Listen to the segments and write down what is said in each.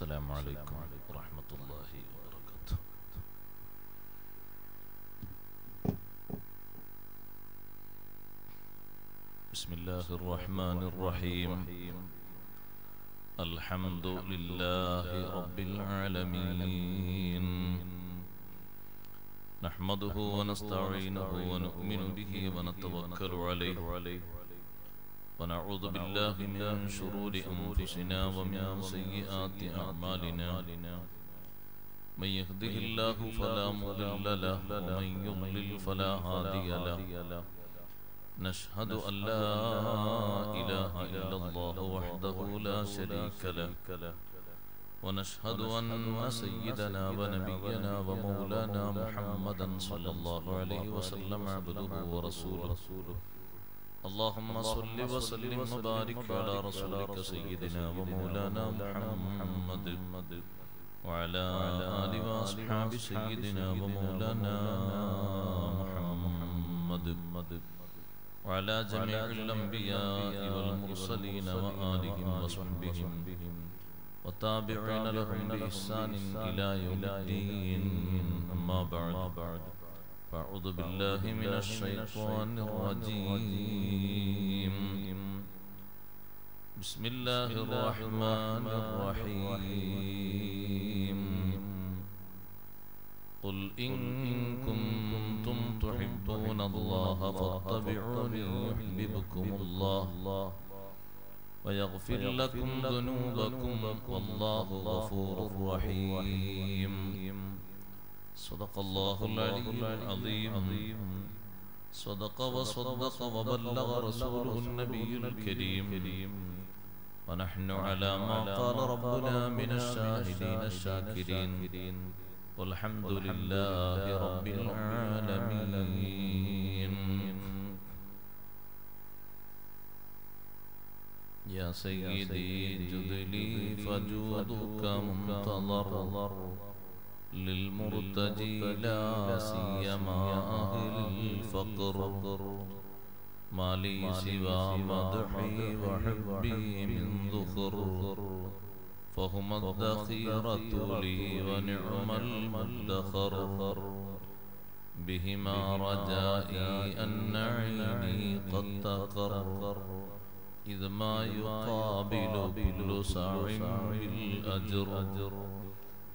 السلام عليكم ورحمة الله وبركاته. بسم الله الرحمن الرحيم. الحمد لله رب العالمين. نحمده ونستعينه ونؤمن به ونتوكل عليه. ونعوذ بالله من شرور أنفسنا ومن سيئات أعمالنا. من يهده الله فلا مضل له ومن يضلل فلا هادي له. نشهد أن لا إله إلا الله وحده لا شريك له. ونشهد أن سيدنا ونبينا ومولانا محمدا صلى الله عليه وسلم عبده ورسوله. اللهم صل وسلم وبارك على رسولك سيدنا ومولانا محمد. وعلى آل وأصحاب سيدنا ومولانا محمد. وعلى جميع الأنبياء والمرسلين وآلهم وصحبهم. وتابعين لهم بإحسان إلى يوم الدين. أما بعد. فأعوذ بالله من الشيطان الرجيم. بسم الله الرحمن الرحيم. قل إن كنتم تحبون الله فاتبعوني يحببكم الله ويغفر لكم ذنوبكم والله غفور رحيم. صدق الله العلي العظيم. صدق وصدق وبلغ رسوله النبي الكريم. ونحن على ما قال ربنا من الشاهدين الشاكرين. والحمد لله رب العالمين. يا سيدي جد لي فجودك منتظر. للمرتجي لا سيما أهل الفقر. ما لي سوى مدحي وحبي من ذخر. فهم الذخيرة لي ونعم المدخر. بهما رجائي أن عيني قد تقر. إذ ما يقابل كل ساع بالأجر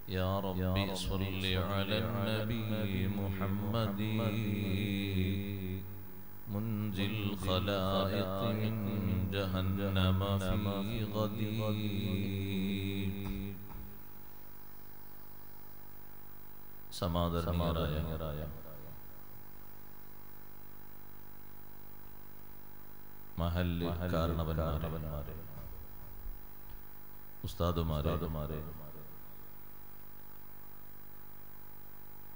يا ربي صل على النبي محمد منجي الخلائق من جهنم في غدي സമാദരണീയരായ മഹല്ല് കാരണവന്മാരെ ഉസ്താദുമാരെ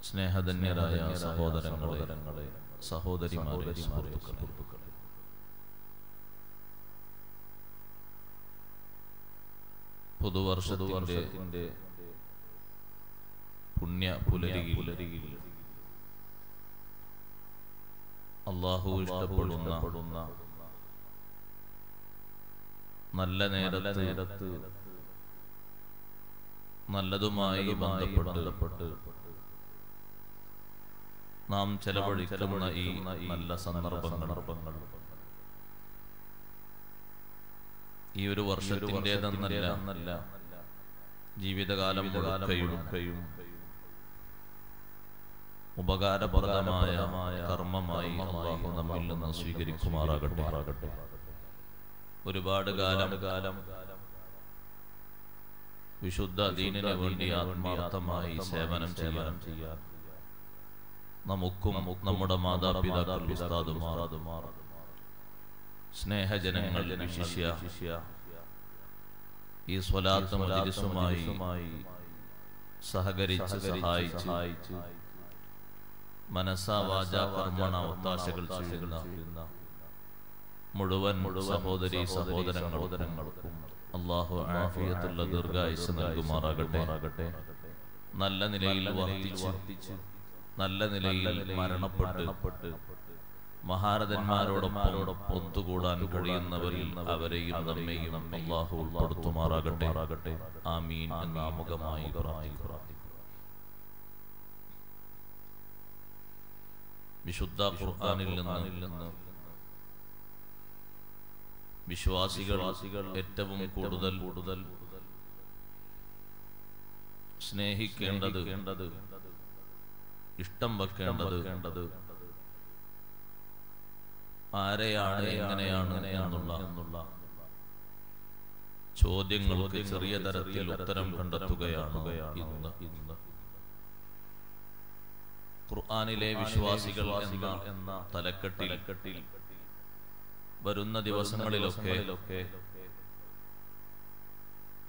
സ്നേഹധന്യരായ സഹോദരങ്ങളെ സഹോദരിമാരെ സുഹൃത്തുക്കളെ. പുതുവർഷത്തിന്റെ പുണ്യ പുലരിയിൽ അള്ളാഹു ഇഷ്ടപ്പെടുന്ന നല്ല നേരത്ത് നല്ലതുമായി ബന്ധപ്പെട്ട് നാം ചെലവഴിക്കുന്ന ഈ നല്ല സന്ദർഭങ്ങൾ. ഈ ഒരു വർഷത്തിന്റെതെന്നല്ല ജീവിതകാലം മുഴുക്കയും ഉപകാരപ്രദമായ കർമ്മമായി അള്ളാഹു നമ്മിൽ നിന്ന് സ്വീകരിക്കുമാറാകട്ടെ. ഒരുപാട് കാലം കാലം വിശുദ്ധ ദീനിന് വേണ്ടി ആത്മാർത്ഥമായി സേവനം ചെയ്യാൻ ചെയ്യാൻ നമുക്കും നമ്മുടെ മാതാപിതാക്കൾ ഉസ്താദുമാർ. സ്നേഹജനങ്ങൾ വിശിഷ്യ. ഈ സ്വലാത്ത് മജിലിസുമായി സഹകരിച്ച് സഹായിച്ച് മനസ്സാ വാച കർമ്മണ ഒത്താശകൾ ചെയ്യുന്ന മുഴുവൻ സഹോദരി സഹോദരങ്ങൾക്കും അള്ളാഹു ആഫിയത്തുള്ള ദീർഘായുസ് നൽകുമാറാകട്ടെ. നല്ല നിലയിൽ വർത്തിച്ച് നല്ല നിലയിൽ മരണപ്പെട്ട് മഹാരഥന്മാരോടൊപ്പം ഒത്തുകൂടാൻ കഴിയുന്നവരിൽ അവരെയും നമ്മെയും അള്ളാഹു ഉൾപ്പെടുത്തുമാറാകട്ടെ. ആമീൻ പ്രാർത്ഥിക്കുന്നു. വിശുദ്ധ ഖുർആാനിൽ നിന്ന് വിശ്വാസികൾ ഏറ്റവും കൂടുതൽ കൂടുതൽ സ്നേഹിക്കേണ്ടത് ഇഷ്ടം വെക്കേണ്ടത്. ആരെയാണ് എങ്ങനെയാണ് എന്നുള്ള ചോദ്യങ്ങൾക്ക് ചെറിയ തരത്തിൽ ഉത്തരം കണ്ടെത്തുകയാണ് ഇന്ന്. ഇന്ന്. ഖുർആനിലെ വിശ്വാസികൾ എന്ന എന്ന തലക്കെട്ടിൽ വരുന്ന ദിവസങ്ങളിലൊക്കെ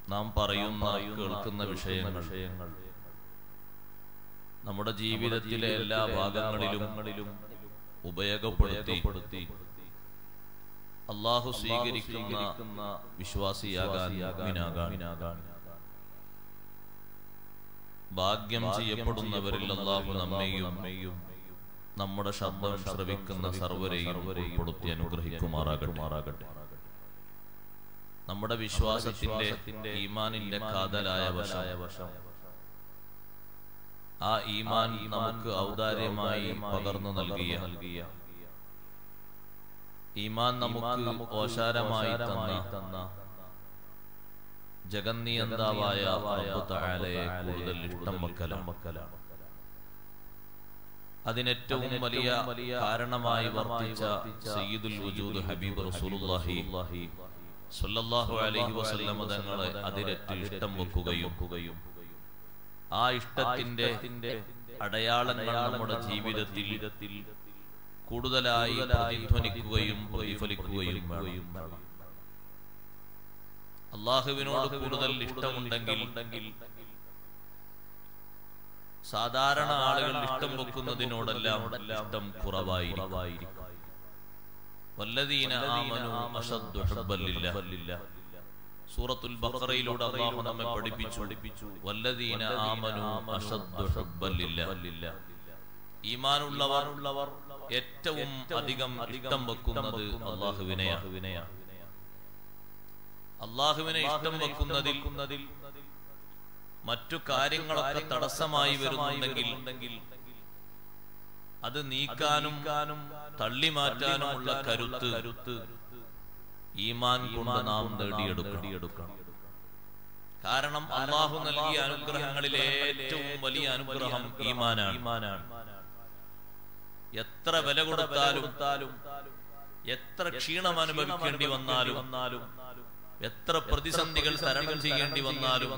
നാം പറയുന്ന കേൾക്കുന്ന വിഷയങ്ങൾ നമ്മുടെ ജീവിതത്തിലെ എല്ലാ ഭാഗങ്ങളിലും ഉപയോഗപ്പെടുത്തി അള്ളാഹു സ്വീകരിക്കുന്ന വിശ്വാസിയാകാൻ ഭാഗ്യം ചെയ്യപ്പെടുന്നവരിൽ അള്ളാഹു നമ്മയും നമ്മുടെ ശബ്ദം ശ്രവിക്കുന്ന സർവരെയും ഉൾപ്പെടുത്തി അനുഗ്രഹിക്കുമാറാകട്ടെ. നമ്മുടെ വിശ്വാസത്തിന്റെ ഈമാനിന്റെ കാതലായ വശം. ആ ഈമാൻ നമുക്ക് ഔദാര്യമായി പകർന്നു നൽകിയ. നൽകിയ ഈമാൻ നമുക്ക് ഓശാരമായി തന്ന. ജഗന്നിയന്താവായ കൂടുതൽ ഇഷ്ടം വെക്കലാണ്. അതിനേറ്റവും വലിയ കാരണമായി വർത്തിച്ച സയ്യിദുൽ വജൂദ് ഹബീബ് റസൂലുള്ളാഹി സ്വല്ലല്ലാഹു അലൈഹി വസല്ലം തങ്ങളെ അതിരറ്റ് ഇഷ്ടം വെക്കുകയും ആ ഇഷ്ടത്തിന്റെ അടയാളങ്ങൾ നമ്മുടെ ജീവിതത്തിൽ കൂടുതലായി പ്രതിധ്വനിക്കുകയും പ്രതിഫലിക്കുകയും വേണം. അള്ളാഹുവിനോട് കൂടുതൽ ഇഷ്ടമുണ്ടെങ്കിൽ സാധാരണ ആളുകൾ ഇഷ്ടം വെക്കുന്നതിനോടെല്ലാം ഇഷ്ടം കുറവായിരിക്കും. വല്ലദീന ആമനു അഷദ്ദു സൂറത്തുൽ ബഖറയിലൂടെ അള്ളാഹു നമ്മെ പഠിപ്പിച്ചു. വല്ലദീന ആമനു അഷദ്ദു ഹബ്ബൻ ലില്ലാഹ്. ഈമാനുള്ളവർ ഏറ്റവും അധികം ഇഷ്ടം വെക്കുന്നത് അള്ളാഹുവിനെയാണ് അള്ളാഹുവിനെ ഇഷ്ടം വെക്കുന്നതിൽ മറ്റു കാര്യങ്ങളൊക്കെ തടസ്സമായി വരുന്നുണ്ടെങ്കിൽ അത് നീക്കാനും തള്ളി മാറ്റാനുമുള്ള കരുത്ത് കരുത്ത് ഈമാൻ കൊണ്ട് നാം നേടിയെടുക്കണം. കാരണം അള്ളാഹു നൽകിയ അനുഗ്രഹങ്ങളിലെ ഏറ്റവും വലിയ അനുഗ്രഹം ഈമാനാണ്. എത്ര വില കൊടുത്താലും എത്ര ക്ഷീണം അനുഭവിക്കേണ്ടി വന്നാലും എത്ര പ്രതിസന്ധികൾ തരണം ചെയ്യേണ്ടി വന്നാലും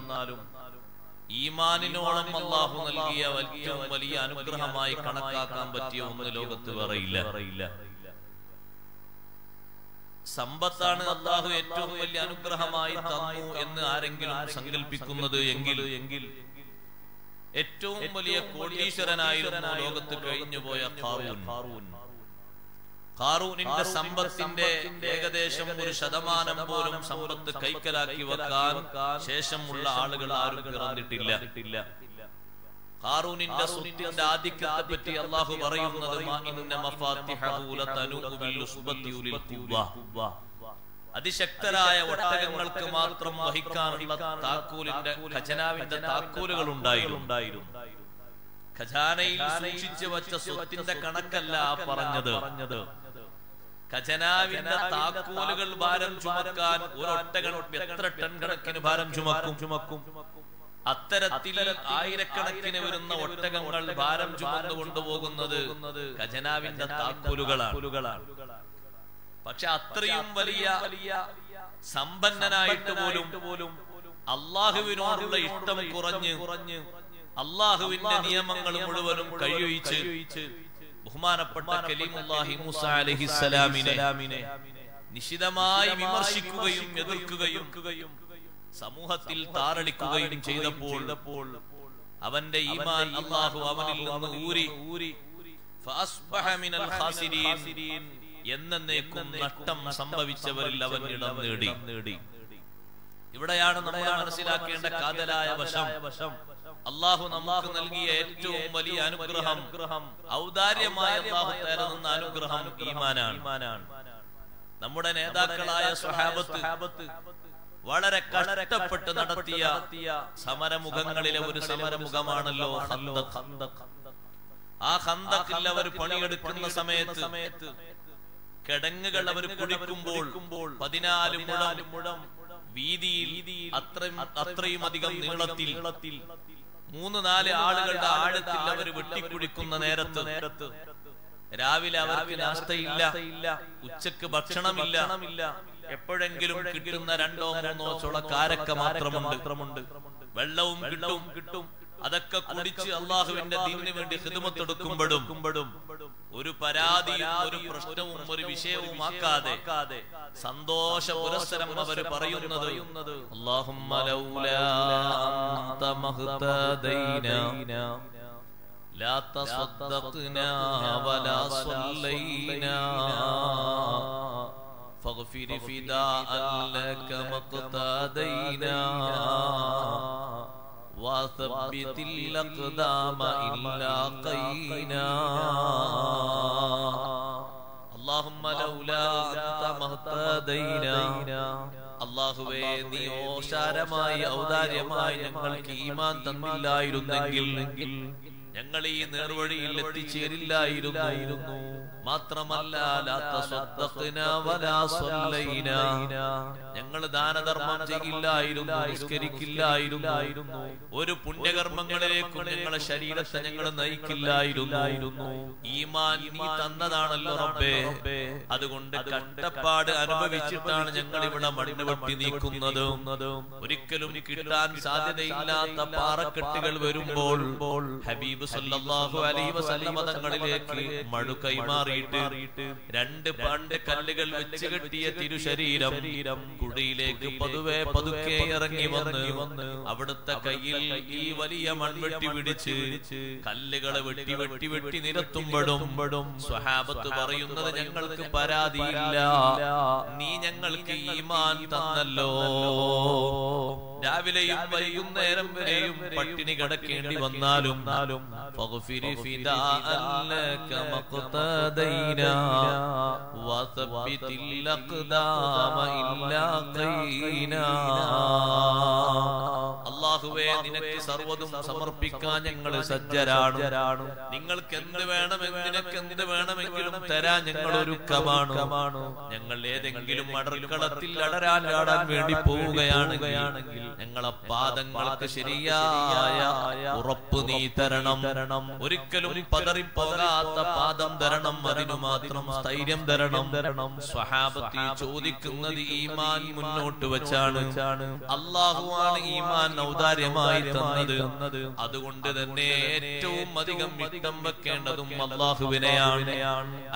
ഈമാനിനോളം അള്ളാഹു നൽകിയ ഏറ്റവും വലിയ അനുഗ്രഹമായി കണക്കാക്കാൻ പറ്റിയ ഒന്ന് ലോകത്ത് വേറെയില്ല. സമ്പത്താണ് അള്ളാഹു ഏറ്റവും വലിയ അനുഗ്രഹമായി തന്നു എന്ന് ആരെങ്കിലും സങ്കല്പിക്കുന്നത് എങ്കിൽ എങ്കിൽ ഏറ്റവും വലിയ കോടീശ്വരനായിരുന്നു ലോകത്ത് കഴിഞ്ഞുപോയ ഖാറൂൻ. ഖാറൂനിന്റെ സമ്പത്തിന്റെ ഏകദേശം ഒരു ശതമാനം പോലും സമ്പത്ത് കൈക്കലാക്കി വെക്കാൻ ശേഷമുള്ള ആളുകൾ ആരും പിറന്നിട്ടില്ല. ഖാറൂനിന്റെ സ്വത്തിന്റെ ആധിക്യത്തെ പറ്റി അള്ളാഹു പറയുന്നത് അതിശക്തരായ ഒട്ടകങ്ങൾക്ക് മാത്രം വഹിക്കാനുള്ള താക്കോലിന്റെ ഖജനാവിന്റെ താക്കോലുകൾ ഉണ്ടായിരുന്നു ഖജാനയിൽ സൂക്ഷിച്ചു വച്ച സ്വത്തിന്റെ കണക്കല്ല പറഞ്ഞത്. ഖജനാവിന്റെ താക്കോലുകൾ ഭാരം ചുമക്കാൻ ഒരൊട്ടകൾ എത്ര ടൺ കണക്കിന് ഭാരം ചുമക്കും? ചുമക്കും? അത്തരത്തിൽ ആയിരക്കണക്കിന് വരുന്ന ഒട്ടകങ്ങൾ ഭാരം ചുമന്നു കൊണ്ടുപോകുന്നത് ഖജനാവിന്റെ താക്കോലുകളാണ്. പക്ഷെ അത്രയും വലിയ സമ്പന്നനായിട്ട് പോലും പോലും അള്ളാഹുവിനോടുള്ള ഇഷ്ടം കുറഞ്ഞ് കുറഞ്ഞ് അള്ളാഹുവിന്റെ നിയമങ്ങൾ മുഴുവനും കഴിയിച്ച് ബഹുമാനപ്പെട്ട കലീമുല്ലാഹി മൂസ നിശിതമായി വിമർശിക്കുകയും എതിർക്കുകയും സമൂഹത്തിൽ താറടിക്കുകയും ചെയ്തപ്പോൾ അവന്റെ ഈമാൻ അള്ളാഹു അവനിൽ നിന്ന് ഊരി ഊരി എന്നേക്കും നഷ്ടം സംഭവിച്ചവരിൽ അവൻ ഇടം നേടി. ഇവിടെയാണ് നമ്മൾ മനസ്സിലാക്കേണ്ട കാതലായ വശം. വശം. അള്ളാഹു നമുക്ക് നൽകിയ ഏറ്റവും വലിയ അനുഗ്രഹം ഔദാര്യമായ അള്ളാഹു തരുന്ന അനുഗ്രഹം ഈമാനാണ്. നമ്മുടെ നേതാക്കളായ സ്വഹാബത്ത് വളരെ കഷ്ടപ്പെട്ട് നടത്തിയ സമരമുഖങ്ങളിലെ ഒരു സമരമുഖമാണല്ലോ. ആ ഹന്തക്കിൽ അവർ പണിയെടുക്കുന്ന സമയത്ത് കിടങ്ങുകൾ അവർ കുടിക്കുമ്പോൾ പതിനാല് മുഴം മുഴം വീതിയിൽ അത്രയും അത്രയും അധികം നീളത്തിൽ മൂന്ന് നാല് ആളുകളുടെ ആഴത്തിൽ അവർ വെട്ടിക്കുടിക്കുന്ന നേരത്ത് നേരത്ത് രാവിലെ അവർക്ക് നാസ്തയില്ല ഉച്ചയ്ക്ക് ഭക്ഷണമില്ല എപ്പോഴെങ്കിലും കിട്ടുന്ന രണ്ടോ മൂന്നോ ചുള കാരക്ക മാത്രമുണ്ട് വെള്ളവും കിട്ടും കിട്ടും അതൊക്കെ കുടിച്ച് അള്ളാഹുവിന്റെ ദീനിന് വേണ്ടി ഹിദമത്തെടുക്കുമ്പോഴും ഒരു പരാതിയും ഒരു പ്രശ്നവും ഒരു വിഷയവും ആക്കാതെ സന്തോഷ പുരസ്സരം അവർ പറയുന്നത് അല്ലാഹുമ്മ ലൗലാ അന്ത മഹ്തദൈനാ لا تصدقنا ولا صلينا فاغفر فداء لك ما اقتدينا وثبت الأقدام إلا قينا اللهم لولا أنت مهتدينا അള്ളാഹുവേ നീ ഓശാരമായി ഔദാര്യമായി ഞങ്ങൾക്ക് ഈമാൻ തന്നില്ലായിരുന്നെങ്കിൽ ഞങ്ങൾ ഈ നേർവഴിയിൽ എത്തിച്ചേരില്ലായിരുന്നു മാത്രമല്ല. ഞങ്ങൾ ദാനധർമ്മം ചെയ്യില്ലായിരുന്നു നിസ്കരിക്കില്ലായിരുന്നു. ഒരു പുണ്യകർമ്മങ്ങളിലേക്കും ഞങ്ങളെ ശരീരത്തെ ഞങ്ങൾ നയിക്കില്ലായിരുന്നു. ഈമാൻ നീ തന്നതാണല്ലോ റബ്ബേ. അതുകൊണ്ട് കഷ്ടപ്പാട് അനുഭവിച്ചിട്ടാണ് ഞങ്ങൾ ഇവിടെ മണ്ണ് വെട്ടി നീക്കുന്നത്. ഒരിക്കലും കിട്ടാൻ സാധ്യതയില്ലാത്ത പാറക്കെട്ടുകൾ വരുമ്പോൾ ഹബീബ് സല്ലല്ലാഹു അലൈഹി വസല്ലമ തങ്ങളിലേക്ക് മഴു മാറിയിട്ട് രണ്ട് പണ്ട് കല്ലുകൾ വെച്ച് കെട്ടിയ തിരുശരീരം കുടിയിലേക്ക് പൊതുവെ പതുക്കെ ഇറങ്ങി വന്ന് അവിടുത്തെ കയ്യിൽ ഈ വലിയ മൺവെട്ടി പിടിച്ച് കല്ലുകളെ വെട്ടി വെട്ടി വെട്ടി നിരത്തുമ്പോഴും സ്വഹാബത്ത് പറയുന്നത് ഞങ്ങൾക്ക് പരാതിയില്ല. നീ ഞങ്ങൾക്ക് ഈമാൻ തന്നല്ലോ. രാവിലെയും വൈകുന്നേരം വരെയും പട്ടിണി കിടക്കേണ്ടി വന്നാലും ഫിദാ ما اقتدينا وثبت الأقدام إلا قينا അള്ളാഹുവേ നിനക്ക് സർവ്വതും സമർപ്പിക്കാൻ ഞങ്ങൾ സജ്ജരാണ് നിങ്ങൾക്ക് എന്ത് വേണമെന്ന് നിനക്ക് എന്ത് വേണമെങ്കിലും തരാൻ ഞങ്ങൾ ഒരുക്കമാണ് ഞങ്ങൾ ഏതെങ്കിലും അടർക്കളത്തിൽ അടരാൻ ആടാൻ വേണ്ടി പോവുകയാണെങ്കിൽ ഞങ്ങളെ പാദങ്ങൾക്ക് ശരിയായ ഉറപ്പ് നീ തരണം തരണം ഒരിക്കലും പതറിപ്പോകാത്ത പാദം തരണം അതിനു മാത്രം സ്ഥൈര്യം തരണം. തരണം സ്വഹാബത്തി ചോദിക്കുന്നത് ഈമാൻ മുന്നോട്ട് വെച്ചാണ്. അള്ളാഹുവാണ് ഈമാൻ ഔദാര്യമായി തന്നത്. അതുകൊണ്ട് തന്നെ ഏറ്റവും അധികം ഇഷ്ടം വെക്കേണ്ടതും അള്ളാഹുവിനെയാണ്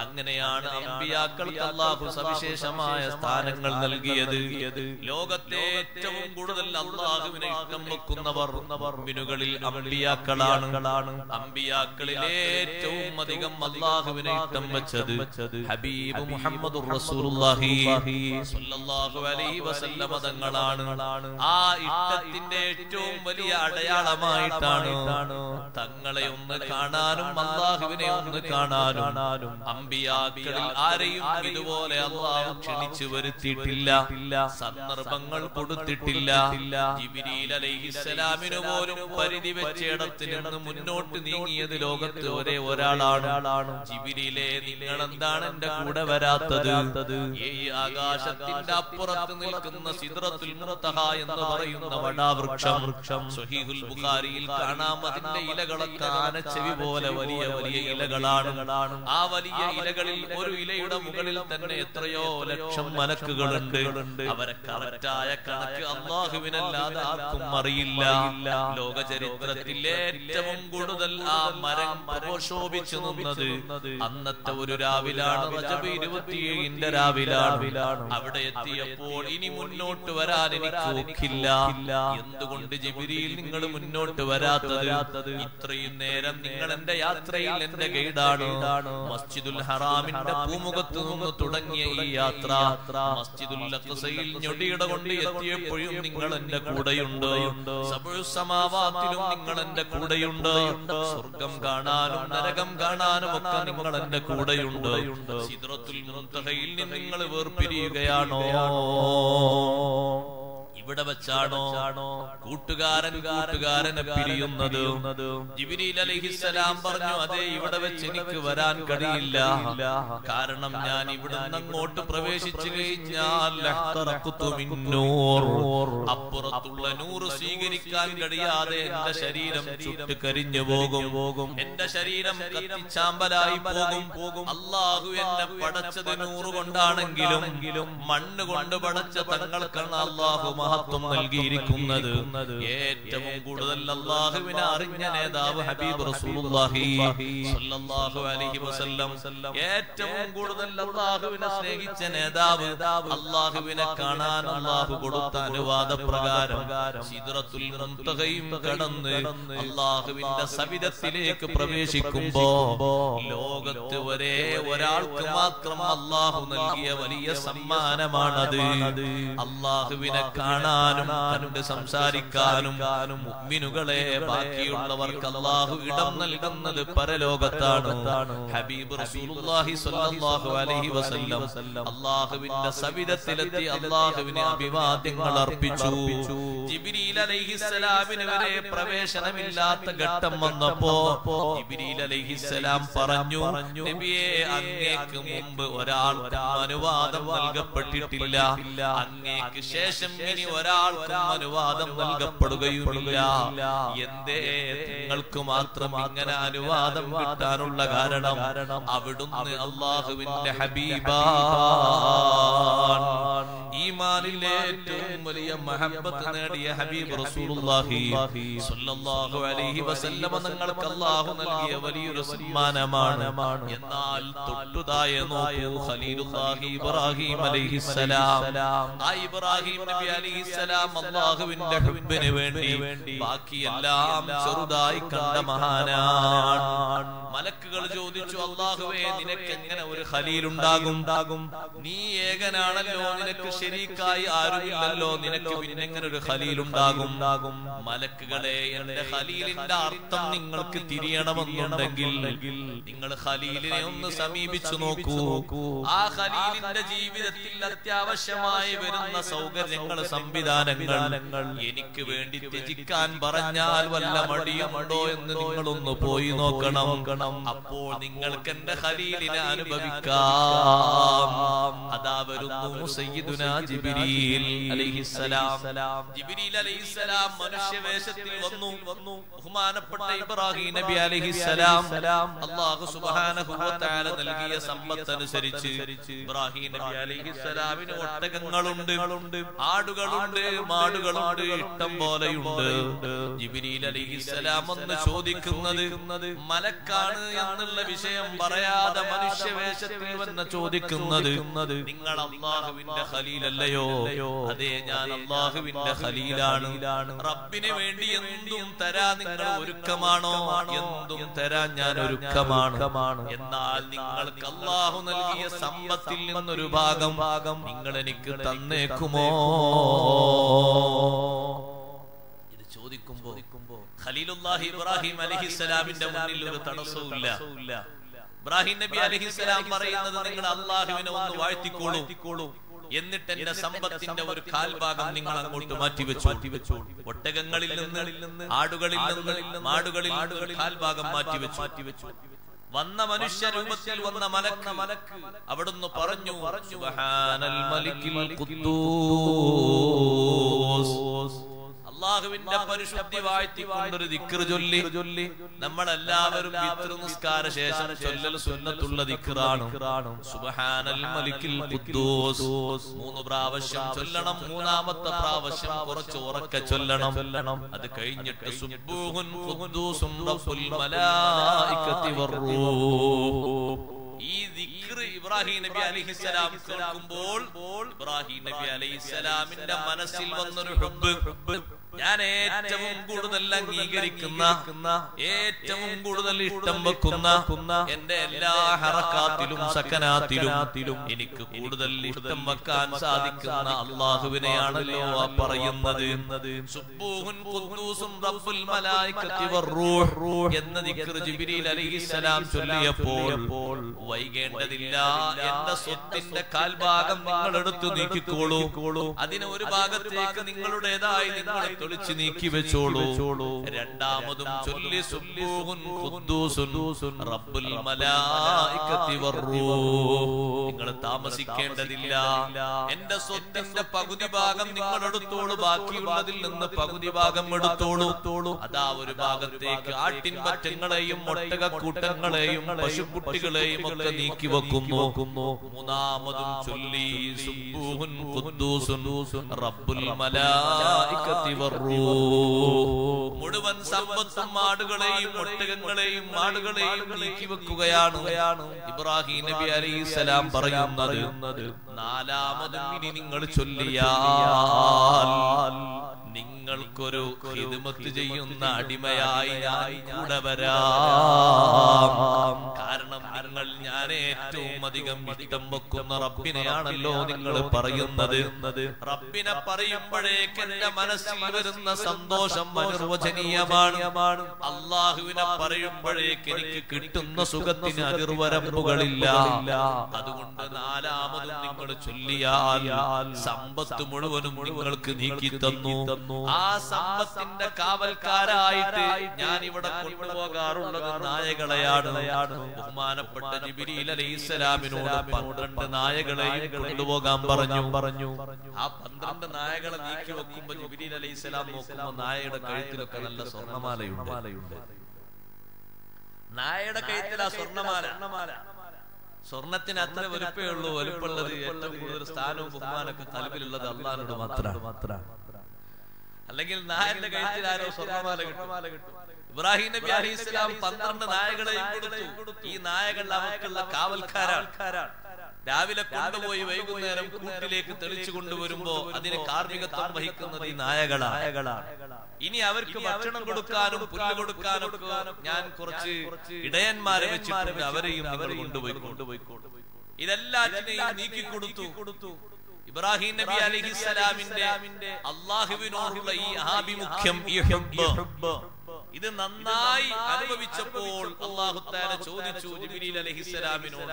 അങ്ങനെയാണ് അമ്പിയാക്കൾക്ക് അള്ളാഹു സവിശേഷമായ സ്ഥാനങ്ങൾ നൽകിയത്. ലോകത്തെ ഏറ്റവും കൂടുതൽ അള്ളാഹുവിനെ ഇഷ്ടം വെക്കുന്നവർ മിനുകളിൽ അമ്പിയാക്കളാണ്. അമ്പിയാക്കളിലെ ഏറ്റവും അധികം അള്ളാഹുവിനെ ഇഷ്ടം വെച്ചത് ഹബീബ് മുഹമ്മദ് റസൂലുള്ളാഹി സ്വല്ലല്ലാഹു അലൈഹി വസല്ലമ തങ്ങളാണ്. ആ ഇഷ്ടത്തിന്റെ ഏറ്റവും വലിയ അടയാളമായിട്ടാണ് തങ്ങളെ ഒന്ന് കാണാനും അള്ളാഹുവിനെ ഒന്ന് കാണാനും. അമ്പിയാക്കളിൽ ആരെയും ഇതുപോലെ അള്ളാഹു ക്ഷണിച്ചു വരുത്തിയിട്ടില്ല. സന്ദർഭങ്ങൾ കൊടുത്തിട്ടില്ല. ജിബ്രീൽ അലൈഹിസ്സലാമിന് പോലും പരിധി വെച്ചിടത്ത് നിന്ന് മുന്നോട്ട് നീങ്ങിയത് ലോകത്ത് ഒരേ ഒരാളാണ്. ജിബിരിയിലെ നിങ്ങൾ എന്താണ് എന്റെ കൂടെ വരാത്തത്? ഈ ആകാശത്തിന്റെ അപ്പുറത്ത് നിൽക്കുന്ന സിദ്രത്തുൽ മുർത്തഹ എന്ന് പറയുന്ന വടാവൃക്ഷം വൃക്ഷം സ്വഹീഹുൽ ബുഖാരിയിൽ കാണാം. അതിന്റെ ഇലകളൊക്കെ ആനച്ചെവി പോലെ വലിയ വലിയ ഇലകളാണ്. ആ വലിയ ഇലകളിൽ ഒരു ഇലയുടെ മുകളിൽ തന്നെ എത്രയോ ലക്ഷം മലക്കുകളുണ്ട്. അവരെ കറക്റ്റായ കണക്ക് അള്ളാഹുവിനല്ലാതെ ആർക്കും അറിയില്ല. ലോക ചരിത്രത്തിൽ ഏറ്റവും കൂടുതൽ ആ മരം പ്രശോഭിച്ചു നിന്നത് അന്നത്തെ ഒരു രാവിലാണ് റജബ് ഇരുപത്തിയേഴിന്റെ രാവിലാണ്. അവിടെ എത്തിയപ്പോൾ ഇനി മുന്നോട്ട് വരാൻ എനിക്ക് ഒക്കില്ല. എന്തുകൊണ്ട് ജബിരിയിൽ നിങ്ങൾ മുന്നോട്ട് വരാത്തത്? ഇത്രയും നേരം നിങ്ങൾ എന്റെ യാത്രയിൽ എന്റെ ഗൈഡാണ്. മസ്ജിദുൽ ഹറാമിന്റെ പൂമുഖത്ത് നിന്ന് തുടങ്ങിയ ഈ യാത്ര. മസ്ജിദുൽ അഖ്സയിൽ ഞൊടിയിട കൊണ്ട് എത്തിയപ്പോഴും നിങ്ങൾ എന്റെ കൂടെയുണ്ട്. സമാവാത്തിലും നിങ്ങൾ എന്റെ കൂടെയുണ്ട്. സ്വർഗം കാണാനും നരകം കാണാനും ഒക്കെ നിങ്ങൾ എന്റെ കൂടെയുണ്ട്. സിദ്രത്തുൽ മുൻതഹയിൽ നിന്ന് നിങ്ങൾ വേർപിരിയുകയാണോ? ഇവിടെ വെച്ചാണോ കൂട്ടുകാരൻ കൂട്ടുകാരനെ പിരിയുന്നത്? ജിബിരിൽ അലഹിസലാം പറഞ്ഞു അതെ ഇവിടെ വെച്ച് എനിക്ക് വരാൻ കഴിയില്ല. കാരണം ഞാൻ ഇവിടെ അങ്ങോട്ട് പ്രവേശിച്ചു കഴിഞ്ഞാൽ അപ്പുറത്തുള്ള നൂറ് സ്വീകരിക്കാൻ കഴിയാതെ എന്റെ ശരീരം ചുട്ട് കരിഞ്ഞു പോകും. പോകും എന്റെ ശരീരം ചാമ്പലായി പോകും. പോകും അള്ളാഹു എന്നെ പടച്ചത് നൂറ് കൊണ്ടാണെങ്കിലും മണ്ണ് കൊണ്ട് പടച്ച തങ്ങൾക്കാണ് അള്ളാഹു മഹത്വം നൽകിയിരിക്കുന്നത്. ഏറ്റവും കൂടുതൽ അള്ളാഹുവിനെ അറിഞ്ഞ നേതാവ് ഹബീബ് ഏറ്റവും കൂടുതൽ അള്ളാഹുവിനെ സ്നേഹിച്ച നേതാവ് അള്ളാഹുവിനെ കാണാൻ അള്ളാഹു കൊടുത്ത അനുവാദ പ്രകാരം കടന്ന് അള്ളാഹുവിന്റെ സവിധത്തിലേക്ക് പ്രവേശിക്കുമ്പോ ലോകത്ത് ഒരേ ഒരാൾക്ക് മാത്രം അള്ളാഹു നൽകിയ വലിയ സമ്മാനമാണത്. അള്ളാഹുവിനെ കാണാനും കണ്ട് സംസാരിക്കാനും മുഅ്മിനുകളെ ബാക്കിയുള്ളവർക്ക് അള്ളാഹു ഇടം നൽകുന്നത് പരലോകത്താണ്. ഹബീബ് റസൂലുള്ളാഹി സ്വല്ലല്ലാഹു അലൈഹി വസല്ലം അള്ളാഹുവിന്റെ സവിധത്തിലെത്തി അള്ളാഹുവിനെ അഭിവാദ്യങ്ങൾ അർപ്പിച്ചു. ജിബ്രീൽ അലൈഹിസ്സലാമിന് വരെ പ്രവേശനമില്ലാത്ത ഘട്ടം വന്നപ്പോ ജിബ്രീൽ അലൈഹിസ്സലാം പറഞ്ഞു നബിയെ അങ്ങേക്ക് മുമ്പ് ഒരാൾ അനുവാദം നൽകപ്പെട്ടിട്ടില്ല. അങ്ങേക്ക് ശേഷം ഇനി ഒരാൾക്കും അനുവാദം നൽകപ്പെടുകയുമില്ല. എന്തേ? നിങ്ങൾക്ക് മാത്രം ഇങ്ങനെ അനുവാദം കിട്ടാനുള്ള കാരണം അവിടുന്ന് അള്ളാഹുവിന്റെ ഹബീബാണ്. ഈമാനിലെ ഏറ്റവും വലിയ മഹബത്ത് നേടിയ ഹബീബ് റസൂലുള്ളാഹി സ്വല്ലല്ലാഹു അലൈഹി വസല്ലമ നിങ്ങൾക്ക് അല്ലാഹു നൽകിയ വലിയൊരു സമ്മാനമാണ്. എന്നാൽ തൊട്ടുതായ നോക്കൂ ഖലീലുല്ലാഹി ഇബ്രാഹിം അലൈഹിസ്സലാം. ആ ഇബ്രാഹിം നബി അലൈഹിസ്സലാം അല്ലാഹുവിന്റെ ഹുബ്ബിന് വേണ്ടി ബാക്കിയെല്ലാം ചെറുതായി കണ്ട മഹാനാണ്. മലക്കുകൾ ചോദിച്ചു അള്ളാഹുവേ നിനക്ക് എങ്ങനെ ഒരു ഖലീൽ ഉണ്ടാകും? നീ ഏകനാണല്ലോ നിനക്ക് ശരിക്കായി ആരുമില്ലല്ലോ നിനക്ക് പിന്നെ എങ്ങനെ ഒരു ഖലീൽ ഉണ്ടാകും? മലക്കുകളെ എന്റെ ഖലീലിന്റെ അർത്ഥം നിങ്ങൾക്ക് തിരിയണമെന്നുണ്ടെങ്കിൽ നിങ്ങൾ ഖലീലിനെ ഒന്ന് സമീപിച്ചു നോക്കൂ. ആ ഖലീലിന്റെ ജീവിതത്തിൽ അത്യാവശ്യമായി വരുന്ന സൗകര്യങ്ങൾ സംവിധാനങ്ങൾ എനിക്ക് വേണ്ടി ത്യജിക്കാൻ പറഞ്ഞാൽ വല്ല മടിയുമുണ്ടോ എന്ന് നിങ്ങളൊന്ന് പോയി നോക്കണം. അപ്പോൾ നിങ്ങൾക്ക് എന്റെ ഹലീലിനെ അനുഭവിക്കാം. അതാ വരുന്നു മനുഷ്യവേഷത്തിൽ വന്നു. വന്നു. ബഹുമാനപ്പെട്ട ഇബ്രാഹിം നബി അലൈഹിസ്സലാം. അല്ലാഹു സുബ്ഹാനഹു വ നൽകിയ സമ്പത്ത് അനുസരിച്ച് ഇബ്രാഹിം നബി അലൈഹിസ്സലാമിന് ഒട്ടകങ്ങളുണ്ട്. ആടുകളുണ്ട്. മാടുകളുണ്ട് ഇഷ്ടം പോലെയുണ്ട്. ജിബ്രീൽ അലൈഹിസ്സലാം ഒന്ന് ചോദിക്കുന്നത് മലക്കാണ് എന്നുള്ള വിഷയം പറയാതെ മനുഷ്യവേഷത്തിൽ വന്ന് ചോദിക്കുന്നത് നിങ്ങൾ അള്ളാഹുവിന്റെ ഖലീലല്ലയോ? അതെ ഞാൻ അള്ളാഹുവിന്റെ ഖലീലാണ്. റബ്ബിന് വേണ്ടി എന്തും തരാ നിങ്ങൾ ഒരുക്കമാണോ? എന്തും തരാൻ ഞാൻ ഒരുക്കമാണ്. എന്നാൽ നിങ്ങൾക്ക് അള്ളാഹു നൽകിയ സമ്പത്തിൽ നിന്നൊരു ഭാഗം ഭാഗം നിങ്ങൾ എനിക്ക് തന്നേക്കുമോ? ഇത് ചോദിക്കുമ്പോ ഖലീലുല്ലാഹി ഇബ്രാഹിം അലഹിസ്സലാമിന്റെ മുന്നിൽ ഒരു തടസ്സവുമില്ല. ഇബ്രാഹിം നബി അലഹിസ്സലാം പറയുന്നത് നിങ്ങൾ അള്ളാഹുവിനെ ഒന്ന് വാഴ്ത്തിക്കോളൂ. എന്നിട്ട് എന്റെ സമ്പത്തിന്റെ ഒരു കാൽഭാഗം നിങ്ങൾ അങ്ങോട്ട് മാറ്റിവെച്ചു. മാറ്റിവെച്ചു ഒട്ടകങ്ങളിൽ നിന്ന് ആടുകളിൽ നിന്ന് മാടുകളിൽ കാൽഭാഗം മാറ്റിവെച്ചു മാറ്റിവെച്ചു. വന്ന മനുഷ്യ രൂപത്തിൽ വന്ന മലക്ക്. മലക്ക്. അവിടുന്ന് പറഞ്ഞു പറഞ്ഞു അള്ളാഹുവിന്റെ പരിശുദ്ധി വാഴ്ത്തിക്കൊണ്ടൊരു ദിക്ർ ചൊല്ലി. ചൊല്ലി നമ്മളെല്ലാവരും നിസ്കാര ശേഷം ചൊല്ലൽ സുന്നത്തുള്ള ദിക്റാണ്. സുബ്ഹാനൽ മലിക്കിൽ ഖുദ്ദൂസ്. മൂന്ന് പ്രാവശ്യം ചൊല്ലണം മൂന്നാമത്തെ പ്രാവശ്യം കുറച്ച് ഉറക്കെ ചൊല്ലണം. ചൊല്ലണം അത് കഴിഞ്ഞിട്ട് സുബ്ബൂഹുൻ ഖുദ്ദൂസും റബ്ബുൽ മലായികത്തി വറൂഹ് ഈ ദിക്ർ ഇബ്രാഹിം നബി അലൈഹിസ്സലാം കേൾക്കുമ്പോൾ ഇബ്രാഹിം നബി അലൈഹിസ്സലാമിന്റെ മനസ്സിൽ വന്നൊരു ഹുബ്ബ്. ഞാൻ ഏറ്റവും കൂടുതൽ അംഗീകരിക്കുന്ന ഏറ്റവും കൂടുതൽ ഇഷ്ടം വെക്കുന്ന എന്റെ എല്ലാ ഹറക്കാത്തിലും സക്കനാത്തിലും എനിക്ക് കൂടുതൽ ഇഷ്ടം വെക്കാൻ സാധിക്കുന്ന അള്ളാഹുവിനെയാണല്ലോ പറയുന്നത്. എന്ന അലൈഹിസ്സലാം ചൊല്ലിയപ്പോൾ വൈകേണ്ടതില്ല എന്റെ സ്വത്തിന്റെ കാൽഭാഗം നിങ്ങൾ എടുത്തു നീക്കിക്കോളൂ. അതിന് ഒരു ഭാഗത്തേക്ക് നിങ്ങളുടേതായി നിങ്ങൾ തെളിച്ച് നീക്കി വെച്ചോളൂ. രണ്ടാമതും ചൊല്ലി റബ്ബുൽ നിങ്ങൾ താമസിക്കേണ്ടതില്ല. എന്റെ സ്വത്തിന്റെ പകുതി ഭാഗം നിങ്ങൾ എടുത്തോളൂ. ബാക്കിയുള്ളതിൽ നിന്ന് പകുതി ഭാഗം എടുത്തോളൂ. അതാ ഒരു ഭാഗത്തേക്ക് ആട്ടിൻ പറ്റങ്ങളെയും ഒട്ടകക്കൂട്ടങ്ങളെയും പശുക്കുട്ടികളെയും ഒക്കെ നീക്കി വെക്കുന്നു. മൂന്നാമതും ചൊല്ലി റബ്ബുൽ വറൂഹ് മുഴുവൻ സമ്പത്തും ആടുകളെയും ഒട്ടകങ്ങളെയും ആടുകളെയും നീക്കി വെക്കുകയാണ് ഇബ്രാഹിം നബി അലൈസലാം പറയുന്നത്. നാലാമതും ഇനി നിങ്ങൾ ചൊല്ലിയാൽ നിങ്ങൾക്കൊരു ഹിദ്മത്ത് ചെയ്യുന്ന അടിമയായി ഞാൻ കൂടെ വരാം. കാരണം നിങ്ങൾ ഞാൻ ഏറ്റവും അധികം ഇഷ്ടം വെക്കുന്ന റബ്ബിനെയാണല്ലോ നിങ്ങൾ പറയുന്നത്. റബ്ബിനെ പറയുമ്പോഴേക്ക് എന്റെ മനസ്സിൽ വരുന്ന സന്തോഷം അനിർവചനീയമാണ് അള്ളാഹുവിനെ പറയുമ്പോഴേക്ക് എനിക്ക് കിട്ടുന്ന സുഖത്തിന് അതിർവരമ്പുകളില്ല. അതുകൊണ്ട് നാലാമത് നിങ്ങൾ ചൊല്ലിയാൽ സമ്പത്ത് മുഴുവനും നിങ്ങൾക്ക് നീക്കി തന്നു. ആ സമ്പത്തിന്റെ കാവൽക്കാരായിട്ട് ഞാൻ ഇവിടെ കൊണ്ടുപോകാറുള്ളത് നായകളെയാണ്. ബഹുമാനപ്പെട്ട അലൈഹിസ്സലാമിനോട് പന്ത്രണ്ട് നായകളെയും കൊണ്ടുപോകാൻ പറഞ്ഞു. പറഞ്ഞു ആ പന്ത്രണ്ട് നായകളെ നീക്കി വെക്കുമ്പോ ജിബിരിൽ അലൈഹിസ്സലാം നോക്കുമ്പോ നായയുടെ കഴുത്തിലൊക്കെ നല്ല സ്വർണമാലയുണ്ട്. നായയുടെ കഴുത്തിൽ ആ സ്വർണമാല. സ്വർണത്തിന് അത്ര വലുപ്പേ ഉള്ളൂ. വലുപ്പമുള്ളത് ഏറ്റവും കൂടുതൽ സ്ഥാനവും ബഹുമാനൊക്കെ കൽവിലുള്ളത് അള്ളാഹിനോട് മാത്രം അല്ലെങ്കിൽ നായന്റെ കഴുത്തിൽ ആരോ സ്വർണമാല കിട്ടും. ഇബ്രാഹിം നബി അലി ഇസ്ലാം പന്ത്രണ്ട് നായകളെയും കൊടുത്തു. ഈ നായകൾ അവർക്കുള്ള കാവൽക്കാരാണ്. രാവിലെ കൊണ്ടുപോയി വൈകുന്നേരം കൂട്ടിലേക്ക് തെളിച്ചു കൊണ്ടുവരുമ്പോ അതിന് കാർമികത്വം വഹിക്കുന്നത് ഈ നായകളാണ്. ഇനി അവർക്ക് ഭക്ഷണം കൊടുക്കാനും പുല്ല് കൊടുക്കാനും ഞാൻ കുറച്ച് ഇടയന്മാരെ വെച്ചിട്ടുണ്ട്. അവരെയും അവർ കൊണ്ടുപോയി കൊണ്ടുപോയി ഇതെല്ലാറ്റിനെയും നീക്കി കൊടുത്തു കൊടുത്തു ഇബ്രാഹിം നബി അലഹിസ്സലാമിന്റെ അള്ളാഹുവിനോടുള്ള ഈ ആഭിമുഖ്യം ഈ ഇത് നന്നായി അനുഭവിച്ചപ്പോൾ അള്ളാഹു ചോദിച്ചു ജിബ്രീൽ അലൈഹിസ്സലാമിനോട്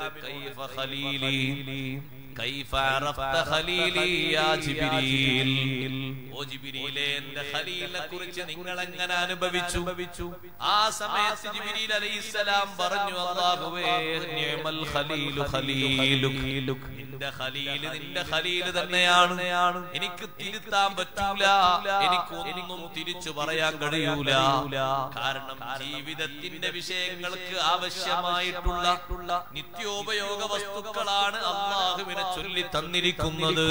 കുറിച്ച് നിങ്ങൾ എങ്ങനെ അനുഭവിച്ചു. ആ സമയത്ത് ജിബ്രീൽ അലൈഹിസ്സലാം പറഞ്ഞു ഖലീലു നിന്റെ ഖലീൽ നിന്റെ ഖലീൽ തന്നെയാണ്. എനിക്ക് തിരുത്താൻ പറ്റൂല. എനിക്ക് ഒന്നും തിരിച്ചു പറയാൻ കഴിയൂല. കാരണം ജീവിതത്തിന്റെ വിഷയങ്ങൾക്ക് ആവശ്യമായിട്ടുള്ള നിത്യോപയോഗ വസ്തുക്കളാണ് അള്ളാഹുവിനെ ചൊല്ലി തന്നിരിക്കുന്നത്.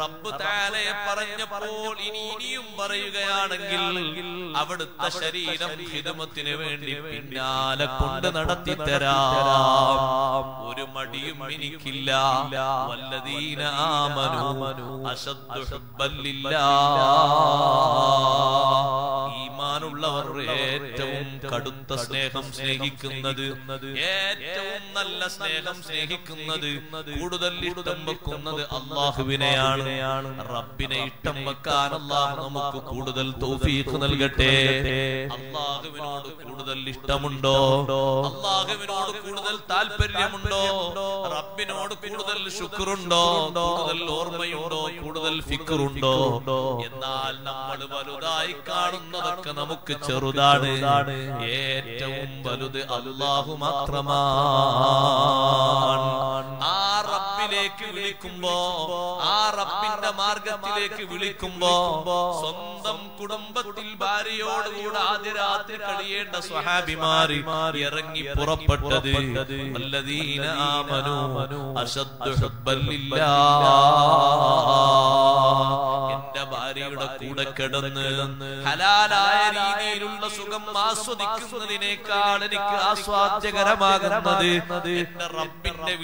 റബ്ബ് താലയെ പറഞ്ഞപ്പോൾ ഇനി ഇനിയും പറയുകയാണെങ്കിൽ അവിടുത്തെ ശരീരം ഹിതമത്തിന് വേണ്ടി പിന്നാലെ കൊണ്ട് നടത്തി തരാം. ഒരു മടിയും എനിക്കില്ല. വല്ലദീന ആമനു ലില്ലാഹ് ഈമാനുള്ളവർ ഏറ്റവും കടുത്ത സ്നേഹം സ്നേഹിക്കുന്നത് ഏറ്റവും നല്ല സ്നേഹം സ്നേഹിക്കുന്നത് കൂടുതൽ ഇഷ്ടം വെക്കുന്നത് അള്ളാഹുവിനെയാണ് റബ്ബിനെ ഇഷ്ടം വെക്കാൻ അള്ളാഹു നമുക്ക് കൂടുതൽ തൗഫീഖ് നൽകട്ടെ അള്ളാഹുവിനോട് കൂടുതൽ ഇഷ്ടമുണ്ടോ അള്ളാഹുവിനോട് കൂടുതൽ താല്പര്യമുണ്ടോ റബ്ബിനോട് കൂടുതൽ ശുക്രുണ്ടോ കൂടുതൽ ഓർമ്മയുണ്ടോ കൂടുതൽ ഫിക്റുണ്ടോ എന്നാൽ നമ്മൾ വലുതായി കാണുന്നതൊക്കെ നമുക്ക് ചെറുതാണ് ഏറ്റവും വലുത് അല്ലാഹു മാത്രമാണ് ആ റബ്ബിലേക്ക് വിളിക്കുമ്പോ ആ റബ്ബിന്റെ മാർഗത്തിലേക്ക് വിളിക്കുമ്പോ സ്വന്തം കുടുംബത്തിൽ ഭാര്യയോടുകൂടെ ആദ്യ രാത്രി കഴിയേണ്ട സ്വഹാബിമാരി ഇറങ്ങി പുറപ്പെട്ടത് എന്റെ ഭാര്യയുടെ കൂടെ കിടന്ന് ഹലാലായ രീതിയിലുള്ള സുഖം ആസ്വദിക്കുന്നതിനേക്കാൾ എനിക്ക് ആസ്വാദ്യകരമാകുന്നത് എന്റെ റബ്ബിന്റെ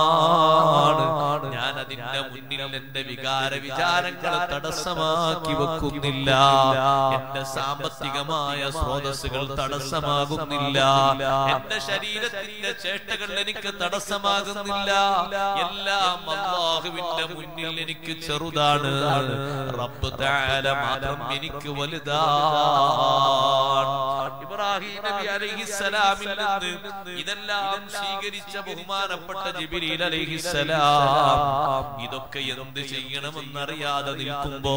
വിളിയാളമാണ് ഞാൻ അതിന്റെ മുന്നിൽ എന്റെ വികാര വിചാരങ്ങൾ തടസ്സമാക്കി വെക്കുന്നില്ല. എന്റെ സാമ്പത്തികമായ സ്രോതസ്സുകൾ തടസ്സമാകുന്നില്ല. എന്റെ ശരീരത്തിന്റെ ചേട്ടകൾ എനിക്ക് തടസ്സമാകുന്നില്ല. എല്ലാം അള്ളാഹുവിന്റെ മുന്നിൽ എനിക്ക് ചെറുതാണ്. റബ്ബ് തആല മാത്രം എനിക്ക് വലുതാണ്. ഇബ്രാഹിം നബി അലൈഹിസ്സലാമിൽ നിന്ന് ഇതെല്ലാം സ്വീകരിച്ച ബഹുമാനപ്പെട്ട ജിബ്രീൽ അലൈഹിസ്സലാം ഇതൊക്കെ എന്ത് ചെയ്യണമെന്നറിയാതെ നിൽക്കുമ്പോ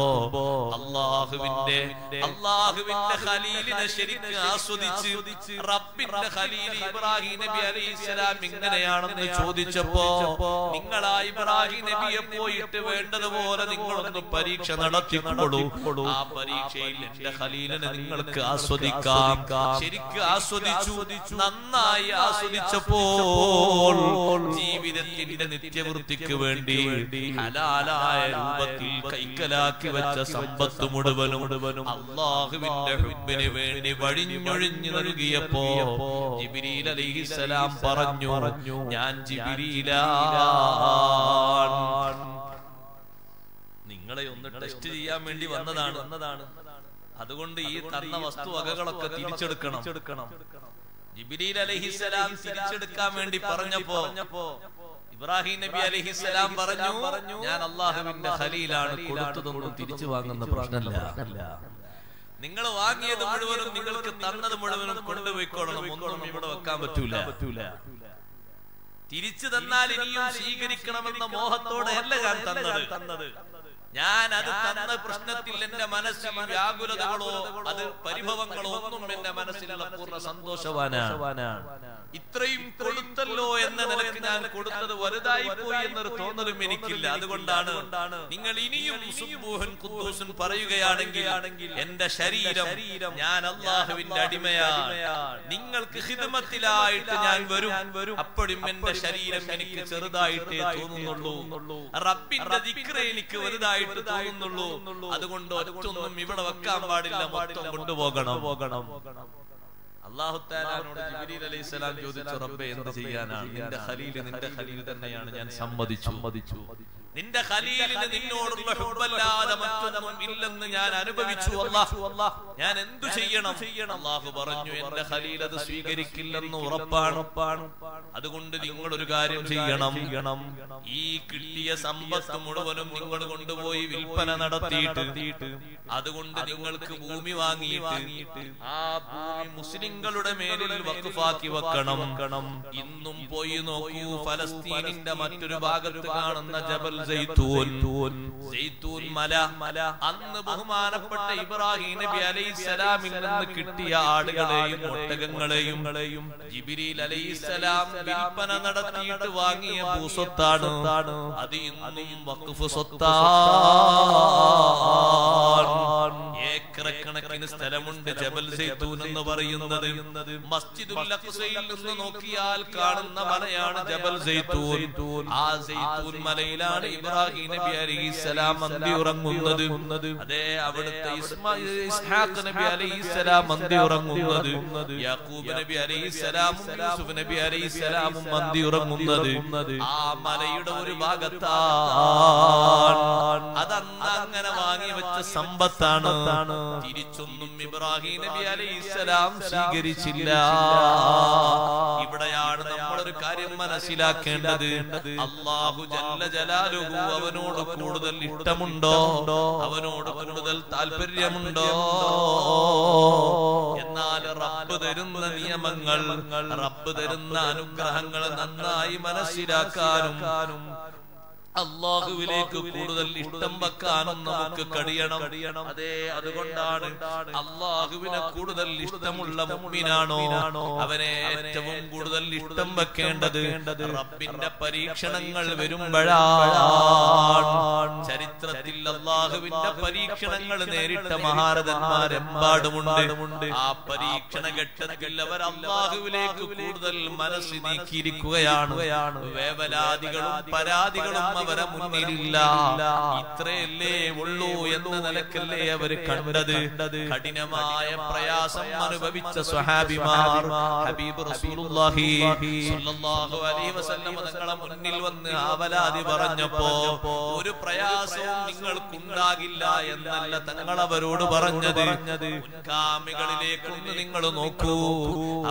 അള്ളാഹുവിന്റെ അള്ളാഹുവിന്റെ ഖലീലിനെ ശരിക്ക് ആസ്വദിച്ച് റബ്ബിന്റെ ഖലീൽ ഇബ്രാഹിം നബി അലൈഹിസ്സലാം ഇങ്ങനെയാണെന്ന് ചോദിച്ചപ്പോ നിങ്ങളാ ഇബ്രാഹിം നബിയെ പോയിട്ട് വേണ്ടതുപോലെ നിങ്ങളൊന്ന് പരീക്ഷ നടത്തിക്കൊള്ളൂ ആ പരീക്ഷയിൽ എന്റെ ഖലീലിനെ നിങ്ങൾക്ക് ആസ്വദിക്കാം. ശരിക്ക് ആസ്വദിച്ചു നന്നായി ആസ്വദിച്ചപ്പോൾ ജീവിതത്തിന്റെ നിത്യവൃത്തിക്ക് വേണ്ടി ഹലാലായ രൂപത്തിൽ കൈക്കലാക്കി വെച്ച സമ്പത്ത് മുഴുവനും മുഴുവനും അള്ളാഹുവിന്റെ ഹുബിന് വേണ്ടി വഴിഞ്ഞൊഴിഞ്ഞു നൽകിയപ്പോ ജിബിരിൽ അലൈഹിസ്സലാം പറഞ്ഞു ഞാൻ ജിബിരിയിലാണ് നിങ്ങളെ ഒന്ന് ടെസ്റ്റ് ചെയ്യാൻ വേണ്ടി വന്നതാണ് വന്നതാണ്. അതുകൊണ്ട് ഈ തന്ന വസ്തു വകകളൊക്കെ തിരിച്ചെടുക്കണം. ജിബിരിൽ അലഹിസലാം തിരിച്ചെടുക്കാൻ വേണ്ടി പറഞ്ഞപ്പോ ഇബ്രാഹിം നബി അലഹിസലാം പറഞ്ഞു ഞാൻ അള്ളാഹുവിന്റെ ഹലിയിലാണ് കൊടുത്തതൊന്നും തിരിച്ചു വാങ്ങുന്ന പ്രശ്നമല്ല. നിങ്ങൾ വാങ്ങിയത് മുഴുവനും നിങ്ങൾക്ക് തന്നത് മുഴുവനും കൊണ്ടുപോയിക്കോളണം ഒന്നും ഇവിടെ വെക്കാൻ പറ്റൂല. പറ്റൂല. തിരിച്ചു തന്നാൽ ഇനിയും സ്വീകരിക്കണമെന്ന മോഹത്തോടെ അല്ല ഞാൻ തന്നത്. തന്നത്. ഞാൻ അത് തന്ന പ്രശ്നത്തിൽ എന്റെ മനസ്സിൽ വ്യാകുലതകളോ അത് പരിഭവങ്ങളോ ഒന്നും എന്റെ മനസ്സിലുള്ള പൂർണ സന്തോഷവാനാണ്. ഇത്രയും കൊടുത്തല്ലോ എന്ന നിലയ്ക്ക് ഞാൻ കൊടുത്തത് വലുതായി പോയി എന്നൊരു തോന്നലും എനിക്കില്ല. അതുകൊണ്ടാണ് നിങ്ങൾ ഇനിയും ഖുദ്ദൂസുൻ പറയുകയാണെങ്കിൽ എന്റെ ശരീരം ഞാൻ അള്ളാഹുവിന്റെ അടിമയാണ്. നിങ്ങൾക്ക് ഹിതമത്തിലായിട്ട് ഞാൻ വരും. അപ്പോഴും എന്റെ ശരീരം എനിക്ക് ചെറുതായിട്ടേ തോന്നുന്നുള്ളൂ. റബ്ബിന്റെ ദിക്ര എനിക്ക് വലുതായിട്ട് തോന്നുന്നുള്ളൂ. അതുകൊണ്ട് ഒറ്റൊന്നും ഇവിടെ വെക്കാൻ പാടില്ല. മൊത്തം കൊണ്ടുപോകണം പോകണം. അള്ളാഹുത്താലോട് ജിബ്രീൽ അലൈഹിസ്സലാം ചോദിച്ചു റബ്ബേ എന്ത് ചെയ്യാനാണ്? നിന്റെ ഖലീൽ നിന്റെ ഖലീൽ തന്നെയാണ് ഞാൻ സമ്മതിച്ചു സമ്മതിച്ചു. നിന്റെ ഖലീലിന് നിന്നോടുള്ള ഹുബ്ബല്ലാതെ മറ്റൊന്നും ഇല്ലെന്ന് ഞാൻ അനുഭവിച്ചു ഞാൻ എന്തു ചെയ്യണം? അള്ളാഹു പറഞ്ഞു എന്റെ ഖലീൽ അത് സ്വീകരിക്കില്ലെന്ന് ഉറപ്പാണ്. അതുകൊണ്ട് നിങ്ങൾ ഒരു കാര്യം ചെയ്യണം. ഈ കിട്ടിയ സമ്പത്ത് മുഴുവനും നിങ്ങൾ കൊണ്ടുപോയി വിൽപ്പന നടത്തിയിട്ട്. അതുകൊണ്ട് നിങ്ങൾക്ക് ഭൂമി വാങ്ങിയിട്ട് ആ ഭൂമി മുസ്ലിങ്ങളുടെ മേലിൽ വക്കുഫാക്കി വെക്കണം. ഇന്നും പോയി നോക്കൂ ഫലസ്തീനിന്റെ മറ്റൊരു ഭാഗത്ത് കാണുന്ന ജബൽ മല. അന്ന് ബഹുമാനപ്പെട്ട ഇബ്രാഹിം നബി അലൈഹിസ്സലാമിൽ നിന്ന് കിട്ടിയ ആടുകളെയും ഒട്ടകങ്ങളെയും ജിബിരിൽ അലൈഹിസ്സലാം വിൽപ്പന നടത്തിയിട്ട് വാങ്ങിയ ഭൂസ്വത്താണ്. അത് ഇന്നും വഖഫ് സ്വത്താണ്. ഏക്കറക്കണക്കിന് സ്ഥലമുണ്ട് ജബൽ സൈത്തൂൻ എന്ന് പറയുന്നത്. മസ്ജിദുൽ അഖ്സയിൽ നിന്ന് നോക്കിയാൽ കാണുന്ന മലയാണ് ജബൽ സൈത്തൂൻ. ആ സൈത്തൂൻ മലയിലാണ് ഇബ്രാഹിം നബി അലൈഹിസ്സലാം അന്തി ഉറങ്ങുന്നത്. അതെ അവിടുത്തെ ഇസ്ഹാഖ് നബി അലൈഹിസ്സലാം അന്തി ഉറങ്ങുന്നത്. യാക്കൂബ് നബി അലൈഹിസ്സലാമും യൂസുഫ് നബി അലൈഹിസ്സലാമും അന്തി ഉറങ്ങുന്നത്. ആ മലയുടെ ഒരു ഭാഗത്താണ്. അതന്ന് അങ്ങനെ വാങ്ങി വെച്ച സമ്പത്താണ്. തിരിച്ചൊന്നും ഇബ്രാഹിം നബി അലൈഹിസ്സലാം സ്വീകരിച്ചില്ല. ഇവിടെയാണ് നമ്മളൊരു കാര്യം മനസ്സിലാക്കേണ്ടത്. അള്ളാഹു ജല്ല ജലാലുഹു അവനോട് കൂടുതൽ ഇഷ്ടമുണ്ടോ? അവനോട് കൂടുതൽ താല്പര്യമുണ്ടോ? എന്നാൽ റബ്ബ് തരുന്ന നിയമങ്ങൾ റബ്ബ് തരുന്ന അനുഗ്രഹങ്ങൾ നന്നായി മനസ്സിലാക്കാനും അള്ളാഹുവിലേക്ക് കൂടുതൽ ഇഷ്ടം വെക്കാനും നമുക്ക് കഴിയണം. അതെ അതുകൊണ്ടാണ് അള്ളാഹുവിനെ കൂടുതൽ ഇഷ്ടമുള്ള മുമ്മിനാണോ അവനെ ഏറ്റവും കൂടുതൽ ഇഷ്ടം വെക്കേണ്ടത്? റബ്ബിന്റെ പരീക്ഷണങ്ങൾ വരുമ്പോഴാണ് ചരിത്രത്തിൽ അള്ളാഹുവിന്റെ പരീക്ഷണങ്ങൾ നേരിട്ട മഹാരഥന്മാരെമ്പാടുമുണ്ട്. ആ പരീക്ഷണ ഘട്ടത്തിൽ അവർ അള്ളാഹുവിലേക്ക് കൂടുതൽ മനസ്സ് നീക്കിയിരിക്കുകയാണ്. വേവലാദികളും പരാതികളും അവരെ മുന്നിലില്ല. ഇത്രയല്ലേ ഉള്ളൂ എന്ന നിലക്കല്ലേ അവർ കണ്ടത്. കഠിനമായ പ്രയാസം അനുഭവിച്ച സ്വഹാബിമാർ ഹബീബ് റസൂലുള്ളാഹി സ്വല്ലല്ലാഹു അലൈഹി വസല്ലം തങ്ങളെ മുന്നിൽ വന്ന് ആവലാതി പറഞ്ഞപ്പോ ഒരു പ്രയാസവും നിങ്ങൾക്കുണ്ടാകില്ല എന്നല്ല തങ്ങൾ അവരോട് പറഞ്ഞത്. കാമികളിലേക്കൊന്ന് നിങ്ങൾ നോക്കൂ.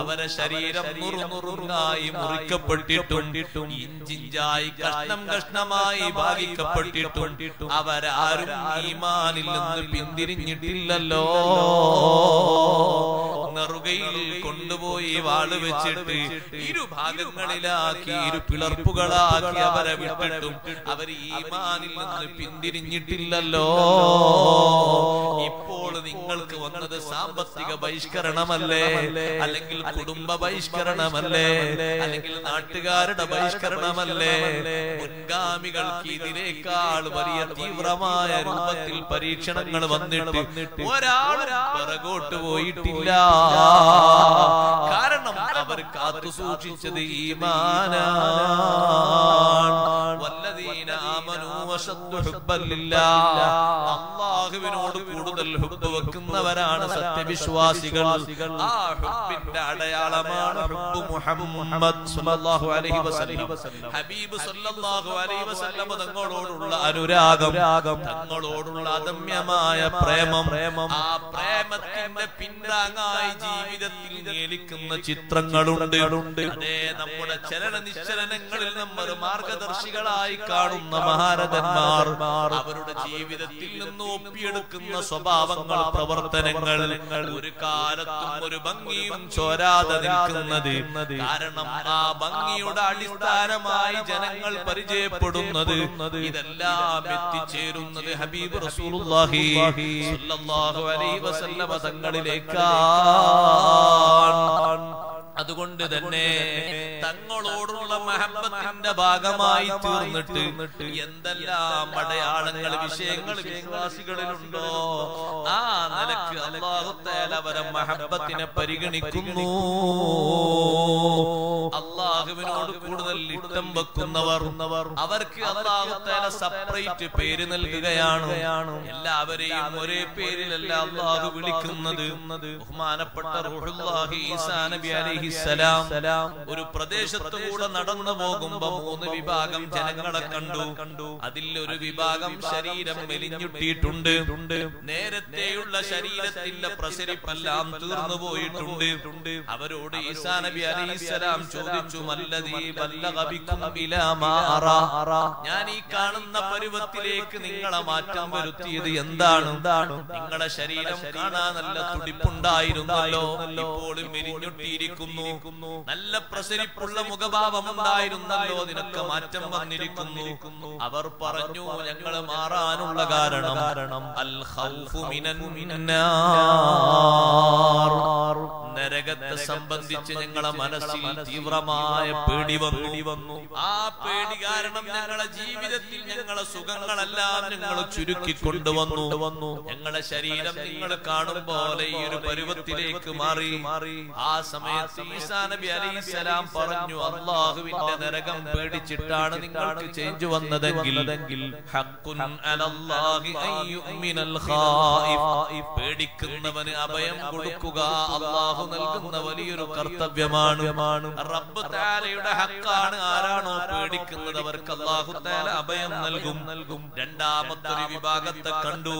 അവരെ ശരീരം നുറുനുറുങ്ങായി മുറിക്കപ്പെട്ടിട്ടും ഇഞ്ചിഞ്ചായി കഷ്ണം കഷ്ണമായി ഭാഗിക്കപ്പെട്ടിട്ടും അവരാരും ഈമാനിൽ നിന്ന് പിന്തിരിഞ്ഞിട്ടില്ലല്ലോ. നെറുകയിൽ കൊണ്ടുപോയി വാൾ വെച്ചിട്ട് ഇരുഭാഗങ്ങളിലാക്കി ഇരു പിളർപ്പുകളാക്കി അവരെ വിട്ടിട്ടും അവർ ഈമാനിൽ നിന്ന് പിന്തിരിഞ്ഞിട്ടില്ലല്ലോ. ഇപ്പോൾ നിങ്ങൾക്ക് വന്നത് സാമ്പത്തിക ബഹിഷ്കരണമല്ലേ? അല്ലെങ്കിൽ കുടുംബ ബഹിഷ്കരണമല്ലേ? അല്ലെങ്കിൽ നാട്ടുകാരുടെ ബഹിഷ്കരണമല്ലേ? മുൻഗാമികൾക്ക് ഇതിനേക്കാൾ വലിയ തീവ്രമായ രൂപത്തിൽ പരീക്ഷണങ്ങൾ വന്നിട്ട് ഒരാൾ പിറകോട്ട് പോയിട്ടില്ല. കാരണം അവർ കാത്തു സൂക്ഷിച്ചത് ഈമാനാണ്. അല്ലാഹുവിനോട് കൂടുതൽ ഹുബ് വെക്കുന്നവരാണ് സത്യവിശ്വാസികൾ. ആ ഹുബിന്റെ അടയാളമാണ് ഹുബ് മുഹമ്മദ് സ്വല്ലല്ലാഹു അലൈഹി വസല്ലം. ഹബീബ് സ്വല്ലല്ലാഹു അലൈഹി വസല്ലം തങ്ങളോടുള്ള അനുരാഗം. തങ്ങളോടുള്ള അദമ്യമായ പ്രേമം. ആ പ്രേമത്തിന്റെ പിന്താങ്ങായി ജീവിതത്തിൽ നേലിക്കുന്ന ചിത്രങ്ങളുണ്ട്. അതേ നമ്മുടെ ചലന നിശ്ചലനങ്ങളിൽ നമ്മൾ മാർഗദർശികളായി കാണുന്ന മഹാരഥന്മാർ അവരുടെ ജീവിതത്തിൽ നിന്ന് ഒപ്പിയെടുക്കുന്ന സ്വഭാവങ്ങൾ പ്രവർത്തനങ്ങൾ ഒരു കാലത്തും ഒരു ഭംഗിയും ചോരാതെ നിൽക്കുന്നത്. കാരണം ആ ഭംഗിയുടെ അടിസ്ഥാനമായി ജനങ്ങൾ പരിചയപ്പെടുന്നത്. ഇതെല്ലാം എത്തിച്ചേരുന്നത് ഹബീബ് റസൂലുള്ളാഹി സ്വല്ലല്ലാഹു അലൈഹി വസല്ലമ തങ്ങളിലേക്കാണ്. അതുകൊണ്ട് തന്നെ തങ്ങളോടുള്ള മഹബത്തിന്റെ ഭാഗമായി തീർന്നിട്ട് എന്തെല്ലാം അടയാളങ്ങൾ വിഷയങ്ങൾ വിശ്വാസികളിലുണ്ടോ? ആ നിലയ്ക്ക് അള്ളാഹുത്തേലവരെ മഹബത്തിനെ പരിഗണിക്കുന്നു. അള്ളാഹുവിനോട് കൂടുതൽ ഇഷ്ടം വെക്കുന്നവർ അവർക്ക് അള്ളാഹുത്തേല സെപ്പറേറ്റ് പേര് നൽകുകയാണ്. എല്ലാവരെയും ഒരേ പേരിലല്ല അള്ളാഹു വിളിക്കുന്നത്. ബഹുമാനപ്പെട്ട റൂഹുല്ലാഹി ഈസാ നബി അലൈഹി അലൈഹിസ്സലാം ഒരു പ്രദേശത്തു കൂടെ നടന്നു പോകുമ്പോ മൂന്ന് വിഭാഗം ജനങ്ങളെ കണ്ടു. കണ്ടു അതിൽ ഒരു വിഭാഗം ശരീരം മെലിഞ്ഞുട്ടിയിട്ടുണ്ട്. നേരത്തെയുള്ള ശരീരത്തിന്റെ പ്രസരിപ്പെല്ലാം തീർന്നു പോയിട്ടുണ്ട്. അവരോട് ഈസാ നബി അലഹിസലാം ചോദിച്ചു ഞാൻ ഈ കാണുന്ന പരുവത്തിലേക്ക് നിങ്ങളെ മാറ്റം വരുത്തിയത് എന്താണ്? നിങ്ങളുടെ ശരീരം കാണാൻ നല്ല തുടിപ്പുണ്ടായിരുന്നല്ലോ. മെലിഞ്ഞൊട്ടിയിരിക്കുന്നു. നല്ല പ്രസരിപ്പുള്ള മുഖഭാവം ഉണ്ടായിരുന്നല്ലോ. നിനക്ക് മാറ്റം വന്നിരിക്കുന്നു. അവർ പറഞ്ഞു ഞങ്ങൾ മാറാനുള്ള കാരണം അൽ നരകത്തെ സംബന്ധിച്ച് ഞങ്ങളെ മനസ്സിൽ തീവ്രമായ പേടി വന്നു. ആ പേടി കാരണം ഞങ്ങളെ ജീവിതത്തിൽ ഞങ്ങളെ സുഖങ്ങളെല്ലാം ഞങ്ങൾ ചുരുക്കി കൊണ്ടുവന്നു. വന്നു ഞങ്ങളെ ശരീരം നിങ്ങൾ കാണും പോലെ ഈ ഒരു പരുവത്തിലേക്ക് മാറി. മാറി. ആ സമയത്ത് ഈസാ നബി പറഞ്ഞു അള്ളാഹുവിന്റെ നരകം പേടിച്ചിട്ടാണ് നിങ്ങൾക്ക് ചേഞ്ച് വന്നതെങ്കിൽ ഹഖുൻ അലല്ലാഹി അയ്യുമിനൽ ഖായിഫ്. പേടിക്കുന്നവന് അഭയം കൊടുക്കുക അള്ളാഹു നൽകുന്ന വലിയൊരു കർത്തവ്യമാണ്. റബ്ബ് താലയുടെ ഹക്കാണ് ആരാണോ പേടിക്കുന്നത് അവർക്ക് അള്ളാഹു താല അഭയം നൽകും. നൽകും രണ്ടാമത്തെ വിഭാഗത്തെ കണ്ടു.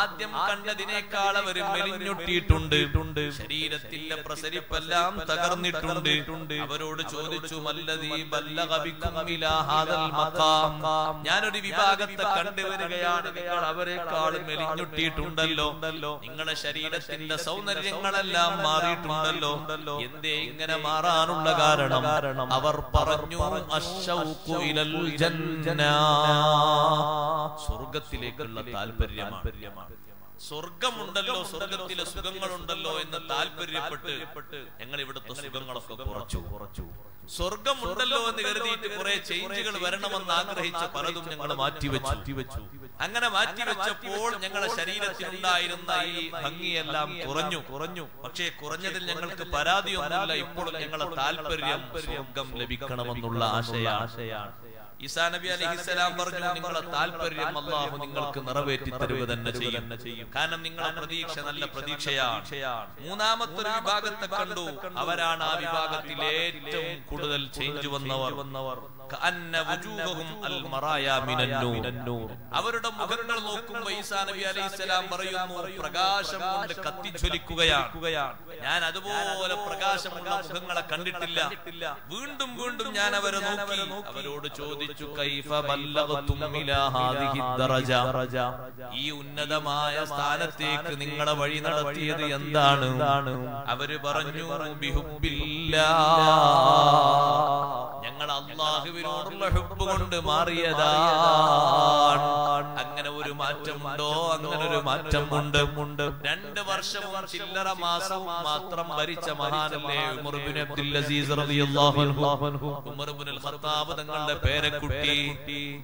ആദ്യം കണ്ടതിനേക്കാൾ അവർ മെലിഞ്ഞൊട്ടിയിട്ടുണ്ട്. ശരീരത്തിന്റെ പ്രസരിപ്പെല്ലാം തകർന്നിട്ടുണ്ട്. അവരോട് ചോദിച്ചു ഞാനൊരു വിഭാഗത്തെ കണ്ടുവരികയാണ്. നിങ്ങൾ അവരെക്കാളും മെലിഞ്ഞുട്ടിയിട്ടുണ്ടല്ലോ നിങ്ങളുടെ ശരീരത്തിന്റെ സൗന്ദര്യങ്ങളെല്ലാം മാറിയിട്ടുണ്ടല്ലോ. എന്തേ ഇങ്ങനെ മാറാനുള്ള കാരണം? അവർ പറഞ്ഞു സ്വർഗത്തിലേക്കുള്ള താല്പര്യമാണ് സ്വർഗമുണ്ടല്ലോ സ്വർഗത്തിലെ സുഖങ്ങളുണ്ടല്ലോ എന്ന് താല്പര്യപ്പെട്ട് ഞങ്ങൾ ഇവിടുത്തെ സുഖങ്ങളൊക്കെ കുറച്ചു. കുറച്ചു. സ്വർഗമുണ്ടല്ലോ എന്ന് കരുതിയിട്ട് കുറെ ചേഞ്ചുകൾ വരണമെന്ന് ആഗ്രഹിച്ച പലതും ഞങ്ങൾ മാറ്റിവെച്ചു അങ്ങനെ മാറ്റിവെച്ചപ്പോൾ ഞങ്ങളുടെ ശരീരത്തിലുണ്ടായിരുന്ന ഈ ഭംഗിയെല്ലാം കുറഞ്ഞു. കുറഞ്ഞു. പക്ഷേ കുറഞ്ഞതിൽ ഞങ്ങൾക്ക് പരാതിയൊന്നുമില്ല. ഇപ്പോൾ ഞങ്ങളുടെ താല്പര്യം സ്വർഗം ലഭിക്കണമെന്നുള്ള ആശയ ആശയാണ്. ഈസാ നബി അലൈഹിസ്സലാം പറഞ്ഞു നിങ്ങളെ താല്പര്യം അള്ളാഹു നിങ്ങൾക്ക് നിറവേറ്റി തരുക തന്നെ ചെയ്യും. കാരണം നിങ്ങളെ പ്രതീക്ഷ നല്ല പ്രതീക്ഷയാണ്. മൂന്നാമത്തെ ഒരു വിഭാഗത്തെ കണ്ടു. അവരാണ് ആ വിഭാഗത്തിൽ ഏറ്റവും കൂടുതൽ ചേഞ്ച് വന്നവർ. കഅന്ന വുജൂഹും അൽ മറായ മിനൻ നൂർ. അവരുടെ മുഖങ്ങൾ നോക്കുമ്പോൾ ഈസാ നബി അലൈഹിസ്സലാം പറയുന്നു പ്രകാശം കൊണ്ട് കത്തിജ്വലിക്കുകയാണ് ഞാൻ അതുപോലെ പ്രകാശമുള്ള മുഖങ്ങളെ കണ്ടിട്ടില്ല. വീണ്ടും വീണ്ടും ഞാൻ അവരെ നോക്കി. അവരോട് ചോദിച്ചു കൈഫ ബല്ലഗതും ഇലാ ഹാദിഹി ദറജ. ഈ ഉന്നതമായ സ്ഥാനത്തേക്ക് നിങ്ങളെ വഴി നടത്തിയത് എന്താണ്? അവർ പറഞ്ഞു ഞങ്ങൾ അള്ളാഹുവിനോടുള്ള ഹുബ് കൊണ്ട് മാറിയതാണ് അങ്ങനെ ഒരു മാറ്റമുണ്ടോ? അങ്ങനെ ഒരു മാറ്റമുണ്ട്. രണ്ട് വർഷവും ചില്ലറ മാസം മാത്രം ഭരിച്ച മഹാനല്ലേ ഉമർ ബിൻ അബ്ദുൽ അസീസ് റളിയല്ലാഹു അൻഹു. അൽ ഖത്താബ് തങ്ങളുടെ പേരക്കുട്ടി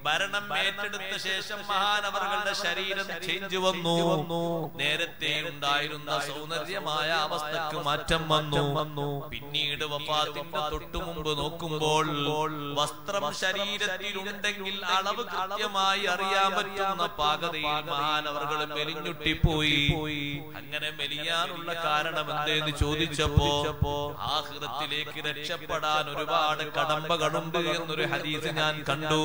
ഭരണം ഏറ്റെടുത്ത ശേഷം മഹാനവറുകളുടെ ശരീരം ചേഞ്ച് വന്നു. നേരത്തെ ഉണ്ടായിരുന്ന സൗന്ദര്യമായ അവസ്ഥക്ക് മാറ്റം വന്നു. പിന്നീട് വഫാത്തിന്റെ തൊട്ടു മുമ്പ് നോക്കുമ്പോൾ വസ്ത്രം ശരീരത്തിലുണ്ടെങ്കിൽ അളവ് കൃത്യമായി അറിയാൻ പറ്റുന്ന പാകതയിൽ മഹാനവർകൾ മെലിഞ്ഞുട്ടിപ്പോയി. അങ്ങനെ മെലിയാനുള്ള കാരണം എന്തെന്ന് ചോദിച്ചപ്പോ ആഹൃതത്തിലേക്ക് രക്ഷപ്പെടാൻ ഒരുപാട് കടമ്പകളുണ്ട് എന്നൊരു ഹദീസ് ഞാൻ കണ്ടു.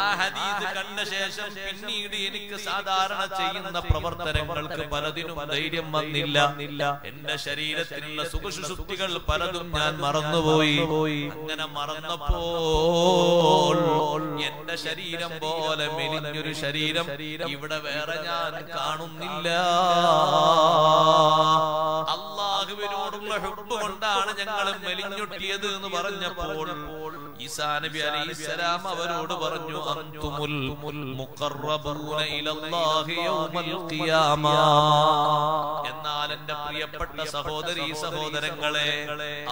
ആ ഹദീസ് കണ്ട ശേഷം പിന്നീട് എനിക്ക് സാധാരണ ചെയ്യുന്ന പ്രവർത്തനങ്ങൾക്ക് പലതിനും ധൈര്യം വന്നില്ല. എന്റെ ശരീരത്തിലുള്ള സുഖശുശുദ്ധികൾ പലതും ഞാൻ മറന്നുപോയി. അങ്ങനെ മറന്നപ്പോൾ എന്റെ ശരീരം പോലെ മെലിഞ്ഞൊരു ശരീരം ഇവിടെ വേറെ ഞാൻ കാണുന്നില്ല. അള്ളാഹുവിനോടുള്ള ഹുബ് കൊണ്ടാണ് ഞങ്ങൾ മെലിഞ്ഞൊട്ടിയത് എന്ന് പറഞ്ഞപ്പോൾ ഈസാ നബി അലൈഹിസ്സലാം അവരോട് പറഞ്ഞു അന്തുമുൽ മുഖറബൂന ഇലല്ലാഹി യൗമൽ ഖിയാമ. എന്നാൽ എന്റെ പ്രിയപ്പെട്ട സഹോദരി സഹോദരങ്ങളെ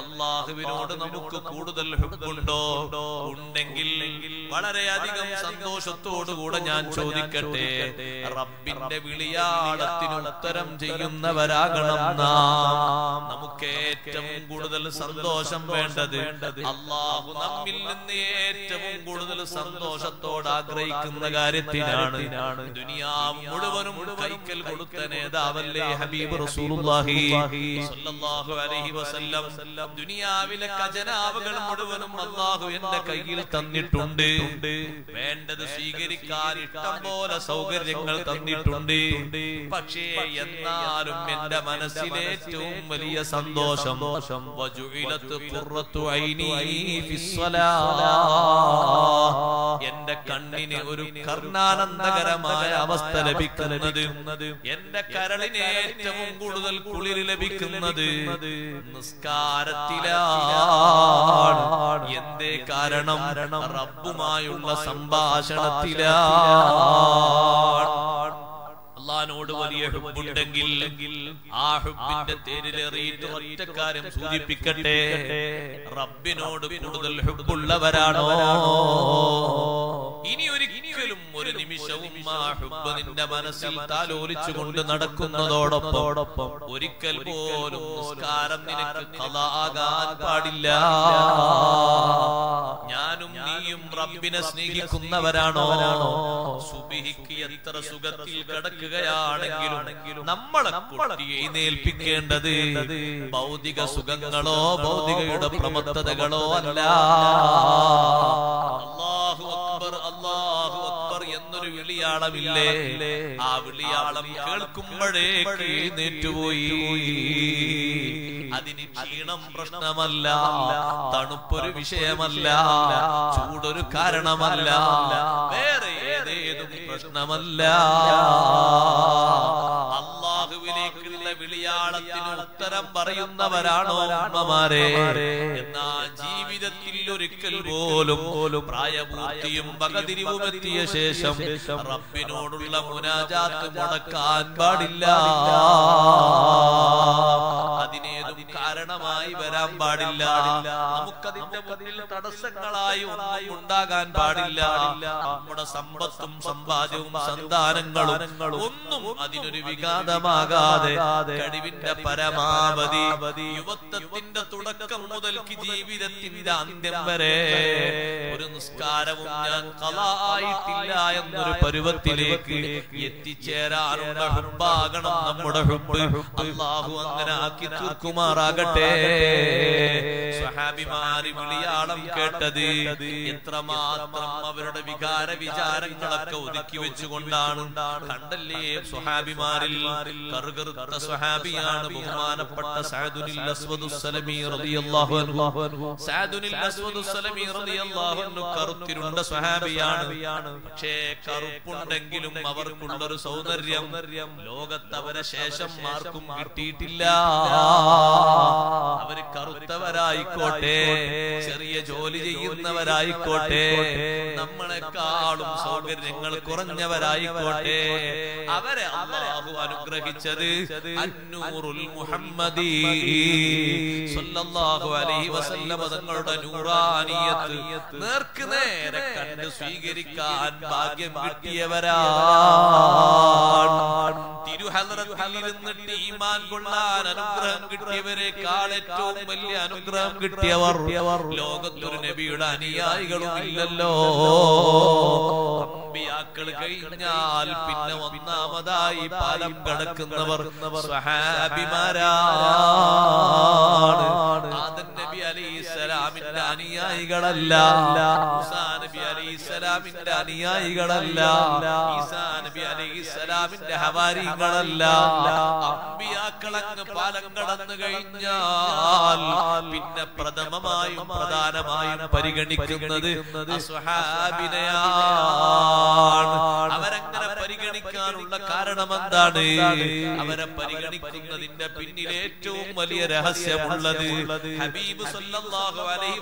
അള്ളാഹുവിനോട് നമുക്ക് കൂടുതൽ ഹുബുണ്ടോ ഉണ്ടെങ്കിൽ വളരെയധികം സന്തോഷത്തോടുകൂടെ ഞാൻ ചോദിക്കട്ടെ റബ്ബിന്റെ വിളിയാളത്തിന് ഉത്തരം ചെയ്യുന്നവരാകണം നാം. നമുക്ക് ഏറ്റവും കൂടുതൽ സന്തോഷം വേണ്ടത് അള്ളാഹു നമ്മിൽ നിന്ന് ഏറ്റവും കൂടുതൽ സന്തോഷത്തോട് ആഗ്രഹിക്കുന്ന കാര്യത്തിനാണ്. ദുനിയാവ് മുഴുവനും കൈക്കൽ കൊടുത്ത നേതാവല്ലേ ഹബീബ് റസൂലുള്ളാഹി അലൈഹി വസല്ലം. ദുനിയാവിലെ ഖജനാവുകൾ മുഴുവനും അള്ളാഹു എന്റെ കയ്യിൽ തന്നിട്ടുണ്ട്. വേണ്ടത് സ്വീകരിക്കാൻ ഇഷ്ടം പോലെ സൗകര്യങ്ങൾ തന്നിട്ടുണ്ട്. പക്ഷേ എന്നാലും എന്റെ മനസ്സിലേറ്റവും വലിയ സന്തോഷം ഫിസ്സലാ. എന്റെ കണ്ണിന് ഒരു കർണാനന്ദകരമായ അവസ്ഥ ലഭിക്കുന്നത്. എന്റെ കരളിന് ഏറ്റവും കൂടുതൽ കുളിര് ലഭിക്കുന്നത് നിസ്കാരത്തിലാണ്. എന്തേ കാരണം? റബ്ബുമായുള്ള സംഭാഷണത്തിലാണ്. അള്ളഹാനോട് വലിയ ഹുബുണ്ടെങ്കിൽ ആ ഹുബിന്റെ തേരിലേറിയിട്ട് ഒറ്റക്കാരം സൂചിപ്പിക്കട്ടെ. റബ്ബിനോട് കൂടുതൽ ഹുബുള്ളവരാണോ? ഇനി ഒരിക്കലും ഒരു നിമിഷവും ആ ഹുബ് നിന്റെ മനസ്സിൽ താലോലിച്ചുകൊണ്ട് നടക്കുന്നതോടൊപ്പം ഒരിക്കൽ പോലും നിസ്കാരം നിനക്ക് കലാകാൻ പാടില്ല. ഞാനും നീയും റബ്ബിനെ സ്നേഹിക്കുന്നവരാണോ? സുബിഹിക്ക് എത്ര സുഖത്തിൽ കിടക്കുകയാണെങ്കിലും നമ്മളെ എഴുന്നേൽപ്പിക്കേണ്ടത് ഭൗതിക സുഖങ്ങളോ ഭൗതികയുടെ പ്രമത്തതകളോ അല്ല. അല്ലാഹു അക്ബർ അല്ലാഹു അക്ബർ എന്നൊരു വിളിയാളമില്ലേ? ആ വിളിയാളം കേൾക്കുമ്പോഴേ എഴുന്നേറ്റുപോയി അതിന് ക്ഷീണം പ്രശ്നമല്ല തണുപ്പൊരു വിഷയമല്ല ചൂടൊരു കാരണമല്ല വേറെ പ്രശ്നമല്ല അള്ളാഹുവിലേക്കുള്ള വിളിയാളത്തിന് ഉത്തരം പറയുന്നവരാണോ അമ്മമാരെ എന്നാ ജീവിതത്തിൽ ഒരിക്കൽ പോലും പ്രായപൂർത്തിയും വകതിരിവും എത്തിയ ശേഷം റബ്ബിനോടുള്ള മുനാജാത്ത് മുടക്കാൻ പാടില്ല. കാരണം കാരണമായി വരാൻ പാടില്ല. നമുക്കതിന്റെ മുന്നിൽ തടസ്സങ്ങളായി ഉണ്ടാകാൻ പാടില്ല. നമ്മുടെ സമ്പത്തും സമ്പാദ്യവും സന്താനങ്ങളും ഒന്നും അതിനൊരു വിഘാതമാകാതെ കഴിവിന്റെ പരമാവധി യുവത്വത്തിന്റെ തുടക്കം മുതൽക്ക് ജീവിതത്തിന്റെ അന്ത്യം വരെ ഒരു നിസ്കാരവും ഞാൻ കലായിട്ടില്ല എന്നൊരു പരുവത്തിലേക്ക് എത്തിച്ചേരാനുള്ള ഹുബാകണം നമ്മുടെ ഹുബ്. അള്ളാഹു അങ്ങനെ ആക്കി തീർക്കുമാറാകട്ടെ സ്വഹാബിമാരി വിളിയാളം കേട്ടത് എത്രമാത്രം അവരുടെ വികാര വിചാരങ്ങളൊക്കെ ഒതുക്കി വെച്ചുകൊണ്ടാണ്. കണ്ടല്ലേ സ്വഹാബിമാരിൽ കറുകറുത്ത സ്വഹാബിയാണ് ബഹുമാനപ്പെട്ട സഅദുനിൽ അസ്വദു സലമി റളിയല്ലാഹു അൻഹു. സഅദുനിൽ അസ്വദു സലമി റളിയല്ലാഹു അൻഹു കറുത്തിരുണ്ട പക്ഷേ കറുപ്പുണ്ടെങ്കിലും അവർക്കുള്ളൊരു സൗന്ദര്യം ലോകത്തവരെ ശേഷം ആർക്കും കിട്ടിയിട്ടില്ല. അവർ കറുത്തവരായിക്കോട്ടെ ചെറിയ ജോലി ചെയ്യുന്നവരായിക്കോട്ടെ നമ്മളെക്കാളും സൗകര്യങ്ങൾ കുറഞ്ഞവരായിക്കോട്ടെ. അവരെ അള്ളാഹു അനുഗ്രഹിച്ചത് അന്നൂറുൽ മുഹമ്മദി അലൈഹി തങ്ങളുടെ നൂറാനിയത്ത് നേർക്ക് നേരെ സ്വീകരിക്കാൻ ഭാഗ്യം അനുഗ്രഹം കിട്ടിയവരെക്കാൾ ഏറ്റവും വലിയ അനുഗ്രഹം കിട്ടിയവർ. ലോകത്തൊരു നബിയുടെ അനുയായികളും ഇല്ലല്ലോ അമ്പിയാക്കൾ കഴിഞ്ഞാൽ പിന്നെ ഒന്നാമതായി പാലം കടക്കുന്നവർ സ്വഹാബിമാരാണ്. ആദം നബി അലൈഹിസ്സലാമിന്റെ അനുയായികളല്ല. നബി അലൈഹിസ്സലാമിന്റെ അനുയായികളല്ല. ഈസാ നബി അലൈഹിസ്സലാമിന്റെ ഹവാരികളല്ല. അമ്പിയാക്കൾ പാലം കടന്നു കഴിഞ്ഞാൽ പിന്നെ പ്രഥമമായും പ്രധാനമായും പരിഗണിക്കുന്നത് അവരെ പരിഗണിക്കാനുള്ള കാരണം എന്താണ് അവരെ പരിഗണിക്കുന്നതിന്റെ പിന്നിൽ ഏറ്റവും വലിയ രഹസ്യമുള്ളത് ഹബീബ് സല്ലല്ലാഹു അലൈഹി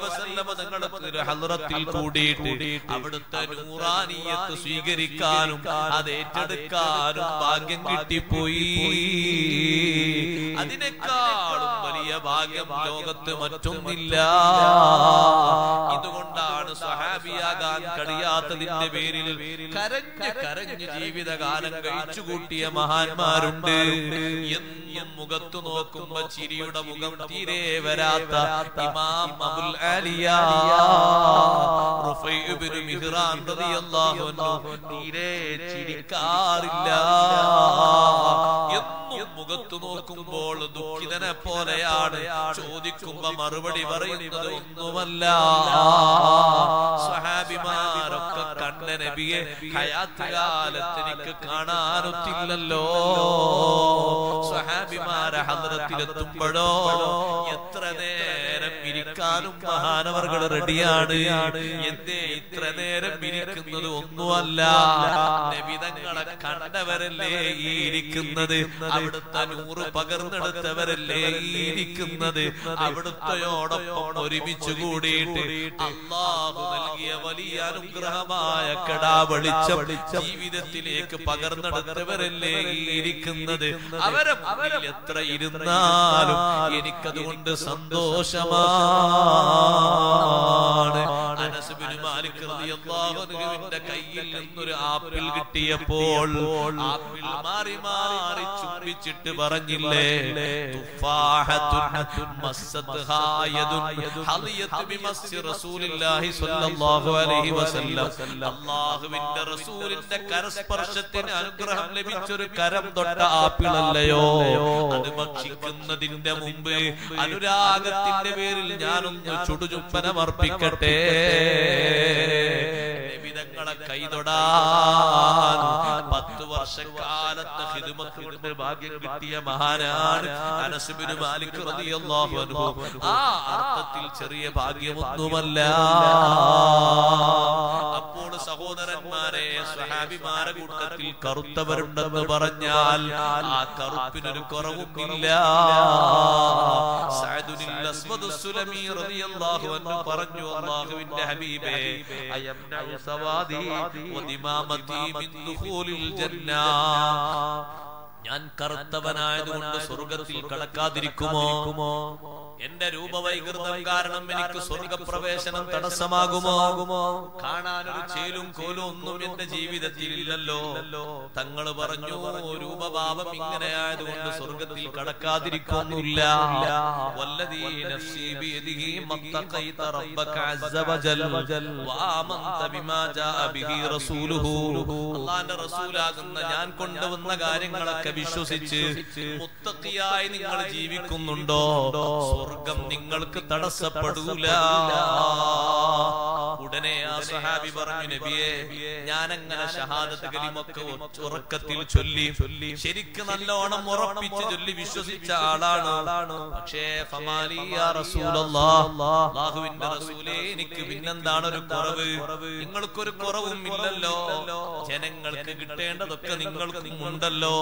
കൂടിയിട്ട് അവിടുത്തെ നൂറാനിയത്ത് സ്വീകരിക്കാനും അത് ഏറ്റെടുക്കാനും ഭാഗ്യം കിട്ടിപ്പോയി. അതിനേക്കാളും വലിയ ഭാഗ്യം ലോകത്ത് മറ്റൊന്നില്ല. ഇതുകൊണ്ടാണ് സഹാബിയാകാൻ കഴിയാത്തതിന്റെ പേരിൽ കരഞ്ഞ് കരഞ്ഞ് ജീവിതകാലം കഴിച്ചുകൂട്ടിയ മഹാന്മാരുണ്ട്. എന്നും മുഖത്തു നോക്കുമ്പോ ചിരിയുടെ മുഖം തീരെ വരാത്ത ഇമാം അബുൽ അൻഹു തീരെ ചിരിക്കാറില്ല. എന്നും മുഖത്തു നോക്കുമ്പോൾ ദുഃഖിതനെ പോലെയാണ് ചോദിക്കുമ്പോ മറുപടി പറയുന്നത് ഒന്നുമല്ല സഹാബിമാരൊക്കെ കണ്ട നബിയെ ഹയാത്ത് കാലത്ത് എനിക്ക് കാണാനൊത്തില്ലല്ലോ. സഹാബിമാരെ ഹദ്രത്തിലെത്തുമ്പോഴോ എത്ര നേരം ഇരിക്കാനും മഹാനവർകൾ റെഡിയാണ്. എന്തേ ഇത്ര നേരം ഇരിക്കുന്നത് ഒന്നുമല്ല. നബിതങ്ങളെ കണ്ടവരല്ലേ ഇരിക്കുന്നത്? അവിടുത്തെ നൂറ് പകർന്നെടുത്തവരല്ലേ ഇരിക്കുന്നത്? അവിടുത്തെയോടൊപ്പം ഒരുമിച്ച് കൂടിയിട്ട് അള്ളാഹു നൽകിയ വലിയ അനുഗ്രഹമായ കടാ വെളിച്ചം ജീവിതത്തിലേക്ക് പകർന്നെടുത്തവരല്ലേ ഇരിക്കുന്നത്? അവരെ അവരെ എത്ര ഇരുന്നാലും എനിക്കതുകൊണ്ട് സന്തോഷമാണ് കയ്യിൽ ആപ്പിൾ കിട്ടിയപ്പോൾ ആപ്പിൾ മാറി മാറി ചുംബിച്ചിട്ട് പറഞ്ഞില്ലേ റസൂലിന്റെ കരസ്പർശത്തിന് അനുഗ്രഹം ലഭിച്ചൊരു കരം തൊട്ട ആപ്പിളല്ലയോ? അത് ഭക്ഷിക്കുന്നതിന്റെ മുമ്പ് അനുരാഗത്തിന്റെ പേരിൽ ഞാനൊന്ന് ചുടുചുപ്പനമർപ്പിക്കട്ടെ അർപ്പിക്കട്ടെ. നബിതങ്ങളെ കൈതൊടാൻ പത്ത് വർഷക്കാലത്തെ ഹിദുമത്ത് കൊണ്ട് ഭാഗ്യം കിട്ടിയ മഹാനാണ് അനസ് ബിൻ മാലിക് റളിയല്ലാഹു അൻഹു. ആ അർത്ഥത്തിൽ ചെറിയ ഭാഗ്യമൊന്നുമല്ല. അപ്പോൾ സഹോദരന്മാരെ സ്വഹാബിമാരെ കൂട്ടത്തിൽ കറുത്തവരുണ്ടെന്ന് പറഞ്ഞാൽ ആ കറുപ്പിനൊരു കുറവുമില്ല. സഅദുൽ അസ്വദ് സുലമി റളിയല്ലാഹു അൻഹു പറഞ്ഞു അല്ലാഹുവിന്റെ ഹബീബേ അയംനഉ സവാദി വദിമാമതി മിൻ ദുഖൂലിൽ ജന്ന. ഞാൻ കറുത്തവനായതുകൊണ്ട് സ്വർഗത്തിൽ കടക്കാതിരിക്കുമോ? എന്റെ രൂപവൈകൃതം കാരണം എനിക്ക് സ്വർഗപ്രവേശനം തടസ്സമാകുമോ? കാണാനൊരു ചേലും കോലും ഒന്നും എന്റെ ജീവിതത്തിൽ ഇല്ലല്ലോ തങ്ങൾ പറഞ്ഞു രൂപഭാവം ഇങ്ങനെ ആയതുകൊണ്ട് സ്വർഗത്തിൽ കടക്കാതിരിക്കൊന്നുമില്ല. റസൂലാകുന്ന ഞാൻ കൊണ്ടുവന്ന കാര്യങ്ങളൊക്കെ വിശ്വസിച്ച് മുത്തഖിയായി നിങ്ങൾ ജീവിക്കുന്നുണ്ടോ? സ്വർഗം നിങ്ങൾക്ക് തടസ്സപ്പെടൂല. ഉടനെ ആ സഹാബി പറഞ്ഞു നബിയെ ഞാൻ അങ്ങനെ ഷഹാദത്ത് കലിമൊക്കെ ഉറക്കത്തിൽ ചൊല്ലി ചൊല്ലി ശരിക്ക് നല്ലോണം ഉറപ്പിച്ച് ചൊല്ലി വിശ്വസിച്ച ആളാണ്. പക്ഷേ അല്ലാഹുവിന്റെ റസൂലേ എനിക്ക് പിന്നെന്താണ് ഒരു കുറവ്? നിങ്ങൾക്കൊരു കുറവും ഇല്ലല്ലോ. ജനങ്ങൾക്ക് കിട്ടേണ്ടതൊക്കെ നിങ്ങൾക്കും ഉണ്ടല്ലോ.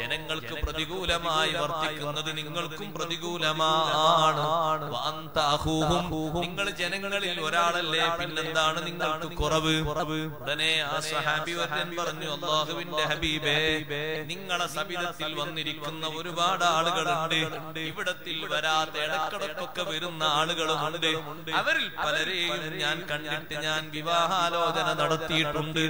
ജനങ്ങൾക്ക് പ്രതികൂലമായി വർത്തിക്കുന്നത് നിങ്ങൾക്കും പ്രതികൂലമാണ് അഖൂഹും. നിങ്ങൾ ജനങ്ങളിൽ ഒരാളല്ലേ? പിന്നെന്താണ് നിങ്ങൾക്ക് കുറവ്? ഉടനെ ആ സഹാബി പറഞ്ഞു അള്ളാഹുവിന്റെ ഹബീബേ നിങ്ങളെ സബിതത്തിൽ വന്നിരിക്കുന്ന ഒരുപാട് ആളുകളുണ്ട്. ഇവിടത്തിൽ വരാത്ത ഇടക്കിടക്കൊക്കെ വരുന്ന ആളുകളുമുണ്ട്. അവരിൽ പലരെയും ഞാൻ കണ്ടിട്ട് ഞാൻ വിവാഹാലോചന നടത്തിയിട്ടുണ്ട്.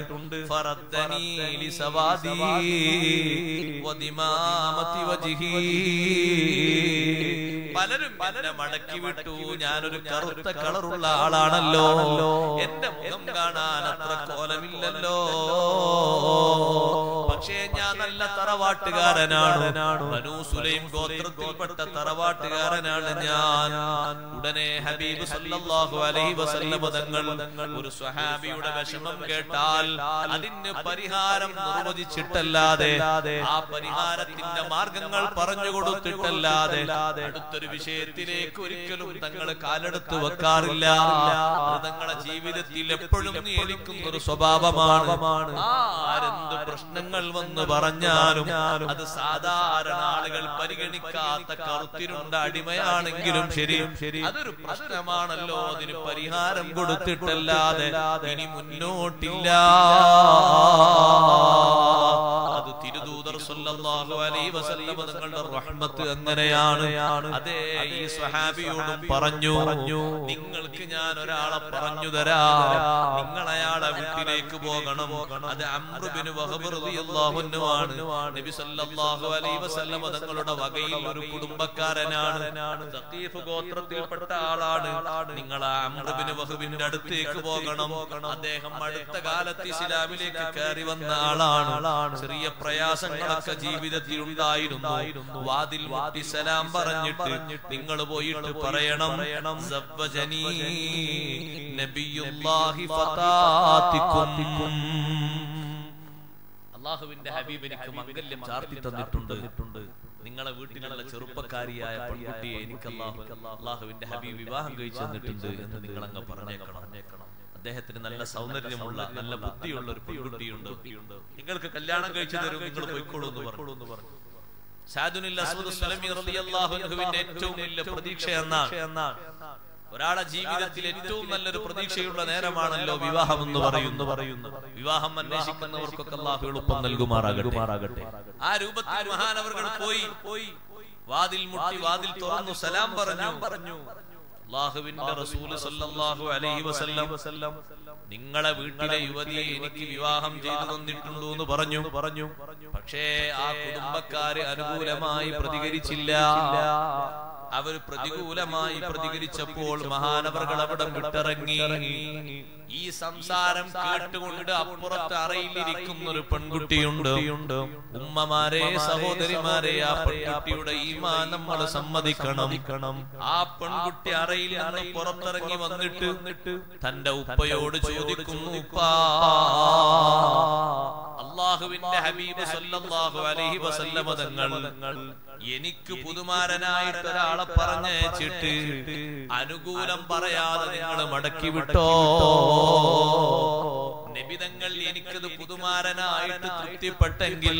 പലരും. പലരും മടക്കി വിട്ടു. ഞാനൊരു കറുത്ത കളറുള്ള ആളാണല്ലോ. എന്റെ മുഖം കാണാൻ അത്ര കോലമില്ലല്ലോ. പക്ഷേ ഞാൻ നല്ല തറവാട്ടുകാരനാണ്. സുലൈം ഗോത്രത്തിൽപ്പെട്ട തറവാട്ടുകാരനാണ് ഞാൻ. ഉടനെ ഹബീബ് സല്ലല്ലാഹു അലൈഹി വസല്ലം തങ്ങൾ ഒരു സ്വഹാബിയുടെ വിഷമം കേട്ടാൽ അതിന് പരിഹാരം നിർവചിച്ചിട്ടല്ലാതെ ആ പരിഹാരത്തിന്റെ മാർഗങ്ങൾ പറഞ്ഞു കൊടുത്തിട്ടല്ലാതെ അടുത്തൊരു വിഷയത്തിലേക്ക് ഒരിക്കലും തങ്ങൾ കാലെടുത്ത് വെക്കാറില്ല. തങ്ങളെ ജീവിതത്തിൽ എപ്പോഴും നിയമിക്കുന്ന ഒരു സ്വഭാവമാണ്. ആരെന്ത് പ്രശ്നങ്ങൾ വന്ന് പറഞ്ഞാലും അത് സാധാരണ ആളുകൾ പരിഗണിക്കാത്ത കറുത്തിരുണ്ട അടിമയാണെങ്കിലും ശരി. അതൊരു പ്രശ്നമാണല്ലോ. അതിന് പരിഹാരം കൊടുത്തിട്ടല്ലാതെ ഇനി മുന്നോട്ടില്ല. അത് തിരുദൂതർ സല്ലല്ലാഹു അലൈഹി വസല്ലം തങ്ങളുടെ റഹ്മത്ത് അങ്ങനെയാണ് അതേ ഈ സ്വഹാബിയോടും പറഞ്ഞു നിങ്ങൾക്ക് ഞാൻ ഒരാളെ പറഞ്ഞു തരാം. നിങ്ങൾ അയാളെ വീട്ടിലേക്ക് പോകണം. അത് അമ്രുബിന് വഹബ് റളിയല്ലാഹു അൻഹു ആണ്. നബി സല്ലല്ലാഹു അലൈഹി വസല്ലമ തങ്ങളുടെ വകയിൽ ഒരു കുടുംബക്കാരനാണ്. സഖീഫ് ഗോത്രത്തിൽപ്പെട്ട ആളാണ്. നിങ്ങൾ ആ അമ്രുബിന് വഹബിന്റെ അടുത്തേക്ക് പോകണം. അദ്ദേഹം അടുത്ത കാലത്ത് ഇസ്ലാമിലേക്ക് കയറി വന്ന ആളാണ്. ചെറിയ പ്രയാസങ്ങളൊക്കെ ജീവിതത്തിൽ ഉണ്ടായിരുന്നു വാതിൽ വാതി സലാം പറഞ്ഞിട്ട് നിങ്ങൾ പോയിട്ട് പറയണം. അള്ളാഹുവിന്റെ ഹബീബ് എനിക്ക് മംഗല്യം ചാർത്തി തന്നിട്ടുണ്ട്. നിങ്ങളെ വീട്ടിലുള്ള ചെറുപ്പക്കാരിയായ പെൺകുട്ടിയെ എനിക്ക് അള്ളാഹു അള്ളാഹുവിന്റെ ഹബീബ് വിവാഹം കഴിച്ചു തന്നിട്ടുണ്ട് എന്ന് നിങ്ങൾ അങ്ങ് പറഞ്ഞേക്കണം. അദ്ദേഹത്തിന് നല്ല സൗന്ദര്യമുള്ള നല്ല ബുദ്ധിയുള്ള ഒരു പെൺകുട്ടിയുണ്ട്. നിങ്ങൾക്ക് കല്യാണം കഴിച്ചു തരും നിങ്ങൾ പോയിക്കോളൂ എന്ന് പറഞ്ഞു. ഏറ്റവും വലിയ പ്രതീക്ഷ എന്നാണ്. ഒരാളെ ജീവിതത്തിൽ ഏറ്റവും നല്ലൊരു പ്രതീക്ഷയുള്ള നേരമാണല്ലോ വിവാഹം എന്ന് പറയുന്നു പറയുന്നു വിവാഹം അന്വേഷിക്കുന്നവർക്കൊക്കെ അള്ളാഹു എളുപ്പം നൽകുമാറാകട്ടെ. ആ രൂപത്തിൽ മഹാനവർകൾ പോയി. പോയി. വാതിൽ മുട്ടി വാതിൽ തുറന്നു സലാം പറഞ്ഞു. പറഞ്ഞു. അള്ളാഹുവിന്റെ റസൂൽ സല്ലല്ലാഹു അലൈഹി വസല്ലം നിങ്ങളെ വീട്ടിലെ യുവതിയെ എനിക്ക് വിവാഹം ചെയ്തു തന്നിട്ടുണ്ടോ എന്ന് പറഞ്ഞു. പറഞ്ഞു. പക്ഷേ ആ കുടുംബക്കാര് അനുകൂലമായി പ്രതികരിച്ചില്ല. അവർ പ്രതികൂലമായി പ്രതികരിച്ചപ്പോൾ മഹാനവർകൾ അവിടെ വിട്ടിറങ്ങി. ഈ സംസാരം കേട്ടുകൊണ്ട് അപ്പുറത്ത് അറയിലിരിക്കുന്ന ഒരു പെൺകുട്ടിയുണ്ട്. ഉമ്മമാരെ സഹോദരിമാരെ ആ പെൺകുട്ടിയുടെ ഈമാൻ നമ്മൾ സമ്മതിക്കണം. ആ പെൺകുട്ടി അറയിൽ നിന്ന് പുറത്തിറങ്ങി വന്നിട്ട് തന്റെ ഉപ്പയോട് ചോദിക്കുന്നു ഉപ്പാ അള്ളാഹുവിന്റെ ഹബീബ് സല്ലല്ലാഹു അലൈഹി വസല്ലമ തങ്ങൾ എനിക്ക് പുതുമാരനായിട്ട് ഒരാളെ പറഞ്ഞയച്ചിട്ട് അനുകൂലം പറയാതെ നിങ്ങൾ മടക്കി വിട്ടോ? നിബിതങ്ങൾ എനിക്കത് പുതുമാരനായിട്ട് തൃപ്തിപ്പെട്ടെങ്കിൽ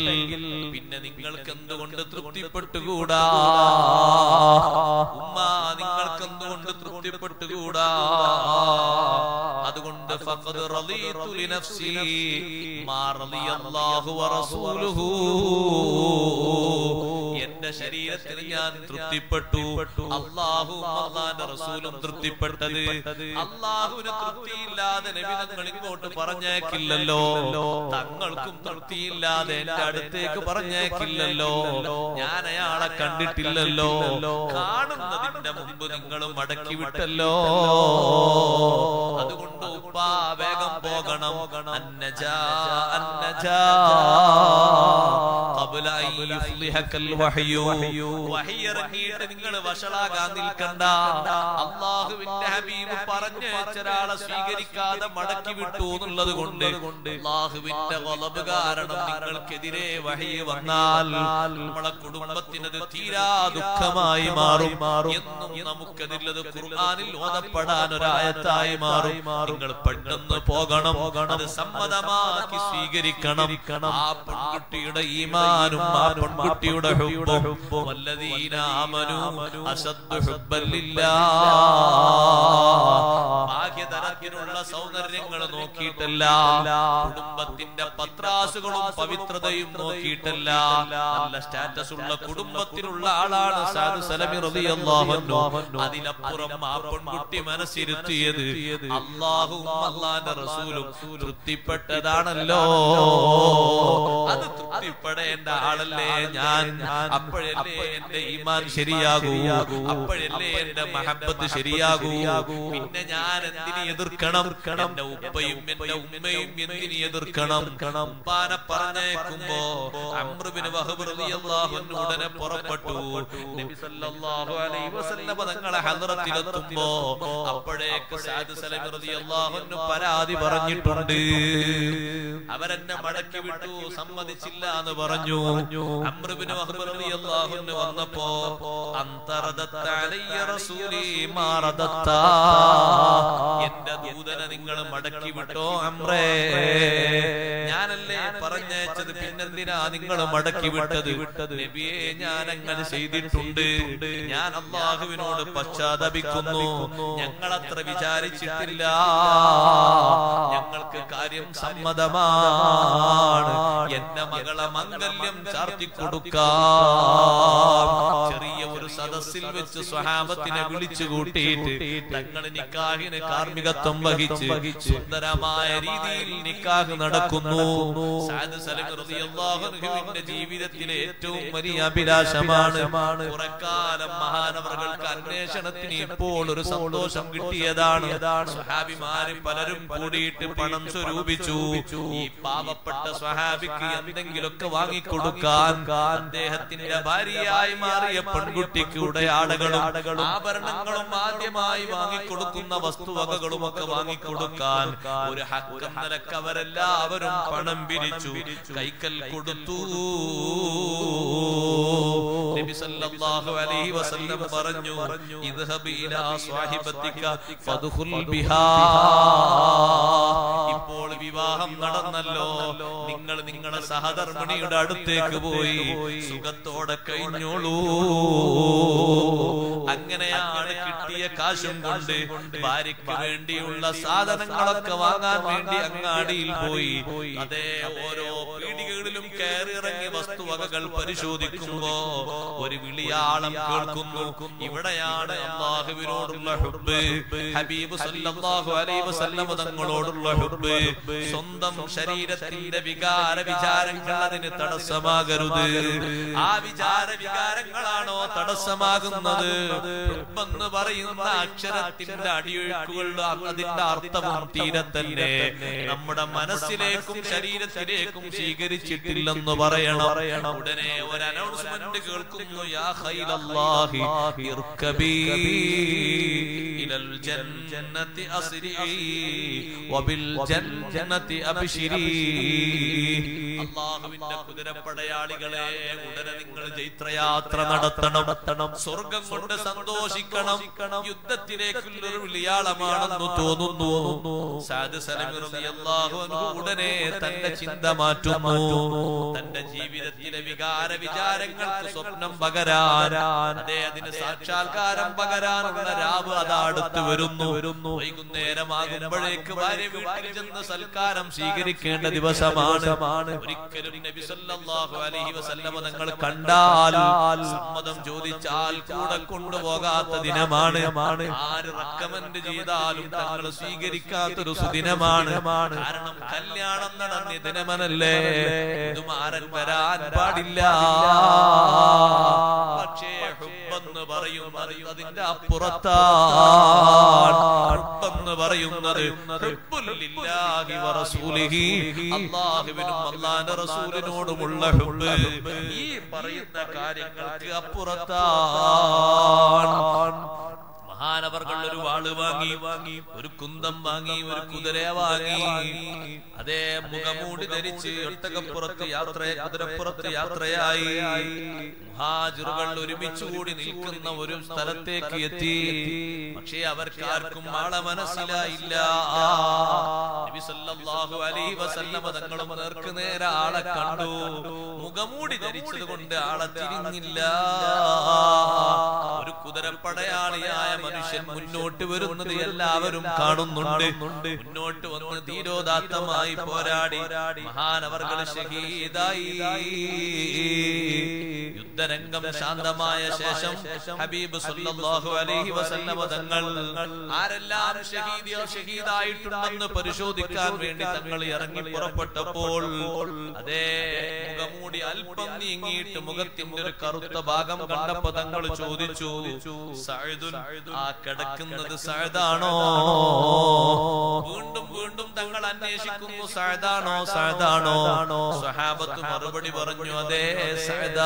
പിന്നെ നിങ്ങൾക്ക് എന്തുകൊണ്ട് തൃപ്തിപ്പെട്ടുകൂടാ? ഉമ്മ നിങ്ങൾക്ക് എന്തുകൊണ്ട് തൃപ്തിപ്പെട്ടുകൂടാ? അതുകൊണ്ട് ഫഖദ് എന്റെ ശരീരത്തിൽ ഞാൻ തൃപ്തിപ്പെട്ടു. അള്ളാഹു റസൂലും തൃപ്തിപ്പെട്ടത്. അള്ളാഹുവിന് തൃപ്തിയില്ലാതെ നബിതങ്ങൾ ഇങ്ങോട്ട് പറഞ്ഞേക്കില്ലല്ലോ. തങ്ങൾക്കും തൃപ്തിയില്ലാതെ എന്റെ അടുത്തേക്ക് പറഞ്ഞേക്കില്ലല്ലോ. ഞാൻ അയാളെ കണ്ടിട്ടില്ലല്ലോ. കാണുന്നതിന്റെ മുമ്പ് നിങ്ങളും മടക്കി വിട്ടല്ലോ. അതുകൊണ്ട് ഉപ്പാ വേഗം പോകണം. അന്നജ. അന്നജാ. ഇറങ്ങിയിട്ട് നിങ്ങൾ വഷളാകാൻ നിൽക്കണ്ട. അള്ളാഹുവിന്റെ ഹബീബ് പറഞ്ഞു വെച്ചൊരാളെ സ്വീകരിക്കാതെ മടക്കി വിട്ടു എന്നുള്ളത് കൊണ്ട് അള്ളാഹുവിന്റെ കാരണം നിങ്ങൾക്കെതിരെ വഹി വന്നാൽ നമ്മളെ കുടുംബത്തിനത് തീരാ ദുഃഖമായി മാറും. എന്നും നമുക്കതില്ലത് ഖുർആാനിൽ ഓതപ്പെടാൻ ഒരായത്തായി മാറും. നിങ്ങൾ പെട്ടെന്ന് പോകണം. അത് സമ്മതമാക്കി സ്വീകരിക്കണം. ആ പെൺകുട്ടിയുടെ ഈമാൻ ഈമാനും ആ പെൺകുട്ടിയുടെ ഭാഗ്യതരത്തിനുള്ള സൗന്ദര്യങ്ങൾ നോക്കിയിട്ടല്ല. കുടുംബത്തിന്റെ പത്രാസുകളും പവിത്രതയും നോക്കിയിട്ടല്ല. നല്ല സ്റ്റാറ്റസ് ഉള്ള കുടുംബത്തിലുള്ള ആളാണ് സാധു സലമി റളിയല്ലാഹു അൻഹു. അതിനപ്പുറം ആ പെൺകുട്ടി മനസ്സിരുത്തിയത് അള്ളാഹും അള്ളാന്റെ റസൂലും തൃപ്തിപ്പെട്ടതാണല്ലോ. അത് തൃപ്തിപ്പെടേണ്ട ആളല്ലേ? ഞാൻ അപ്പോഴല്ലേ എന്റെ ഈമാൻ ശരിയാകൂ? അപ്പോഴല്ലേ എന്റെ മഹബത്ത് ശരിയാകൂ? പിന്നെ ഞാൻ എന്തിനെ എതിർക്കണം? എന്റെ ഉപ്പയും എന്റെ ഉമ്മയും എന്തിനെ എതിർക്കണം? ഉപ്പാനെ പറഞ്ഞേക്കുമ്പോ അമ്രുബിന് വഹബ് റളിയല്ലാഹു അൻഹു ഉടനെ പുറപ്പെട്ടു. നബി സല്ലല്ലാഹു അലൈഹി വസല്ലമ തങ്ങളെ ഹദ്റത്തിലെത്തുമ്പോ അപ്പോഴേക്ക് സഅദ് സലമി റളിയല്ലാഹു അൻഹു പരാതി പറഞ്ഞിട്ടുണ്ട്. അവരെന്നെ മടക്കി വിട്ടു സമ്മതിച്ചില്ല എന്ന് പറഞ്ഞു. അമ്രുബിന് വഹബ് വന്നപ്പോ എന്റെ ദൂതനെ നിങ്ങൾ മടക്കി വിട്ടോ അമ്രേ? ഞാനല്ലേ പറഞ്ഞയച്ചത് പിന്നെന്തിനാ നിങ്ങൾ മടക്കി വിട്ടത് നബിയെ ഞാൻ അങ്ങനെ ചെയ്തിട്ടുണ്ട്. ഞാൻ അള്ളാഹുവിനോട് പശ്ചാത്തപിക്കുന്നു. ഞങ്ങൾ അത്ര വിചാരിച്ചിട്ടില്ല. ഞങ്ങൾക്ക് കാര്യം സമ്മതമാണ്. എന്റെ മകളെ മംഗല്യം ചാർത്തി കൊടുക്കാം ചെറിയ ഒരു സദസ്സിൽ വെച്ച് സ്വഹാബത്തിനെ വിളിച്ചു കൂട്ടിയിട്ട് തങ്ങൾ നിക്കാഹിന് കാർമ്മികത്വം വഹിച്ച് സുന്ദരമായ രീതിയിൽ നിക്കാഹ് നടക്കുന്നു. ജീവിതത്തിലെ ഏറ്റവും വലിയ അഭിലാഷമാണ്. കുറക്കാലം മഹാനവറുകൾക്ക് അന്വേഷണത്തിന് ഇപ്പോൾ ഒരു സന്തോഷം കിട്ടിയതാണ്. സ്വഹാബിമാര് പലരും കൂടിയിട്ട് പണം സ്വരൂപിച്ചു. ഈ പാവപ്പെട്ട സ്വഹാബിക്ക് എന്തെങ്കിലുമൊക്കെ വാങ്ങിക്കൊടുക്കാൻ അദ്ദേഹത്തിന്റെ ഭാര്യയായി മാറിയ പെൺകുട്ടിക്ക് ഉടയാടകളും ആഭരണങ്ങളും ആദ്യമായി വാങ്ങിക്കൊടുക്കുന്ന വസ്തുവകകളും ഒക്കെ വാങ്ങിക്കൊടുക്കാൻ ഒരു അവരെല്ലാവരും പണം പിരിച്ചു കൈക്കൽ കൊടുത്തു. നബി സല്ലല്ലാഹു അലൈഹി വസല്ലം പറഞ്ഞു ഇലാ ബിഹാ. ഇപ്പോൾ വിവാഹം നടന്നല്ലോ. നിങ്ങൾ നിങ്ങളുടെ സഹധർമ്മിണിയുടെ അടുത്തേക്ക് പോയി. സുഖത്തോടെ കഴിഞ്ഞോളൂ. അങ്ങനെയാണ് കിട്ടിയ കാശും കൊണ്ട് ഭാര്യയ്ക്ക് വേണ്ടിയുള്ള സാധനങ്ങളൊക്കെ വാങ്ങാൻ വേണ്ടി അങ്ങാടിയിൽ പോയി. അതേ ഓരോ പീടികകളിലും കയറിറങ്ങിയ വസ്തുവകകൾ പരിശോധിക്കുമ്പോ ഒരു വിളിയാളം കേൾക്കുന്നു. ഇവിടെയാണ് അള്ളാഹുവിനോടുള്ള ഹുബ് ഹബീബ്. സല്ലല്ലാഹു അലൈഹി വസല്ലം തങ്ങളോടുള്ള ഹുബ് സ്വന്തം ശരീരത്തിന്റെ വികാര വിചാരങ്ങൾ അതിന് തടസ്സമാകരുത്. ആ വിചാര വികാരങ്ങളാണോ തടസ്സമാകുന്നത്? എന്ന് പറയുന്ന അക്ഷരത്തിന്റെ അടിയൊഴുക്കുകൾ അതിന്റെ അർത്ഥവും തീരെ തന്നെ നമ്മുടെ മനസ്സിലേക്കും ശരീരത്തിലേക്കും സ്വീകരിച്ചിട്ടില്ലെന്ന് പറയണം. ഉടനെ ഒരു അനൗൺസ്മെന്റ് കേൾക്കുന്നു. യാ ഹൈലല്ലാഹി ഇർകബീ ഇലൽ വബിൽ അബ്ശിരി. അല്ലാഹുവിന്റെ കുതിരപ്പടയാളികളെ ഉടനെ നിങ്ങൾ ജൈത്രയാത്ര നടത്തണം. സ്വർഗം കൊണ്ട് സന്തോഷിക്കണം. യുദ്ധത്തിലേക്കുള്ള ഒരു വിളിയാളമാണെന്ന് തോന്നുന്നു. ഉടനെ തന്റെ ചിന്ത മാറ്റുന്നു. തന്റെ ജീവിതത്തിലെ വികാര വിചാരങ്ങൾക്ക് സ്വപ്നം പകരാൻ അതെ അതിന് സാക്ഷാത്കാരം പകരാനുള്ള രാവ് അതാ അടുത്ത് വരുന്നു. വൈകുന്നേരമാകുമ്പോഴേക്ക് ഭാര്യ വീട്ടിൽ ചെന്ന് സൽക്കാരം സ്വീകരിക്കേണ്ട ദിവസമാണ്. ഒരിക്കലും നബി അലൈഹി വസല്ലമ തങ്ങൾ കണ്ടാൽ സമ്മതം ചോദിച്ചാൽ കൂടെ കൊണ്ടുപോകാത്ത ദിനമാണ്. ആര് റെക്കമെന്റ് ചെയ്താലും തങ്ങൾ സ്വീകരിക്കാത്തൊരു സുദിനമാണ്. കാരണം കല്യാണം നടന്ന ദിനമനല്ലേ പുതുമാരൻ വരാൻ പാടില്ല. പക്ഷേ ഹുബ്ബെന്ന് പറയുന്നത് അതിന്റെ അപ്പുറത്താണ്. ഹുബ്ബെന്ന് പറയുന്നത് ഹുബ്ബുലില്ലാഹി വറസൂലിഹി അല്ലാഹുവിനും അല്ലാഹുവിന്റെ റസൂലിനോടുമുള്ള ഹുബ്ബ് ഈ പറയുന്ന കാര്യങ്ങൾക്ക് അപ്പുറത്താണ്. മഹാനവർകൾ ഒരു വാൾ വാങ്ങി വാങ്ങി ഒരു കുന്തം വാങ്ങി ഒരു കുതിര വാങ്ങി. അതേ മുഖമൂടി ധരിച്ച് ഒട്ടകപ്പുറത്ത് യാത്ര കുതിരപ്പുറത്ത് യാത്രയായി. മഹാജുറുകൾ ഒരുമിച്ച് കൂടി നിൽക്കുന്ന ഒരു സ്ഥലത്തേക്ക് എത്തി. പക്ഷേ അവർക്ക് ആർക്കും ആളെ മനസ്സിലായില്ല. തങ്ങളും നേർക്ക് നേരെ ആളെ കണ്ടു. മുഖമൂടി ധരിച്ചത് കൊണ്ട് ആളെ തിരിഞ്ഞില്ല. ഒരു കുതിരപ്പടയാളിയായ മനുഷ്യൻ മുന്നോട്ട് വരുന്നത് എല്ലാവരും കാണുന്നുണ്ട്. മുന്നോട്ട് വന്ന് തീരോദാത്തമായി പോരാടി. മഹാനവർകൾ ഷഹീദായി. യുദ്ധരംഗം ശാന്തമായ ശേഷം ഹബീബ് സല്ലല്ലാഹു അലൈഹി വസല്ലമ തങ്ങൾ ആരെല്ലാം ഷഹീദ് ഷഹീദായിട്ടുണ്ടെന്ന് പരിശോധിക്കാൻ വേണ്ടി തങ്ങൾ ഇറങ്ങി പുറപ്പെട്ടപ്പോൾ അതേ മുഖമൂടി അല്പം നീങ്ങിയിട്ട് മുഖത്തിന്റെ ഒരു കറുത്ത ഭാഗം കണ്ടപ്പോ തങ്ങൾ ചോദിച്ചു. ആ കിടക്കുന്നത് സഅദാണോ വീണ്ടും വീണ്ടും തങ്ങൾ അന്വേഷിക്കുന്നു. സഅദാണോ സഅദാണോ സഹാബത്ത് മറുപടി പറഞ്ഞു അതേ സഅദാൻ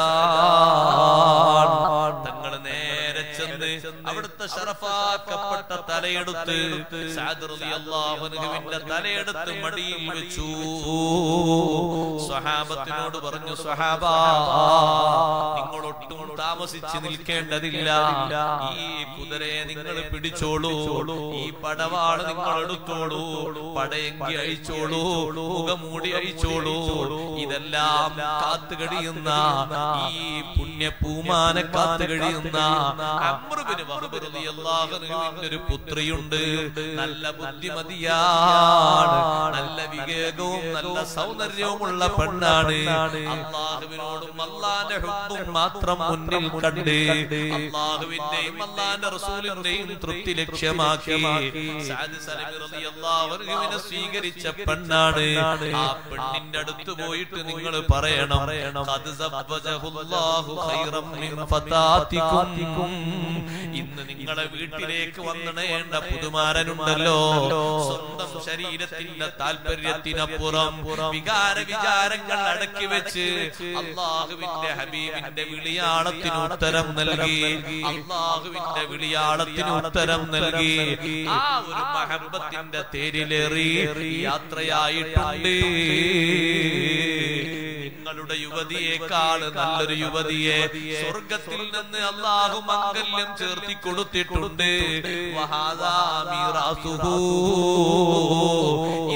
തങ്ങൾ നേരെ ചെന്ന് അവിടുത്തെ ഷറഫാക്കപ്പെട്ട തലയെടുത്ത് അൻഹുവിന്റെ തലയെടുത്ത് മടിയിൽ വെച്ചു. സ്വഹാബത്തിനോട് പറഞ്ഞു സ്വഹാബ നിങ്ങളൊട്ടും താമസിച്ച് നിൽക്കേണ്ടതില്ല. ഈ കുതിരയെ നിങ്ങൾ പിടിച്ചോളൂ. ഈ പടവാൾ നിങ്ങൾ എടുത്തോളൂ. പടയെങ്കി അഴിച്ചോളൂ. മുഖമൂടി അഴിച്ചോളൂ. ഇതെല്ലാം കാത്തു കഴിയുന്ന ഈ പുണ്യ പൂമാനെ കാത്തു കഴിയുന്ന ഒരു പുത്രിയുണ്ട്. നല്ല ബുദ്ധിമതിയാണ്. നല്ല വിവേകവും നല്ല സൗന്ദര്യവുമുള്ള പെണ്ണാണ്. അള്ളാഹുവിനോടും അള്ളാന്റെ മാത്രം മുന്നിൽ കണ്ട് അള്ളാഹുവിന്റെയും അള്ളാന്റെ റസൂലിന്റെയും തൃപ്തി ലക്ഷ്യമാക്കി. സ്വീകരിച്ച പെണ്ണാണ്. ആ പെണ്ണിന്റെ അടുത്ത് പോയിട്ട് നിങ്ങൾ പറയണം. ഇന്ന് നിങ്ങളെ വീട്ടിലേക്ക് വന്നിടേണ്ട പുതുമാരനുണ്ടല്ലോ. സ്വന്തം ശരീരത്തിന്റെ താല്പര്യത്തിനപ്പുറം വികാര വിചാരങ്ങൾ അടക്കി വെച്ച് അള്ളാഹുവിന്റെ ഹബീബിന്റെ വിളിയാണത്തിന് ഉത്തരം നൽകി. അള്ളാഹുവിന്റെ വിളിയാളത്തിന് ഉത്തരം നൽകി. ആ ഒരു മഹബത്തിന്റെ തേരിലേറി യാത്രയായിട്ടുണ്ട്. നിങ്ങളുടെ യുവതിയേക്കാൾ നല്ലൊരു യുവതിയെ. സ്വർഗത്തിൽ നിന്ന് അള്ളാഹു മംഗല്യം ചേർത്തി കൊടുത്തിട്ടുണ്ട്.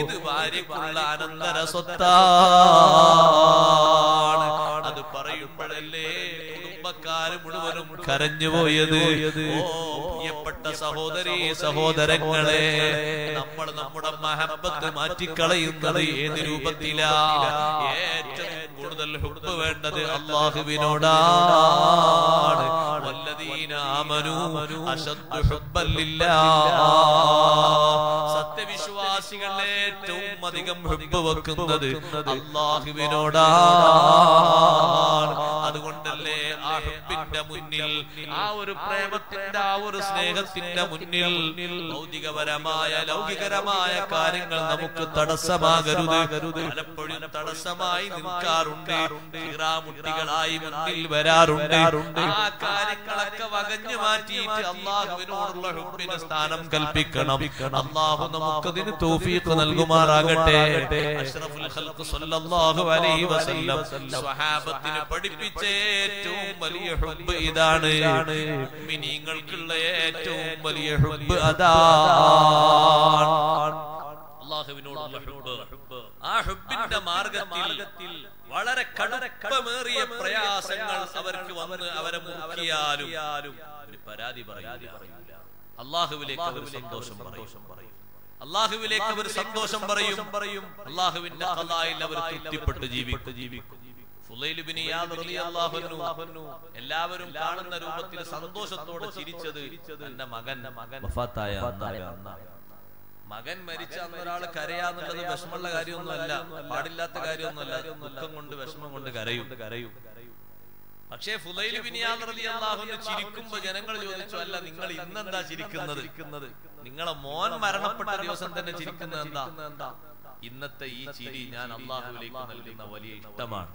ഇത് ഭാര്യക്കുള്ള അനന്തര സ്വത്താണ്. അത് പറയുമ്പോഴല്ലേ കുടുംബക്കാര് മുഴുവനും കരഞ്ഞു പോയത് പ്രിയപ്പെട്ട സഹോദരി സഹോദരങ്ങളെ നമ്മൾ നമ്മുടെ മഹബത്ത് മാറ്റിക്കളയുന്നത് ഏത് രൂപത്തിലാ? ഏറ്റവും കൂടുതൽ ഹുബ് വേണ്ടത് അള്ളാഹുവിനോടാണ്. സത്യവിശ്വാസികൾ ഏറ്റവും അധികം ഹുബ് വെക്കുന്നത് അള്ളാഹുവിനോടാണ്. അതുകൊണ്ടല്ലേ മുന്നിൽ ആ ഒരു പ്രേമത്തിന്റെ ആ ഒരു സ്നേഹത്തിന്റെ മുന്നിൽ ഭൗതികപരമായ ലൗകികരമായ കാര്യങ്ങൾ നമുക്ക് തടസ്സമാകരുത്. പലപ്പോഴും തടസ്സമായി നിൽക്കാറുണ്ട്. മുട്ടികളായി മുന്നിൽ വരാറുണ്ട്. ആ കാര്യങ്ങളൊക്കെ വകഞ്ഞു മാറ്റിയിട്ട് അള്ളാഹുവിനോടുള്ള ഹുബിന് സ്ഥാനം കൽപ്പിക്കണം. അള്ളാഹു നമുക്കതിന് തൗഫീഖ് നൽകുമാറാകട്ടെ. അഷ്റഫുൽ സല്ലല്ലാഹു അലൈഹി വസല്ലം പഠിപ്പിച്ച ഏറ്റവും വലിയ ഹുബ് ഇതാണ്. മിനിങ്ങൾക്കുള്ള ഏറ്റവും വലിയ ഹുബ് അതാണ് അള്ളാഹുവിനോടുള്ള ഹുബ്. ആ ഹുബിന്റെ മാർഗത്തിൽ വളരെ കടുപ്പമേറിയ പ്രയാസങ്ങൾ അവർക്ക് വന്ന് അവരെ മുറുക്കിയാലും പരാതി പറയില്ല അള്ളാഹുവിലേക്ക് അവർ സന്തോഷം പറയും. അള്ളാഹുവിലേക്ക് അവർ സന്തോഷം പറയും. പറയും അള്ളാഹുവിന്റെ അവർ തൃപ്തിപ്പെട്ട് ജീവിക്കും ജീവിക്കും. എല്ലാവരും കാണുന്ന രൂപത്തിൽ സന്തോഷത്തോടെ ചിരിച്ചത് എന്റെ മകൻ. മകൻ. മകൻ മരിച്ച അന്ന് ഒരാൾ കരയാന്നുള്ളത് വിഷമമുള്ള കാര്യമൊന്നുമല്ല. പാടില്ലാത്ത കാര്യമൊന്നുമല്ല. ദുഃഖം കൊണ്ട് വിഷമം കൊണ്ട് കരയും. കരയും. പക്ഷേ ഫുലൈൽ ബിനിയാഹുന് ചിരിക്കുമ്പോ ജനങ്ങൾ ചോദിച്ചു അല്ല നിങ്ങൾ ഇന്നെന്താ ചിരിക്കുന്നത്? നിങ്ങളെ മോൻ മരണപ്പെട്ട ദിവസം തന്നെ ചിരിക്കുന്നത് എന്താ? ഇന്നത്തെ ഈ ചിരി ഞാൻ അള്ളാഹുലേക്ക് നൽകുന്ന വലിയ ഇഷ്ടമാണ്.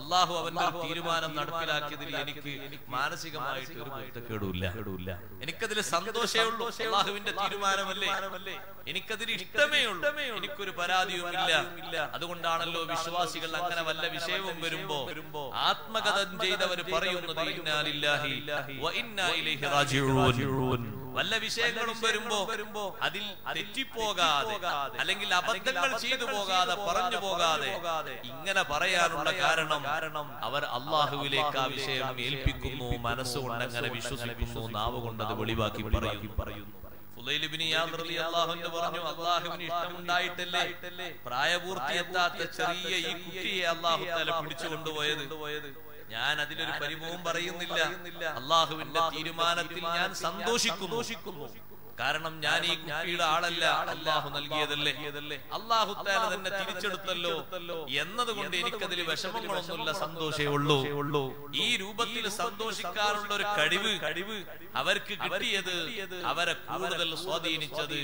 അള്ളാഹു അവന്റെ ഒരു തീരുമാനം നടപ്പിലാക്കിയതിൽ എനിക്ക് മാനസികമായിട്ട് ഒരു പൊരുത്തക്കേടുമില്ല എനിക്കതിൽ സന്തോഷമേ ഉള്ളൂ. അള്ളാഹുവിന്റെ തീരുമാനമല്ലേ? എനിക്കതിൽ ഇഷ്ടമേ ഉള്ളൂ. എനിക്കൊരു പരാതിയുമില്ല. അതുകൊണ്ടാണല്ലോ വിശ്വാസികൾ അങ്ങനെ വല്ല വിഷയവും വരുമ്പോ ആത്മകഥം ചെയ്തവർ പറയുന്നത് ഇന്നാലില്ലാഹി വ ഇന്നാ ഇലൈഹി റാജിഊൻ. വല്ല വിഷയങ്ങളും വരുമ്പോ വരുമ്പോ അതിൽ തെറ്റിപ്പോകാതെ അല്ലെങ്കിൽ അബദ്ധങ്ങൾ ചെയ്തു പോകാതെ പറഞ്ഞു പോകാതെ ഇങ്ങനെ പറയാനുള്ള കാരണം കാരണം അവർ അള്ളാഹുവിലേക്ക് ആ വിഷയം ഏൽപ്പിക്കുന്നു മനസ്സുകൊണ്ട് അങ്ങനെ വിശ്വസിക്കുന്നു നാവ് കൊണ്ട് അത് വെളിവാക്കി പറയും പറയുന്നു. പറഞ്ഞു അള്ളാഹുവിന് ഇഷ്ടമുണ്ടായിട്ടല്ലേ? പ്രായപൂർത്തിയെത്താത്ത ചെറിയ ഈ കുട്ടിയെ അള്ളാഹു തല പിടിച്ചു കൊണ്ടുപോയത്? ഞാൻ അതിലൊരു പരിഭവം പറയുന്നില്ല. അള്ളാഹുവിന്റെ തീരുമാനത്തിൽ ഞാൻ സന്തോഷിക്കുന്നു. കാരണം ഞാൻ ഈ കുട്ടിയുടെ ആളല്ല. അള്ളാഹു നൽകിയതല്ലേ. അള്ളാഹു താല തന്നെ തിരിച്ചെടുത്തല്ലോ. എന്നതുകൊണ്ട് എനിക്കതിൽ വിഷമങ്ങളൊന്നുമില്ല സന്തോഷേ ഉള്ളൂ. ഉള്ളൂ. ഈ രൂപത്തിൽ സന്തോഷിക്കാറുള്ള ഒരു കഴിവ് കഴിവ് അവർക്ക് കിട്ടിയത് അവരെ കൂടുതൽ സ്വാധീനിച്ചത്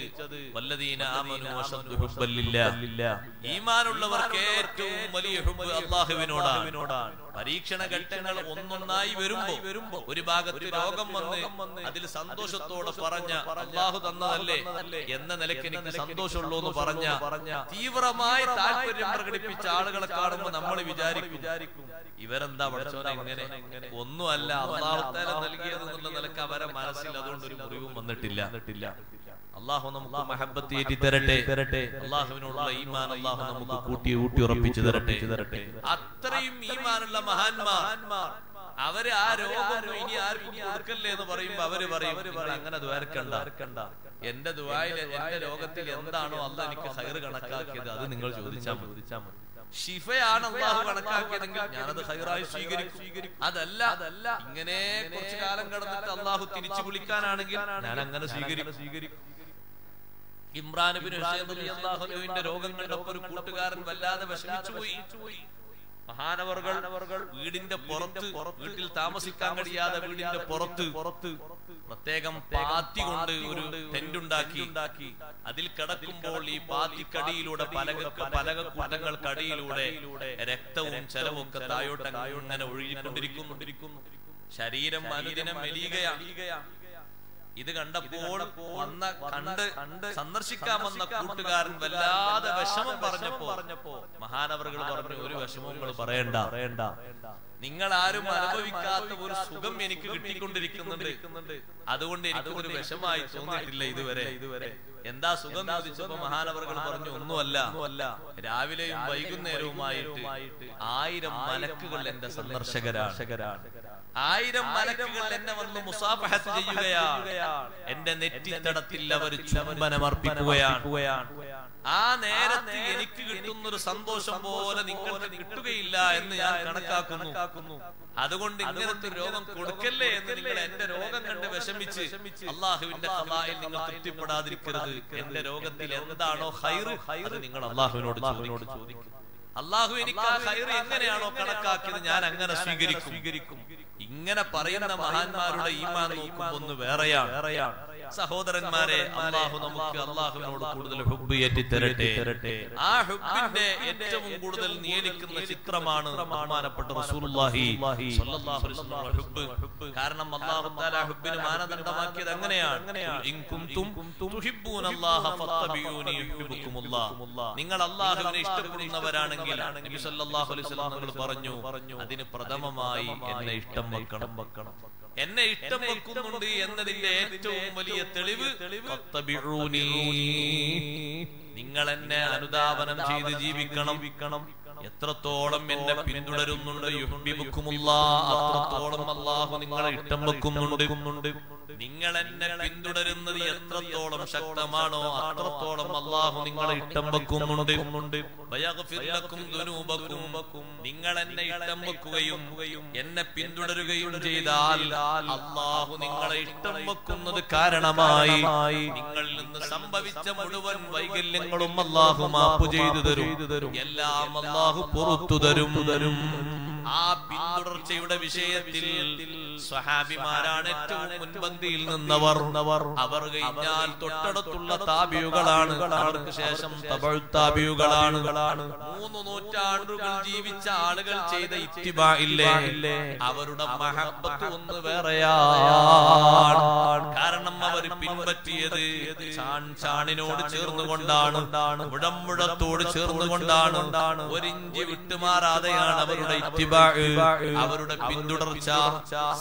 ഈമാനുള്ളവർക്ക് ഏറ്റവും വലിയ ഹുബ് അള്ളാഹുവിനോടാണ് പരീക്ഷണ ഘട്ടങ്ങൾ ഒന്നൊന്നായി വരുമ്പോ വരുമ്പോ ഒരു ഭാഗത്ത് രോഗം വന്ന് അതിൽ സന്തോഷത്തോടെ പറഞ്ഞ അള്ളാഹു തന്നതല്ലേ എന്ന നിലയ്ക്ക് എനിക്ക് സന്തോഷമുള്ളൂ എന്ന് പറഞ്ഞ പറഞ്ഞ തീവ്രമായ താല്പര്യം പ്രകടിപ്പിച്ച ആളുകളെ കാണുമ്പോൾ നമ്മൾ വിചാരിക്കും ഇവരെന്താ പഠിച്ചോനെ ഇങ്ങനെ? ഒന്നുമല്ല അള്ളാഹുത്താല നൽകിയത് എന്നുള്ള നിലയ്ക്ക് അവരെ മനസ്സിൽ അതുകൊണ്ട് ഒരു മുറിവും വന്നിട്ടില്ല. അള്ളാഹു നമുക്ക് മഹബത്ത് ഏറ്റി തരട്ടെ. തരട്ടെ. അള്ളാഹുവിനോടുള്ള ഈമാൻ അള്ളാഹു നമുക്ക് കൂട്ടി ഊട്ടി ഉറപ്പിച്ചു തരട്ടെ. തരട്ടെ. അത്രയും ഈമാനുള്ള മഹാന്മാർ. അവർ ആ രോഗം ഇനി ആർക്കും കൊടുക്കല്ലേ എന്ന് പറയുമ്പോ അവർ പറയും "നിങ്ങൾ അങ്ങനെ ദ്വാരക്കണ്ട. എന്റെ ദ്വായിൽ എന്റെ രോഗത്തിൽ എന്താണോ അല്ല എനിക്ക് ഹൈർ കണക്കാക്കിയത് അത് നിങ്ങൾ ചോദിച്ചാൽ ചോദിച്ചാൽ മതി. ഷിഫയാണ് അള്ളാഹു കണക്കാക്കിയതെങ്കിൽ ഞാനത് ഹൈറായി സ്വീകരിക്കും. അതല്ല അതല്ല. ഇങ്ങനെ കുറച്ചു കാലം കടന്നിട്ട് അള്ളാഹു തിരിച്ചു വിളിക്കാനാണെങ്കിൽ ഞാൻ അങ്ങനെ സ്വീകരിക്കും. സ്വീകരിക്കും. ഇമ്രാനുബിന് അള്ളാഹുവിന്റെ രോഗം കണ്ടപ്പോ ഒരു കൂട്ടുകാരൻ വല്ലാതെ വിഷമിച്ചു പോയി മഹാനവർകൾ വീടിന്റെ പുറത്ത് വീട്ടിൽ താമസിക്കാൻ കഴിയാതെ വീടിന്റെ പുറത്ത് പുറത്ത് പ്രത്യേകം പാത്തി കൊണ്ട് ഒരു ടെന്റ് ഉണ്ടാക്കി അതിൽ കിടക്കുമ്പോൾ ഈ പാത്തിക്കടിയിലൂടെ പലക പലക കടിയിലൂടെ രക്തവും ചെലവൊക്കെ ഒക്കെ തായോട്ട് അങ്ങനെ ഒഴുകിക്കൊണ്ടിരിക്കുന്നു. ശരീരം അനുദിനം മെലിയുകയാണ്. ഇത് കണ്ടപ്പോൾ വന്ന കണ്ട് കണ്ട് സന്ദർശിക്കാൻ വന്ന കൂട്ടുകാരൻ വല്ലാതെ വിഷമം പറഞ്ഞപ്പോ മഹാനവറുകൾ പറഞ്ഞു ഒരു വിഷമവും നിങ്ങൾ പറയണ്ട. പറയണ്ട. നിങ്ങൾ ആരും അനുഭവിക്കാത്ത ഒരു സുഖം എനിക്ക് കിട്ടിക്കൊണ്ടിരിക്കുന്നുണ്ട്. അതുകൊണ്ട് എനിക്ക് ഒരു വിഷമായി തോന്നിയിട്ടില്ല ഇതുവരെ. ഇതുവരെ. എന്താ സുഖം ചോദിച്ചപ്പോ മഹാനവറുകൾ പറഞ്ഞു ഒന്നുമല്ല. ഒന്നുമല്ല. രാവിലെയും വൈകുന്നേരവുമായിട്ട് ആയിരം മലക്കുകൾ എന്റെ സന്ദർശകരാണ്. ആയിരം മലക്കുകൾ എന്നെ വന്ന് മുസാഫഹത്ത് ചെയ്യുകയാണ്. എന്റെ നെറ്റിത്തടത്തിൽ അവർ ചുംബനമർപ്പിക്കുകയാണ് ആ നേരത്ത് എനിക്ക് കിട്ടുന്ന ഒരു സന്തോഷം പോലെ നിങ്ങൾക്ക് കിട്ടുകയില്ല എന്ന് ഞാൻ കണക്കാക്കുന്നു. അതുകൊണ്ട് ഇങ്ങനത്തെ രോഗം കൊടുക്കല്ലേ എന്ന് നിങ്ങൾ എന്റെ രോഗം കണ്ട് വിഷമിച്ച് അള്ളാഹുവിന്റെ കലായിൽ നിങ്ങൾ തൃപ്തിപ്പെടാതിരിക്കരുത്. എന്റെ രോഗത്തിൽ എന്താണോ ഹൈറ് അത് നിങ്ങൾ അള്ളാഹുവിനോട് ചോദിക്കും. അള്ളാഹു എനിക്ക് ആ ഹൈർ എങ്ങനെയാണോ കണക്കാക്കിയത് ഞാൻ അങ്ങനെ സ്വീകരിക്കും. സ്വീകരിക്കും. ഇങ്ങനെ പറയുന്ന മഹാന്മാരുടെ ഈമാൻ നോക്കുമ്പോ ഒന്ന് വേറെയാണ്. വേറെയാണ്. സഹോദരന്മാരെ അള്ളാഹു നമുക്ക് അള്ളാഹുവിനോട് കൂടുതൽ ഹുബ് ഏറ്റിത്തരട്ടെ. ആ ഹുബിന്റെ ഏറ്റവും കൂടുതൽ നിയലിക്കുന്ന ചിത്രമാണ് ബഹുമാനപ്പെട്ട റസൂലുള്ളാഹി സ്വല്ലല്ലാഹു അലൈഹി വസല്ലം ഹുബ്. കാരണം അള്ളാഹു തആല ഹുബിന് മാനദണ്ഡമാക്കിയത് അങ്ങനെയാണ് ഇൻ കുൻതും ഫത്തബിയൂനി യുഹിബ്ബുക്കുമുല്ലാഹ് നിങ്ങൾ അള്ളാഹുവിനെ ഇഷ്ടപ്പെടുന്നവരാണെങ്കിൽ നബി സല്ലല്ലാഹു അലൈഹി വസല്ലം നിങ്ങൾ പറഞ്ഞു അതിന് പ്രഥമമായി എന്നെ ഇഷ്ടം വെക്കണം വെക്കണം എന്നെ ഇഷ്ടം വെക്കുന്നുണ്ട് എന്നതിന്റെ ഏറ്റവും വലിയ തെളിവ് ഫത്തബിഊനി. നിങ്ങൾ എന്നെ അനുദാപനം ചെയ്ത് ജീവിക്കണം. എത്രത്തോളം എന്നെ പിന്തുടരുന്നുണ്ട് അത്രത്തോളം അള്ളാഹു നിങ്ങളെ ഇഷ്ടം വെക്കുന്നുണ്ട്. നിങ്ങൾ എന്നെ പിന്തുടരുന്നത് എത്രത്തോളം ശക്തമാണോ അത്രത്തോളം അള്ളാഹു നിങ്ങളെ ഇഷ്ടം വെക്കുന്നുണ്ട്. നിങ്ങൾ എന്നെ ഇഷ്ടം വെക്കുകയും എന്നെ പിന്തുടരുകയും ചെയ്താൽ അള്ളാഹു നിങ്ങളെ ഇഷ്ടം വെക്കുന്നത് കാരണമായി. നിങ്ങളിൽ നിന്ന് സംഭവിച്ച മുഴുവൻ വൈകല്യങ്ങളും അല്ലാഹു മാപ്പ് ചെയ്തു തരും. എല്ലാം അല്ലാഹു പുറത്തു തരും തരും. ആ പിന്തുടർച്ചയുടെ വിഷയത്തിൽ സ്വഹാബിമാരാണ് ഏറ്റവും മുൻപന്തിയിൽ നിന്നവർ. അവർ കഴിഞ്ഞാൽ തൊട്ടടുത്തുള്ള താബിയുകളാണ് ശേഷം തബഴ് താബിയുകളാണ് മൂന്ന് നൂറ്റാണ്ടുകൾ ജീവിച്ച ആളുകൾ ചെയ്ത ഇത്തിബാ ഇല്ലേ? അവരുടെ മഹബത്ത് ഒന്ന് വേറെയാണ്. കാരണം അവർ പിൻപറ്റിയത് ചാൺ ചാണിനോട് ചേർന്നുകൊണ്ടാണ്. മുഴമ്പുഴത്തോട് ചേർന്നുകൊണ്ടാണ്. ഒരിഞ്ചി വിട്ടുമാറാതെയാണ് അവരുടെ ഇത്തിബാ അവരുടെ പിന്തുടർച്ച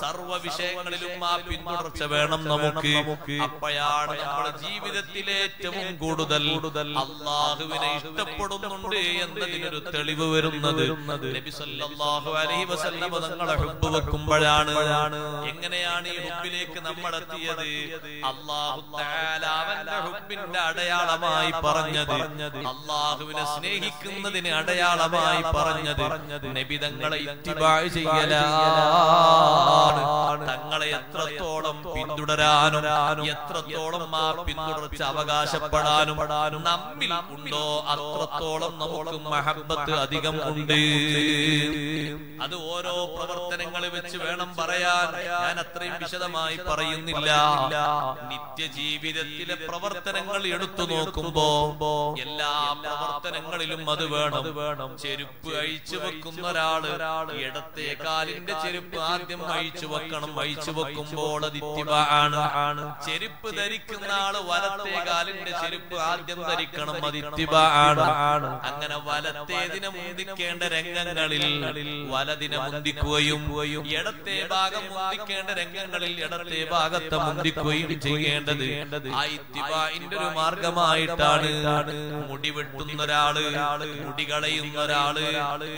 സർവ വിഷയങ്ങളിലും ആ പിന്തുടർച്ച വേണം നമുക്ക്. അപ്പോഴാണ് നമ്മുടെ ജീവിതത്തിലെ ഏറ്റവും കൂടുതൽ അള്ളാഹുവിനെ ഇഷ്ടപ്പെടുന്നുണ്ട് എന്നതിനൊരു തെളിവ് വരുന്നത് തങ്ങളെ വെക്കുമ്പോഴാണ് എങ്ങനെയാണ് ഈ ഹുബിലേക്ക് നമ്മൾ എത്തിയത്? അള്ളാഹു അവന്റെ അടയാളമായി പറഞ്ഞത്. അള്ളാഹുവിനെ സ്നേഹിക്കുന്നതിന് അടയാളമായി പറഞ്ഞത് നബി തങ്ങളെ ഇത്തിബാ ചെയ്യലാണ്. തങ്ങളെ എത്രത്തോളം പിന്തുടരാനും എത്രത്തോളം ആ പിന്തുടർച്ച അവകാശപ്പെടാനും നമ്മിൽ ഉണ്ടോ? അത്രത്തോളം നമുക്ക് മഹബത്ത് അധികം ഉണ്ട്. അത് ഓരോ പ്രവർത്തനങ്ങൾ വെച്ച് വേണം പറയാൻ. ഞാൻ അത്രയും വിശദമായി പറയുന്നില്ല. നിത്യജീവിതത്തിലെ പ്രവർത്തനങ്ങൾ എടുത്തു നോക്കുമ്പോ എല്ലാ പ്രവർത്തനങ്ങളിലും അത് വേണം. വേണം. ചെരുപ്പ് അഴിച്ചു വെക്കുന്ന ഒരാൾ ഇടത്തെ കാലിന്റെ ചെരുപ്പ് ആദ്യം അഴിച്ചു വെക്കണം. അഴിച്ചു വെക്കുമ്പോൾ അത് ആണ്. ചെരുപ്പ് ധരിക്കുന്ന ആൾ വലത്തെ കാലിന്റെ ചെരുപ്പ് ആദ്യം ധരിക്കണം. അത് ഇത്തിബാ ആണ്. അങ്ങനെ വലത്തേതിനെ മുന്തിക്കേണ്ട രംഗങ്ങളിൽ വലതിനെ മുന്തിക്കുകയും ഇടത്തെ ഭാഗം മുന്തിക്കേണ്ട രംഗങ്ങളിൽ ഇടത്തെ ഭാഗത്തെ മുന്തിക്കുകയും ചെയ്യേണ്ടത് ആ ഇത്തിബായിന്റെ ഒരു മാർഗമായിട്ടാണ് മുടി വെട്ടുന്ന ഒരാൾ മുടി കളയുന്ന ഒരാൾ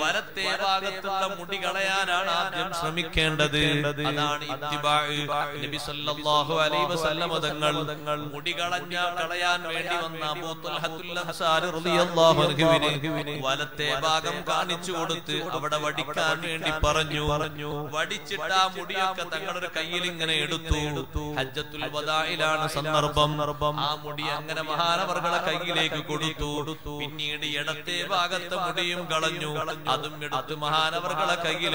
വലത്തെ ഭാഗത്തുള്ള മുടി കളയാനാണ് ആദ്യം ശ്രമിക്കേണ്ടത്. അതാണ് നബി സല്ലല്ലാഹു അലൈഹി വസല്ലം തങ്ങൾ മുടി കളഞ്ഞ കളയാൻ വേണ്ടി വന്ന അബൂ തുൽഹത്തുൽ അൻസാരി റളിയല്ലാഹു അൻഹുവിനെ വലത്തെ ഭാഗം കാണിച്ചു കൊടുത്ത് അവിടെ വടിക്കാൻ വേണ്ടി പറഞ്ഞു. വടിച്ചിട്ട് ആ മുടിയൊക്കെ തങ്ങളുടെ കയ്യിൽ ഇങ്ങനെ എടുത്തു. ഹജ്ജത്തുൽ വദായിലാണ് സന്ദർഭം. ആ മുടി അങ്ങനെ മഹാനവർകളെ കയ്യിലേക്ക് കൊടുത്തു. പിന്നീട് ഇടത്തെ ഭാഗത്തെ മുടിയും കളഞ്ഞു. അതും എടുത്ത് മഹാനവർകളെ കയ്യിൽ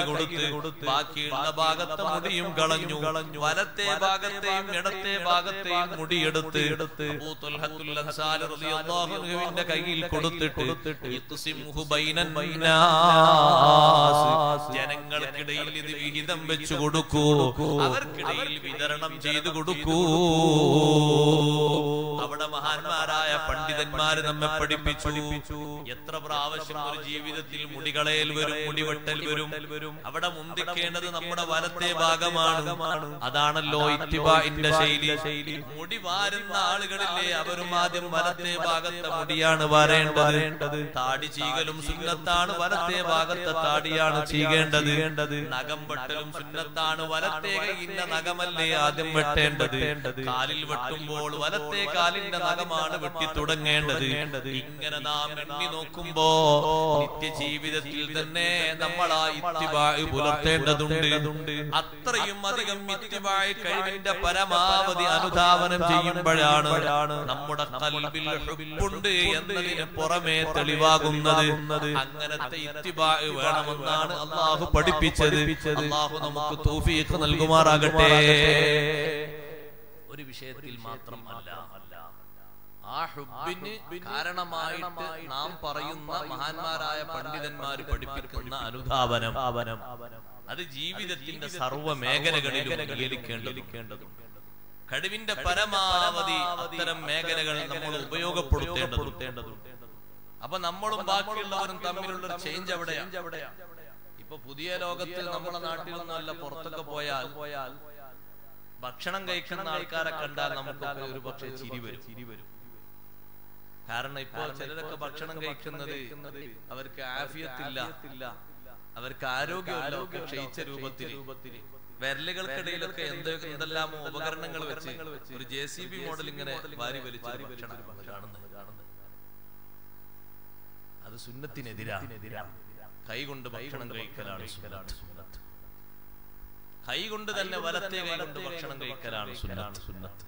കൊടുത്ത് ബാക്കിയുള്ള ഭാഗത്തെ മുടിയും കളഞ്ഞു. വലത്തെ ഭാഗത്തെയും ഇടത്തെ ഭാഗത്തെയും മുടിയെടുത്ത് എടുത്ത് കയ്യിൽ കൊടുത്തിട്ട് ജനങ്ങൾക്കിടയിൽ ഇത് വിഹിതം വെച്ചു കൊടുക്കൂ. അവർക്കിടയിൽ വിതരണം ചെയ്തു കൊടുക്കൂ. അവിടെ മഹാന്മാരായ പണ്ഡിതന്മാര് നമ്മെ പഠിപ്പിച്ചു. എത്ര പ്രാവശ്യം ഒരു ജീവിതത്തിൽ മുടികളയിൽ വരും മുടിവെട്ടൽ വരും. അവിടെ മുന്തിക്കേണ്ടത് നമ്മുടെ വലത്തെ ഭാഗമാണ്. അതാണല്ലോ ഇത്തിബാന്റെ ശൈലി. മുടി വാരുന്ന ആളുകളില്ലേ അവരും ആദ്യം വലത്തെ ഭാഗത്തെ മുടിയാണ് വരേണ്ടത്. താടി ചീകലും സുന്നത്താണ് വലത്തെ ഭാഗത്തെ താടിയാണ് ചീകേണ്ടത്. നഖം വെട്ടലും സുന്നത്താണ് വലത്തെ കൈയിന്റെ നഖമല്ലേ ആദ്യം വെട്ടേണ്ടത്. കാലിൽ വെട്ടുമ്പോൾ വലത്തെ കാലിന്റെ നഖമാണ് വെട്ടി തുടങ്ങേണ്ടത്. ഇങ്ങനെ നാം എണ്ണി നോക്കുമ്പോ നിത്യ ജീവിതത്തിൽ തന്നെ നമ്മൾ ആ ഇത്തിബായ് പുലർത്തേണ്ടതുണ്ട്. അത്രയും അധികം ഇത്തിബായ് കഴിവിന്റെ പരമാവധി അനുധാവനം ചെയ്യുമ്പോഴാണ് നമ്മുടെ കൽബിൽ ഹുബ്ബുണ്ട് എന്നതിന് പുറമേ തെളിവാകുന്നത് അങ്ങനത്തെ ഇത്തിബായ് വേണമെന്നാണ് അള്ളാഹു പഠിപ്പിച്ചത്. അള്ളാഹു നമുക്ക് തൗഫീഖ് നൽകുമാറാകട്ടെ. ഒരു വിഷയത്തിൽ മാത്രം അല്ല ആ ഹുബിന് കാരണമായിട്ട് നാം പറയുന്ന മഹാന്മാരായ പണ്ഡിതന്മാർ പഠിപ്പിക്കുന്ന അനുധാവനം. അത് ജീവിതത്തിന്റെ സർവ മേഖലകളിലും കഴിവിന്റെ പരമാവധി അത്തരം മേഖലകൾ നമ്മൾ ഉപയോഗപ്പെടുത്തേണ്ടതുണ്ട്. അപ്പൊ നമ്മളും ബാക്കിയുള്ളവരും തമ്മിലുള്ള ചേഞ്ച് അവിടെ ഇപ്പൊ പുതിയ ലോകത്തിൽ നമ്മുടെ നാട്ടിൽ നിന്നല്ല പുറത്തൊക്കെ പോയാൽ പോയാൽ ഭക്ഷണം കഴിക്കുന്ന ആൾക്കാരെ കണ്ടാൽ നമുക്ക് ഒരു പക്ഷേ ചിരി വരും. ചിരി വരും. കാരണം ഇപ്പൊ ചിലരൊക്കെ ഭക്ഷണം കഴിക്കുന്നത് അവർക്ക് ആഫിയത്തില്ല. അവർക്ക് ആരോഗ്യമല്ല ക്ഷയിച്ച രൂപത്തിൽ വിരലുകൾക്കിടയിലൊക്കെ എന്തോ എന്തെല്ലാമോ ഉപകരണങ്ങൾ വെച്ച് ഒരു ജെ സി ബി മോഡൽ ഇങ്ങനെ വാരി വലിച്ച് ഭക്ഷണം കാണുന്നത്. കാണുന്നത്. അത് സുന്നത്തിനെതിരാണ് കൈകൊണ്ട് ഭക്ഷണം കഴിക്കലാണ് കൈകൊണ്ട് തന്നെ വലത്തെ കൈ കൊണ്ട് ഭക്ഷണം കഴിക്കലാണ് സുന്നത്ത്.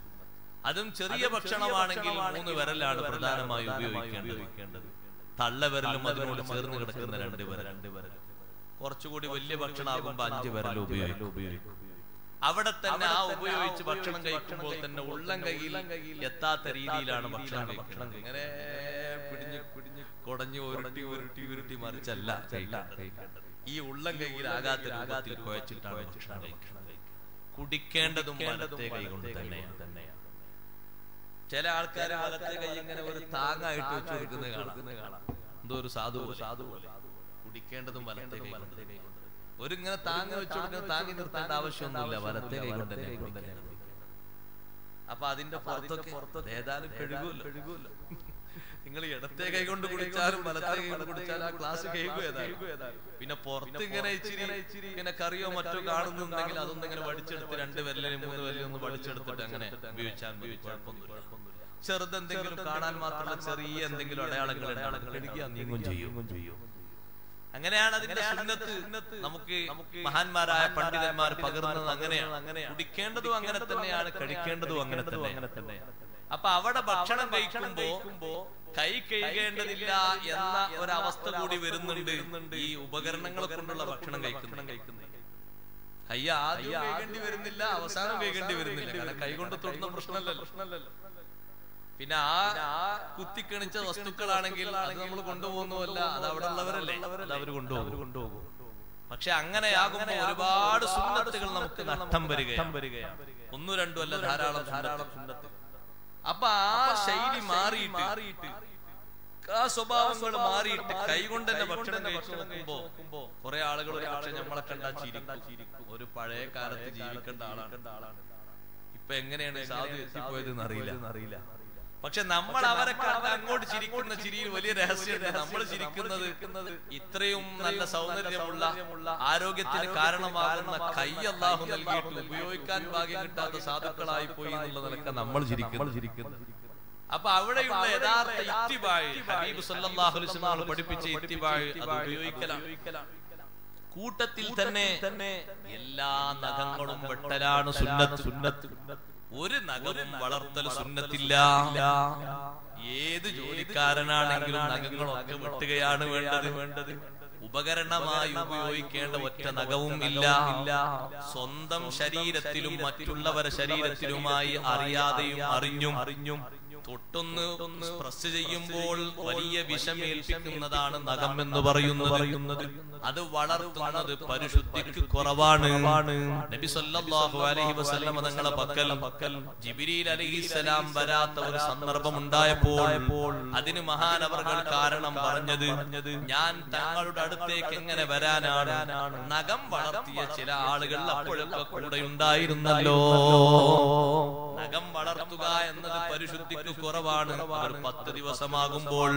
അതും ചെറിയ ഭക്ഷണമാണെങ്കിൽ മൂന്ന് വിരലാണ് പ്രധാനമായി ഉപയോഗിക്കേണ്ടത്. തള്ളവിരലും അതിനോട് ചേർന്ന് കിടക്കുന്ന രണ്ട് വിരൽ. രണ്ട് വിരൽ. കുറച്ചുകൂടി വലിയ ഭക്ഷണമാകുമ്പോ അഞ്ച് വിരൽ ഉപയോഗിക്കും. ഉപയോഗിക്കും. അവിടെ തന്നെ ആ ഉപയോഗിച്ച് ഭക്ഷണം കഴിക്കുമ്പോൾ തന്നെ ഉള്ളം കയ്യിൽ എത്താത്ത രീതിയിലാണ് ഭക്ഷണം ഭക്ഷണം ഇങ്ങനെ പിടിഞ്ഞ് പിടിഞ്ഞ് കുടഞ്ഞ് ഉരുട്ടി ഉരുട്ടി ഉരുട്ടി മറിച്ചല്ല. ഈ ഉള്ളം കയ്യിൽ ആകാത്ത രൂപത്തിൽ കുഴച്ചിട്ടാണ് ഭക്ഷണം കഴിക്കുന്നത്. കുടിക്കേണ്ടതും കൈകൊണ്ട് കൈ കൊണ്ട് തന്നെയാണ്. തന്നെയാണ്. ചില ആൾക്കാർ വലത്തെ കൈ ഇങ്ങനെ ഒരു താങ്ങായിട്ട് വെച്ച് കൊടുക്കുന്നത് കാണാം. എന്തോ ഒരു സാധു സാധു പോലെ. കുടിക്കേണ്ടതും വലത്തെ കൈ കൊണ്ട് ഒരു ഇങ്ങനെ താങ്ങ വെച്ച് കൊടുക്കുന്ന താങ്ങി നിർത്തേണ്ട ആവശ്യമൊന്നുമില്ല. വലത്തെ കൈ കൊണ്ട് തന്നെ. അപ്പൊ അതിന്റെ പുറത്തൊക്കെ പുറത്തൊക്കെ ഏതാനും കഴുകുമല്ലോ. കഴുകുമല്ലോ. നിങ്ങൾ ഇടത്തെ കൈ കൊണ്ട് കുടിച്ചാലും വലത്തെ കൈ കൊണ്ട് കുടിച്ചാലും ആ ക്ലാസ് കേൾക്കും പിന്നെ പുറത്ത് ഇങ്ങനെ ഇച്ചിരി ഇങ്ങനെ കറിയോ മറ്റോ കാണുന്നുണ്ടെങ്കിൽ അതൊന്നും ഇങ്ങനെ വടിച്ചെടുത്ത് രണ്ട് വിരലിനും മൂന്ന് വിരലിനും ഒന്ന് വടിച്ചെടുത്തിട്ട് അങ്ങനെ ഉപയോഗിച്ചാൽ ചെറുതെന്തെങ്കിലും കാണാൻ മാത്രമുള്ള ചെറിയ എന്തെങ്കിലും അടയാളങ്ങൾ അടയാളങ്ങൾ എടുക്കുക നീങ്ങും ചെയ്യും. അങ്ങനെയാണ് അതിന്റെ സുന്നത്ത്. നമുക്ക് മഹാന്മാരായ പണ്ഡിതന്മാർ പകർന്നത് അങ്ങനെയാണ്. അങ്ങനെയാണ്. കുടിക്കേണ്ടതും അങ്ങനെ തന്നെയാണ്. കഴിക്കേണ്ടതും അങ്ങനെ തന്നെ അങ്ങനെ തന്നെയാണ്. അപ്പൊ അവിടെ ഭക്ഷണം കഴിക്കുമ്പോ കൈ കഴുകേണ്ടതില്ല എന്ന ഒരവസ്ഥ കൂടി വരുന്നുണ്ട് ഈ ഉപകരണങ്ങൾ കൊണ്ടുള്ള ഭക്ഷണം കഴിക്കുന്ന കഴിക്കുന്നത്. കൈ ആദ്യം കഴുകേണ്ടി വരുന്നില്ല അവസാനം കഴുകേണ്ടി വരുന്നില്ല. കാരണം കൈ കൊണ്ട് തൊടുന്ന പ്രശ്നമല്ലല്ലോ. പ്രശ്നമല്ലല്ലോ പിന്നെ ആ കുത്തിക്കണിച്ച വസ്തുക്കളാണെങ്കിൽ അത് നമ്മൾ കൊണ്ടുപോകുന്നതല്ല അത് അവിടെ ഉള്ളവരല്ലേ? അവർ കൊണ്ടുപോകും. കൊണ്ടുപോകും. പക്ഷെ അങ്ങനെയാകുമ്പോ ഒരുപാട് സുന്നത്തുകൾ നമുക്ക് നഷ്ടം വരികയാണ്. ഒന്നു രണ്ടും അല്ല ധാരാളം ധാരാളം സുന്നത്ത് അപ്പൊ ആ ശൈലി മാറിയിട്ട് മാറിയിട്ട് ആ സ്വഭാവങ്ങൾ മാറിയിട്ട് കൈകൊണ്ട് തന്നെ ഭക്ഷണം കഴിച്ചു നോക്കുമ്പോ കുറെ ആളുകൾ നമ്മളെ കണ്ടാ ചിരിക്കും. ഒരു പഴയ കാലത്ത് ജീവിക്കേണ്ട ആളാണ്. ഇപ്പൊ എങ്ങനെയാണ് സാധു എത്തിപ്പോയത് അറിയില്ല. അറിയില്ല. പക്ഷെ നമ്മൾ അവരെ കണ്ട് അങ്ങോട്ട് ചിരിക്കുന്ന ചിരിയിൽ വലിയ രഹസ്യമുണ്ട് നമ്മൾ ചിരിക്കുന്നത് ഇത്രയും നല്ല സൗന്ദര്യമുള്ള ആരോഗ്യത്തിന് കാരണമാകുന്ന കൈ അള്ളാഹു നൽകിയിട്ട് ഉപയോഗിക്കാൻ ഭാഗ്യം കിട്ടാത്ത സാധുക്കളായി പോയി എന്നുള്ള നിലയ്ക്ക് നമ്മൾ ചിരിക്കുന്നു. അപ്പൊ അവിടെയുള്ള യഥാർത്ഥ ഇത്തിബാഴ് ഹബീബ് സല്ലല്ലാഹു അലൈഹി വസല്ലം പഠിപ്പിച്ച ഇത്തിബാഴ് അത് ഉപയോഗിക്കലാണ്. കൂട്ടത്തിൽ തന്നെ തന്നെ എല്ലാ നഖങ്ങളും വെട്ടലാണ് സുന്നത്ത് സുന്നത്ത്. സുന്നത്ത്. ഒരു നഖവും വളർത്തൽ സുന്നത്തില്ല. ഏത് ജോലിക്കാരനാണെങ്കിലും നഖങ്ങളൊക്കെ വെട്ടുകയാണ് വേണ്ടത്. വേണ്ടത്. ഉപകരണമായി ഉപയോഗിക്കേണ്ട ഒറ്റ നഖവും ഇല്ല. സ്വന്തം ശരീരത്തിലും മറ്റുള്ളവരുടെ ശരീരത്തിലുമായി അറിയാതെയും അറിഞ്ഞും അറിഞ്ഞും തൊട്ടൊന്ന് പ്രസ് ചെയ്യുമ്പോൾ വലിയ വിഷമേൽപ്പിക്കുന്നതാണ് നഖം എന്ന് പറയുന്നു പറയുന്നത്. അത് വളർത്തുന്നത് പരിശുദ്ധിക്ക് കുറവാണ്. നബി സല്ലല്ലാഹു അലൈഹി വസല്ലം തങ്ങളെ പക്കൽ പക്കൽ ജിബ്രീൽ അലൈഹിസ്സലാം വരാത്ത ഒരു സന്ദർഭം ഉണ്ടായപ്പോൾ അതിന് മഹാനവർകൾ കാരണം പറഞ്ഞത് ഞാൻ തങ്ങളുടെ അടുത്തേക്ക് എങ്ങനെ വരാനാണ്? നഖം വളർത്തിയ ചില ആളുകൾ അപ്പോഴൊക്കെ കൂടെ ഉണ്ടായിരുന്നല്ലോ നഖം വളർത്തുക എന്നത് പരിശുദ്ധിക്ക് കുറവാണ്. ഒരു പത്ത് ദിവസമാകുമ്പോൾ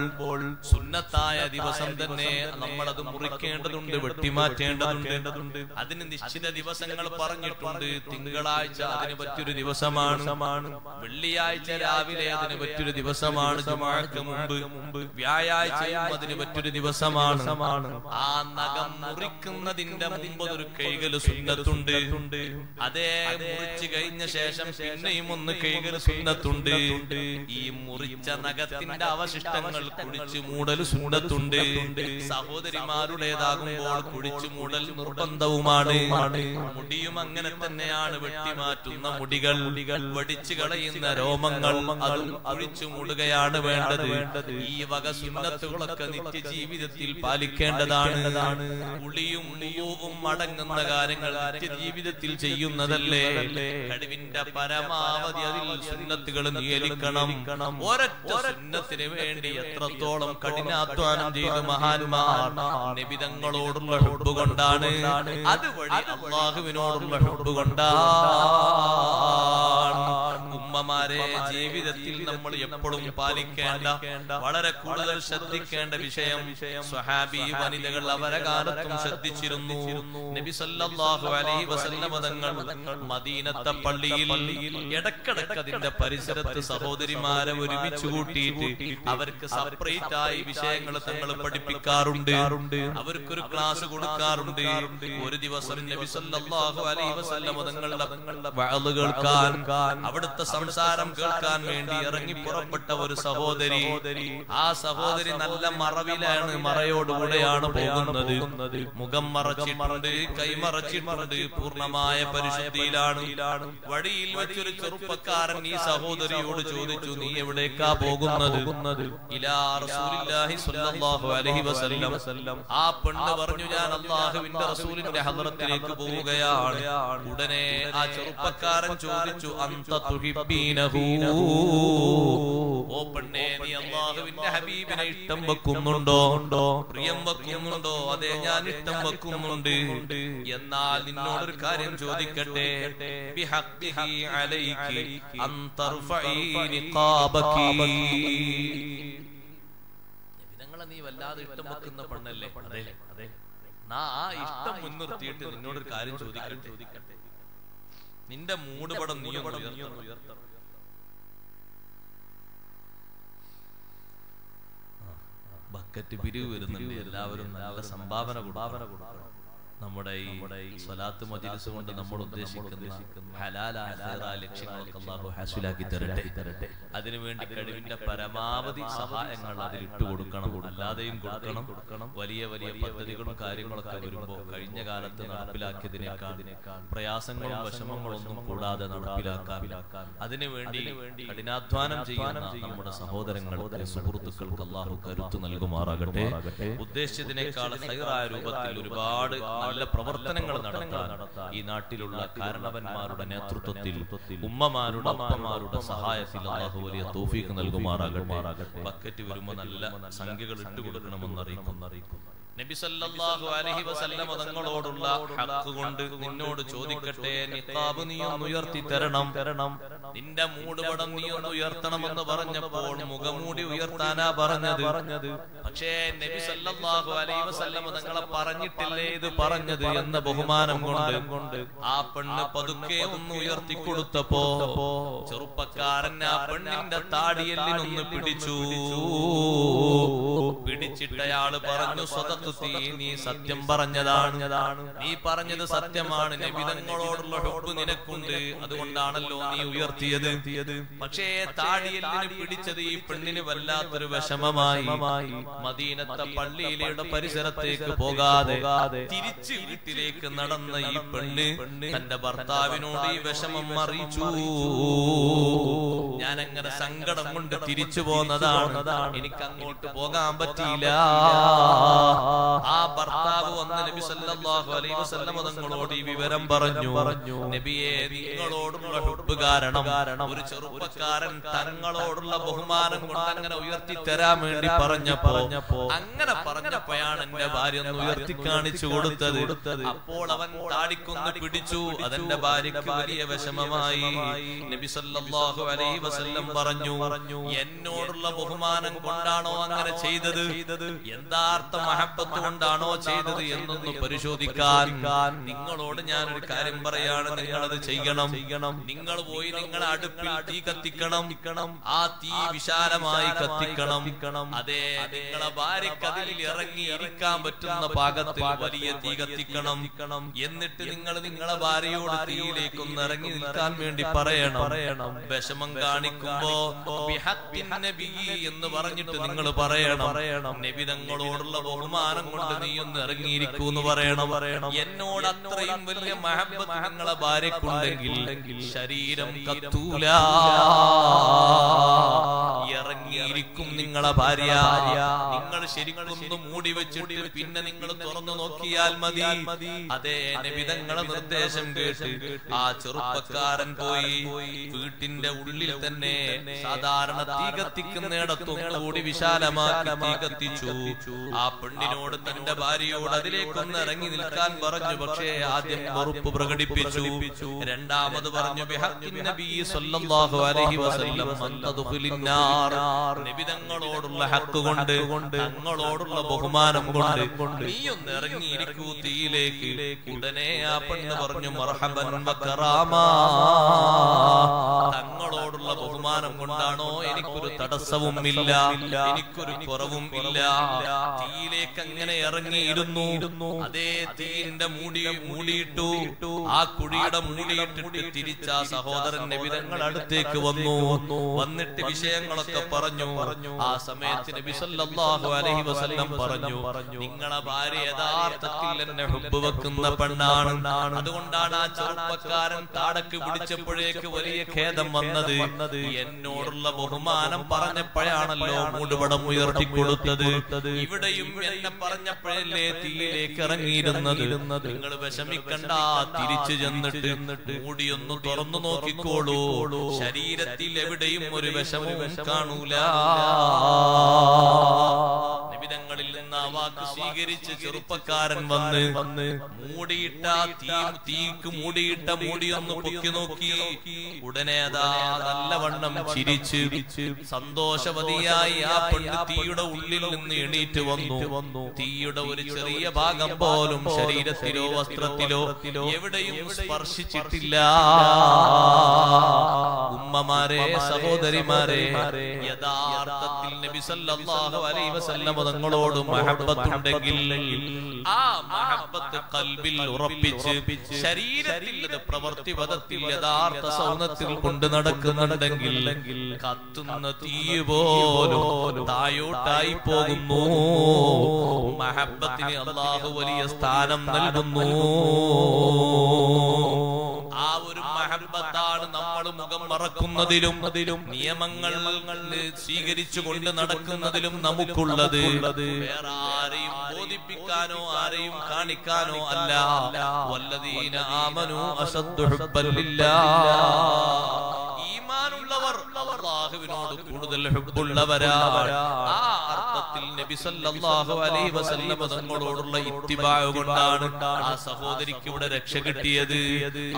സുന്നത്തായ ദിവസം തന്നെ നമ്മളത് മുറിക്കേണ്ടതുണ്ട് വെട്ടിമാറ്റേണ്ടതുണ്ട്. അതിന് നിശ്ചിത ദിവസങ്ങൾ പറഞ്ഞിട്ടുണ്ട്. തിങ്കളാഴ്ച അതിന് പറ്റിയൊരു ദിവസമാണ്. വെള്ളിയാഴ്ച രാവിലെ അതിന് പറ്റിയൊരു ദിവസമാണ്. ജുമാക്ക് മുമ്പ്. വ്യാഴാഴ്ചയും അതിന് പറ്റൊരു ദിവസമാണ്. ആ നഖം മുറിക്കുന്നതിന്റെ മുമ്പ് ഒരു കൈകൽ സുന്നത്തുണ്ട്. അതേ മുറിച്ച് കഴിഞ്ഞ ശേഷം പിന്നെയും ഒന്ന് കൈകൽ സുന്നത്തുണ്ട്. ഈ മുറിച്ച നഖത്തിന്റെ അവശിഷ്ടങ്ങൾ കുടിച്ചു മൂടൽ സുന്നത്തുണ്ട്. സഹോദരിമാരുടേതാകുമ്പോൾ കുടിച്ചു മൂടൽ നിർബന്ധവുമാണ്. മുടിയും അങ്ങനെ തന്നെയാണ് വെട്ടിമാറ്റുന്ന മുടികൾ. വടിച്ചു കളയുന്ന രോമങ്ങൾ. അതും കുഴിച്ചു മൂടുകയാണ് വേണ്ടത്. ഈ വക സുന്നത്തുകളൊക്കെ നിത്യജീവിതത്തിൽ പാലിക്കേണ്ടതാണ്. കുളിയും മുഴുവും അടങ്ങുന്ന കാര്യങ്ങൾ നിത്യജീവിതത്തിൽ ചെയ്യുന്നതല്ലേ? കഴിവിന്റെ പരമാവധി അതിൽ സുന്നത്തുകൾ നിയലിക്കണം. ഒരൊറ്റ സുന്നത്തിന് വേണ്ടി എത്രത്തോളം കഠിനാധ്വാനം ചെയ്ത് മഹാന്മാർ നിബിതങ്ങളോടുള്ള ഹുബ് കൊണ്ടാണ് അതുവഴി അള്ളാഹുവിനോടുള്ള ഹുബ് കൊണ്ടാണ് ഉമ്മമാരെ ജീവിതത്തിൽ നമ്മൾ എപ്പോഴും പാലിക്കേണ്ട വളരെ കൂടുതൽ ശ്രദ്ധിക്കേണ്ട വിഷയം സ്വഹാബി വനിതകൾ അവരെ കാലത്തും ശ്രദ്ധിച്ചിരുന്നു. നബി സല്ലല്ലാഹു അലൈഹി വസല്ലമ തങ്ങൾ മദീനത്തെ പള്ളിയിൽ ഇടക്കിടക്ക് അതിന്റെ പരിസരത്ത് സഹോദരിമാരെ ഒരുമിച്ച് കൂട്ടിയിട്ട് അവർക്ക് സെപ്പറേറ്റ് ആയി വിഷയങ്ങൾ തങ്ങൾ പഠിപ്പിക്കാറുണ്ട്. അവർക്കൊരു ക്ലാസ് കൊടുക്കാറുണ്ട്. ഒരു ദിവസം നബി സല്ലല്ലാഹു അലൈഹി തങ്ങളുടെ കേൾക്കാൻ അവിടുത്തെ സംസാരം കേൾക്കാൻ വേണ്ടി ഇറങ്ങി പുറപ്പെട്ട ഒരു സഹോദരി. ആ സഹോദരി നല്ല മറവിലാണ് മറയോടുകൂടെയാണ് പോകുന്നത്. മുഖം മറച്ചിട്ടുണ്ട് കൈ മറച്ചിട്ടുണ്ട് പൂർണമായ പരിശുദ്ധിയിലാണ്. വഴിയിൽ വെച്ചൊരു ചെറുപ്പക്കാരൻ ഈ സഹോദരിയോട് ചോദിച്ചു നീ എവിടേക്കാ പോകുന്നത്? ആ പെണ്ണ് പറഞ്ഞു ഞാൻ അള്ളാഹുവിന്റെ റസൂലിന്റെ ഹദ്രത്തിലേക്ക് പോവുകയാണ്. ഉടനെ ആ ചെറുപ്പക്കാരൻ ചോദിച്ചു അന്ത തുഹിബ്ബീനഹു ഓ പെണ്ണേ നീ അള്ളാഹുവിന്റെ ഹബീബിനെ ഇഷ്ടം വെക്കുന്നുണ്ടോ? പ്രിയം വെക്കുന്നുണ്ടോ? അതെ ഞാൻ ഇഷ്ടം വെക്കുന്നുണ്ട്. എന്നാൽ നിന്നോടൊരു കാര്യം ചോദിക്കട്ടെ. ബിഹഖ്ഖിഹി നിങ്ങളെ നീ വല്ലാതെ ഇഷ്ടം വെക്കുന്ന പെണ്ണല്ലേ? അതെ ആ ഇഷ്ടം മുൻനിർത്തിയിട്ട് നിന്നോടൊരു കാര്യം ചോദിക്കട്ടെ? ചോദിക്കട്ടെ നിന്റെ മൂടുപടം നീ ഉയർത്തണം. ബക്കറ്റ് പിരിവ് വരുന്നുണ്ട്. എല്ലാവരും നല്ല സംഭാവന കൊടുക്കണം. നമ്മുടെ ഈ സ്വലാത്ത് മജിലിസ് കൊണ്ട് നമ്മൾ ഉദ്ദേശിക്കുന്ന ഹലാലായ ലക്ഷ്യങ്ങളൊക്കെ ഹാസിലാക്കി തരട്ടെ. തരട്ടെ. അതിനുവേണ്ടി കഴിവിന്റെ പരമാവധി സഹായങ്ങൾ അതിൽ ഇട്ട് കൊടുക്കണം. അല്ലാതെയും കൊടുക്കണം. കൊടുക്കണം. വലിയ വലിയ പദ്ധതികളും കാര്യങ്ങളൊക്കെ വരുമ്പോൾ കഴിഞ്ഞ കാലത്ത് നടപ്പിലാക്കിയതിനേക്കാൾ പ്രയാസങ്ങളും വിഷമങ്ങളൊന്നും കൂടാതെ നടപ്പിലാക്കാൻ അതിനുവേണ്ടി കഠിനാധ്വാനം ചെയ്യുന്ന നമ്മുടെ സഹോദരങ്ങൾക്ക് സുഹൃത്തുക്കൾക്ക് അള്ളാഹു കരുത്ത് നൽകുമാറാകട്ടെ. ഉദ്ദേശിച്ചതിനേക്കാൾ സൈറായ രൂപത്തിൽ ഒരുപാട് നല്ല പ്രവർത്തനങ്ങൾ നടത്താൻ ഈ നാട്ടിലുള്ള കാരണവന്മാരുടെ നേതൃത്വത്തിൽ ഉമ്മമാരുടെ അപ്പമാരുടെ സഹായത്തിൽ വലിയ തോഫീക്ക് നൽകുമാറാകട്ടെ. ബക്കറ്റ് വരുമ്പോ നല്ല സംഖ്യകൾ ഇട്ട് കൊടുക്കണമെന്ന് അറിയിക്കുന്നു. നബി സല്ലല്ലാഹു അലൈഹി വസല്ലമ തങ്ങളോടുള്ള ഹക്ക് കൊണ്ട് നിന്നോട് ചോദിക്കട്ടെ നിഖാബ് നീ ഒന്ന് ഉയർത്തി തരണം. തരണം നിന്റെ മൂടുപടം നീ ഒന്ന് ഉയർത്തണമെന്ന് പറഞ്ഞപ്പോൾ മുഖമൂടി ഉയർത്താനാ പറഞ്ഞത്. പക്ഷേ നബി സല്ലല്ലാഹു അലൈഹി വസല്ലമ തങ്ങളെ പറഞ്ഞിട്ടില്ലേ ഇത് പറഞ്ഞത് എന്ന ബഹുമാനം കൊണ്ട് ആ പെണ്ണ് പതുക്കെ ഒന്ന് ഉയർത്തി കൊടുത്തപ്പോ ചെറുപ്പക്കാരൻ ആ പെണ്ണിന്റെ താടിയെല്ലിനൊന്ന് പിടിച്ചു. പിടിച്ചിട്ടയാൾ പറഞ്ഞു സ്വതത്വത്തി നീ സത്യം പറഞ്ഞതാണ് നീ പറഞ്ഞത് സത്യമാണ്. നബിതങ്ങളോടുള്ള ഹുബ് നിനക്കുണ്ട്. അതുകൊണ്ടാണല്ലോ നീ ഉയർത്തിയത്. പക്ഷേ താടിയെല്ലിന് പിടിച്ചത് ഈ പെണ്ണിന് വല്ലാത്തൊരു വിഷമമായി. മദീനത്തെ പള്ളിയിലെ പരിസരത്തേക്ക് പോകാതെ തിരിച്ചു വീട്ടിലേക്ക് നടന്ന ഈ പെണ്ണ് തന്റെ ഭർത്താവിനോട് ഈ വിഷമം അറിയിച്ചു ഞാൻ അങ്ങനെ സങ്കടം കൊണ്ട് തിരിച്ചു പോന്നതാണ്. എനിക്ക് അങ്ങോട്ട് പോകാൻ പറ്റിയില്ല. ആ ഭർത്താവ് വന്ന് നബി സല്ലല്ലാഹു അലൈഹി വസല്ലം തങ്ങളോട് ഈ വിവരം പറഞ്ഞു. നബിയെ നിങ്ങളോടുള്ള ഹുബ്ബ് കാരണം ഒരു ചെറുപ്പക്കാരൻ തങ്ങളോടുള്ള ബഹുമാനം കൊണ്ട് അങ്ങനെ ഉയർത്തി തരാൻ വേണ്ടി പറഞ്ഞപ്പോ അങ്ങനെ പറഞ്ഞപ്പോഴാണ് എന്റെ ഭാര്യ ഒന്ന് ഉയർത്തി കാണിച്ചു കൊടുത്തത്. അപ്പോൾ അവൻ താടിക്കൊന്ന് പിടിച്ചു. അതെന്റെ ഭാര്യക്ക് വലിയ വിഷമമായി. നബി സല്ലല്ലാഹു അലൈഹി വസല്ലം പറഞ്ഞു എന്നോടുള്ള ബഹുമാനം കൊണ്ടാണോ അങ്ങനെ ചെയ്തത്? യഥാർത്ഥ മഹബത്ത് കൊണ്ടാണോ ചെയ്തത് എന്നൊന്ന് പരിശോധിക്കാൻ നിങ്ങളോട് ഞാൻ ഒരു കാര്യം പറയാണ്. നിങ്ങൾ അത് ചെയ്യണം. നിങ്ങൾ പോയി നിങ്ങളെ അടുപ്പിൽ തീ കത്തിക്കണം. ആ തീ വിശാലമായി കത്തിക്കണം. അതെ നിങ്ങളെ ഭാര്യക്ക് അതിൽ ഇറങ്ങി ഇരിക്കാൻ പറ്റുന്ന പാകത്തിൽ വലിയ തീ കത്തിക്കണം. എന്നിട്ട് നിങ്ങൾ നിങ്ങളെ ഭാര്യയോട് തീയിലേക്കൊന്ന് ഇറങ്ങി നിൽക്കാൻ വേണ്ടി പറയണം. പറയണം. വിഷമം കാണിക്കുമ്പോ എന്ന് പറഞ്ഞിട്ട് നിങ്ങൾ പറയണം. പറയണം. നബി തങ്ങളോടുള്ള ബഹുമാനം കൊണ്ട് നീ ഒന്ന് ഇറങ്ങിയിരിക്കൂന്ന് പറയണം. പറയണം. എന്നോട് അത്രയും വലിയ മഹബത്ത് നിങ്ങളെ ഭാര്യക്കുണ്ടെങ്കിൽ ശരീരം കത്തൂല. ഇറങ്ങിയിരിക്കും നിങ്ങളെ ഭാര്യ. നിങ്ങൾ ശരിക്കും മൂടി വെച്ചിട്ട് പിന്നെ നിങ്ങൾ തുറന്നു നോക്കിയാൽ മതി. അതേ നബിതങ്ങളെ നിർദ്ദേശം കേട്ട് ആ ചെറുപ്പക്കാരൻ പോയി വീട്ടിന്റെ ഉള്ളിൽ തന്നെ സാധാരണ തീ കത്തിക്കുന്നിടത്തും കൂടി വിശാലമാക്കി തീ കത്തിച്ചു. ആ പെണ്ണിനോട് തന്റെ ഭാര്യയോട് അതിലേക്കൊന്ന് ഇറങ്ങി നിൽക്കാൻ പറഞ്ഞു. പക്ഷേ ആദ്യം മറുപ്പ് പ്രകടിപ്പിച്ചു. രണ്ടാമത് പറഞ്ഞു നബിതങ്ങളോടുള്ള ഹക്ക് കൊണ്ട് തങ്ങളോടുള്ള ബഹുമാനം കൊണ്ട് നീ ഒന്ന് ഇറങ്ങിയിരിക്കൂ തീയിലേക്ക്. ഉടനെ ആ പെണ്ണ് പറഞ്ഞു മർഹബൻ തങ്ങളോടുള്ള ബഹുമാനം കൊണ്ടാണോ എനിക്കൊരു തടസ്സവും ഇല്ല എനിക്കൊരു കുറവും ഇല്ല തീയിലേക്ക് അങ്ങനെ ഇറങ്ങിയിരുന്നു അതേ തീരിന്റെ മൂടി മൂടിയിട്ടു. ആ കുഴിയുടെ മൂടിയിട്ടിട്ട് തിരിച്ച ആ സഹോദരൻ നബിതങ്ങൾ അടുത്തേക്ക് വന്നു. വന്നിട്ട് വിഷയങ്ങളൊക്കെ പറഞ്ഞു. പറഞ്ഞു ആ സമയത്ത് നബി സല്ലല്ലാഹു അലൈഹി വസല്ലം പറഞ്ഞു നിങ്ങളെ ഭാര്യ യഥാർത്ഥത്തിൽ എന്നെ ഹുബ് വെക്കുന്ന പെണ്ണാണ്. അതുകൊണ്ടാണ് ആ ചെറുപ്പക്കാരൻ താടക്ക് പിടിച്ചപ്പോഴേക്ക് വലിയ ഖേദം വന്നത്. എന്നോടുള്ള ബഹുമാനം പറഞ്ഞപ്പോഴാണല്ലോ മൂടുപടം ഉയർത്തി കൊടുത്തത് ഇവിടെയും എന്നെ പറഞ്ഞപ്പോഴല്ലേ തീയിലേക്ക് ഇറങ്ങിയിരുന്നത്? നിങ്ങൾ വിഷമിക്കണ്ട തിരിച്ചു ചെന്നിട്ട് മൂടിയൊന്ന് തുറന്നു നോക്കിക്കോളൂ. ശരീരത്തിൽ എവിടെയും ഒരു വിഷമവും കാണൂല. നിബിതങ്ങളിൽ നിന്ന് ആ വാക്ക് സ്വീകരിച്ച് ചെറുപ്പക്കാരൻ വന്ന് വന്ന് മൂടിയിട്ട തീ തീക്ക് മൂടിയിട്ട മൂടിയൊന്ന് പൊക്കി നോക്കി. ഉടനെ അതാ നല്ലവണ്ണം ചിരിച്ച് സന്തോഷവതിയായി ആ പെണ്ണ് തീയുടെ ഉള്ളിൽ നിന്ന് എണീറ്റ് വന്നു. വന്നു. തീയുടെ ഒരു ചെറിയ ഭാഗം പോലും ശരീരത്തിലോ വസ്ത്രത്തിലോ എവിടെയും സ്പർശിച്ചിട്ടില്ല. ഉമ്മമാരെ സഹോദരിമാരെ യഥാർത്ഥത്തിൽ നബി സല്ലല്ലാഹു അലൈഹി വസല്ലം തങ്ങളോട് മഹബ്ബത്തുണ്ടെങ്കിൽ ആ മഹബത്ത് കൽബിൽ ഉറപ്പിച്ച് ശരീരത്തിൽ പ്രവർത്തിപഥത്തിൽ യഥാർത്ഥ സൗനത്തിൽ കൊണ്ട് നടക്കുന്നുണ്ടെങ്കിൽ കത്തുന്ന തീ പോലും തായോട്ടായി പോകുന്നു. മഹബത്തിന് അള്ളാഹു വലിയ സ്ഥാനം നൽകുന്നു. ആ ഒരു മഹബത്താണ് നമ്മൾ മുഖം മറക്കുന്നതിലും അതിലും നിയമങ്ങൾ സ്വീകരിച്ചു കൊണ്ട് നടക്കുന്നതിലും നമുക്കുള്ളത് വേറെ ആരെയും ബോധിപ്പിക്കാനോ ആരെയും കാണിക്കാനോ അല്ല. വല്ലതീന ആമനു ഈമാനുള്ളവർ അള്ളാഹുവിനോട് കൂടുതൽ ഹുബ്ബുള്ളവരാണ് ആ അർത്ഥത്തിൽ നബി സല്ലല്ലാഹു അലൈഹി വസല്ലം തങ്ങളോടുള്ള കൊണ്ടാണ് ആ സഹോദരിക്ക് ഇവിടെ രക്ഷ കിട്ടിയത്.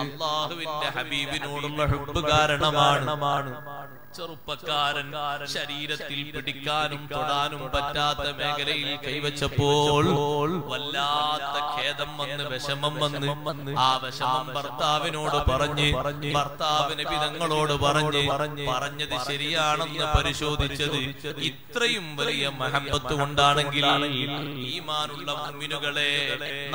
അള്ളാഹുവിന്റെ ഹബീബിനോടുള്ള ഹുബ് കാരണമാണ്. ചെറുപ്പക്കാരൻ ശരീരത്തിൽ പിടിക്കാനും തൊടാനും പറ്റാത്ത മേഖലയിൽ കൈവച്ചപ്പോൾ വല്ലാത്ത ഖേദം വന്ന് വിഷമം വന്ന് ആ വിഷമം ഭർത്താവിനോട് പറഞ്ഞ് ഭർത്താവിന് നബി തങ്ങളോട് പറഞ്ഞ് പറഞ്ഞത് ശരിയാണെന്ന് പരിശോധിച്ചത് ഇത്രയും വലിയ മഹബത്ത് കൊണ്ടാണെങ്കിൽ ഈമാനുള്ള മുമ്മിനുകളെ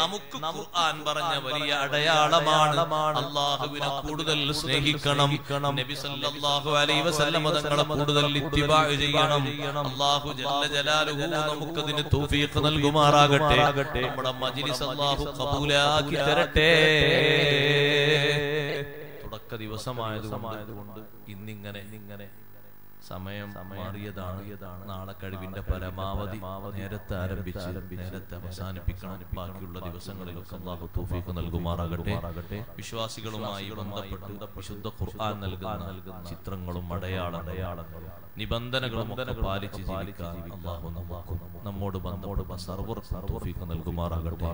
നമുക്ക് ഖുർആൻ പറഞ്ഞ വലിയ അടയാളമാണ് അള്ളാഹുവിനെ കൂടുതൽ സ്നേഹിക്കണം. നബി സല്ലല്ലാഹു അലൈഹി വസല്ലം തങ്ങളെ കൂടുതൽ ചെയ്യണം. അല്ലാഹു ജല്ല ജലാലുഹു നമുക്കതിന് തൗഫീഖ് നൽകുമാറാകട്ടെ. നമ്മുടെ മജ്ലിസ് അല്ലാഹു കബൂലാക്കി തരട്ടെ. തുടക്ക ദിവസമായതുകൊണ്ട് ഇന്നിങ്ങനെ ഇങ്ങനെ സമയം മാറിയതാണ്. നാളെ കഴിവിന്റെ പരമാവധി നേരത്തെ ആരംഭിച്ച് നേരത്തെ അവസാനിപ്പിക്കണം. ബാക്കിയുള്ള ദിവസങ്ങളിലൊക്കെ അള്ളാഹു തൗഫീഖ് നൽകുമാറാകട്ടെ. വിശ്വാസികളുമായി ബന്ധപ്പെട്ട് വിശുദ്ധ ഖുർആൻ നൽകുന്ന ചിത്രങ്ങളും അടയാളങ്ങളും നിബന്ധനകളും പാലിച്ച് ജീവിക്കാൻ അള്ളാഹു നമുക്കും നമ്മോട് ബന്ധപ്പെട്ട സർവർ തൗഫീഖ് നൽകുമാറാകട്ടെ.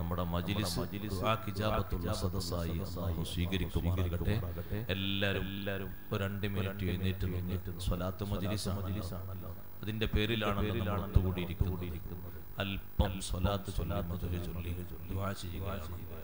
നമ്മുടെ മജ്ലിസ് കിജാബത്തുള്ള സദസ്സായി അള്ളാഹു സ്വീകരിക്കുമാറാകട്ടെ എല്ലാവരും എല്ലാവരും ഒരു രണ്ട് മിനിറ്റ് എഴുന്നേറ്റ് നിന്നിട്ട് സ്വലാത്ത് മജിലിസ് മജ്ലിസാണല്ലോ. അതിന്റെ പേരിലാണ് നമ്മൾ ഒത്തുകൂടിയിരിക്കുന്നത്. അല്പം സ്വലാത്ത് ചൊല്ലി ചൊല്ലി ദുആ ചെയ്യുകയാണ്.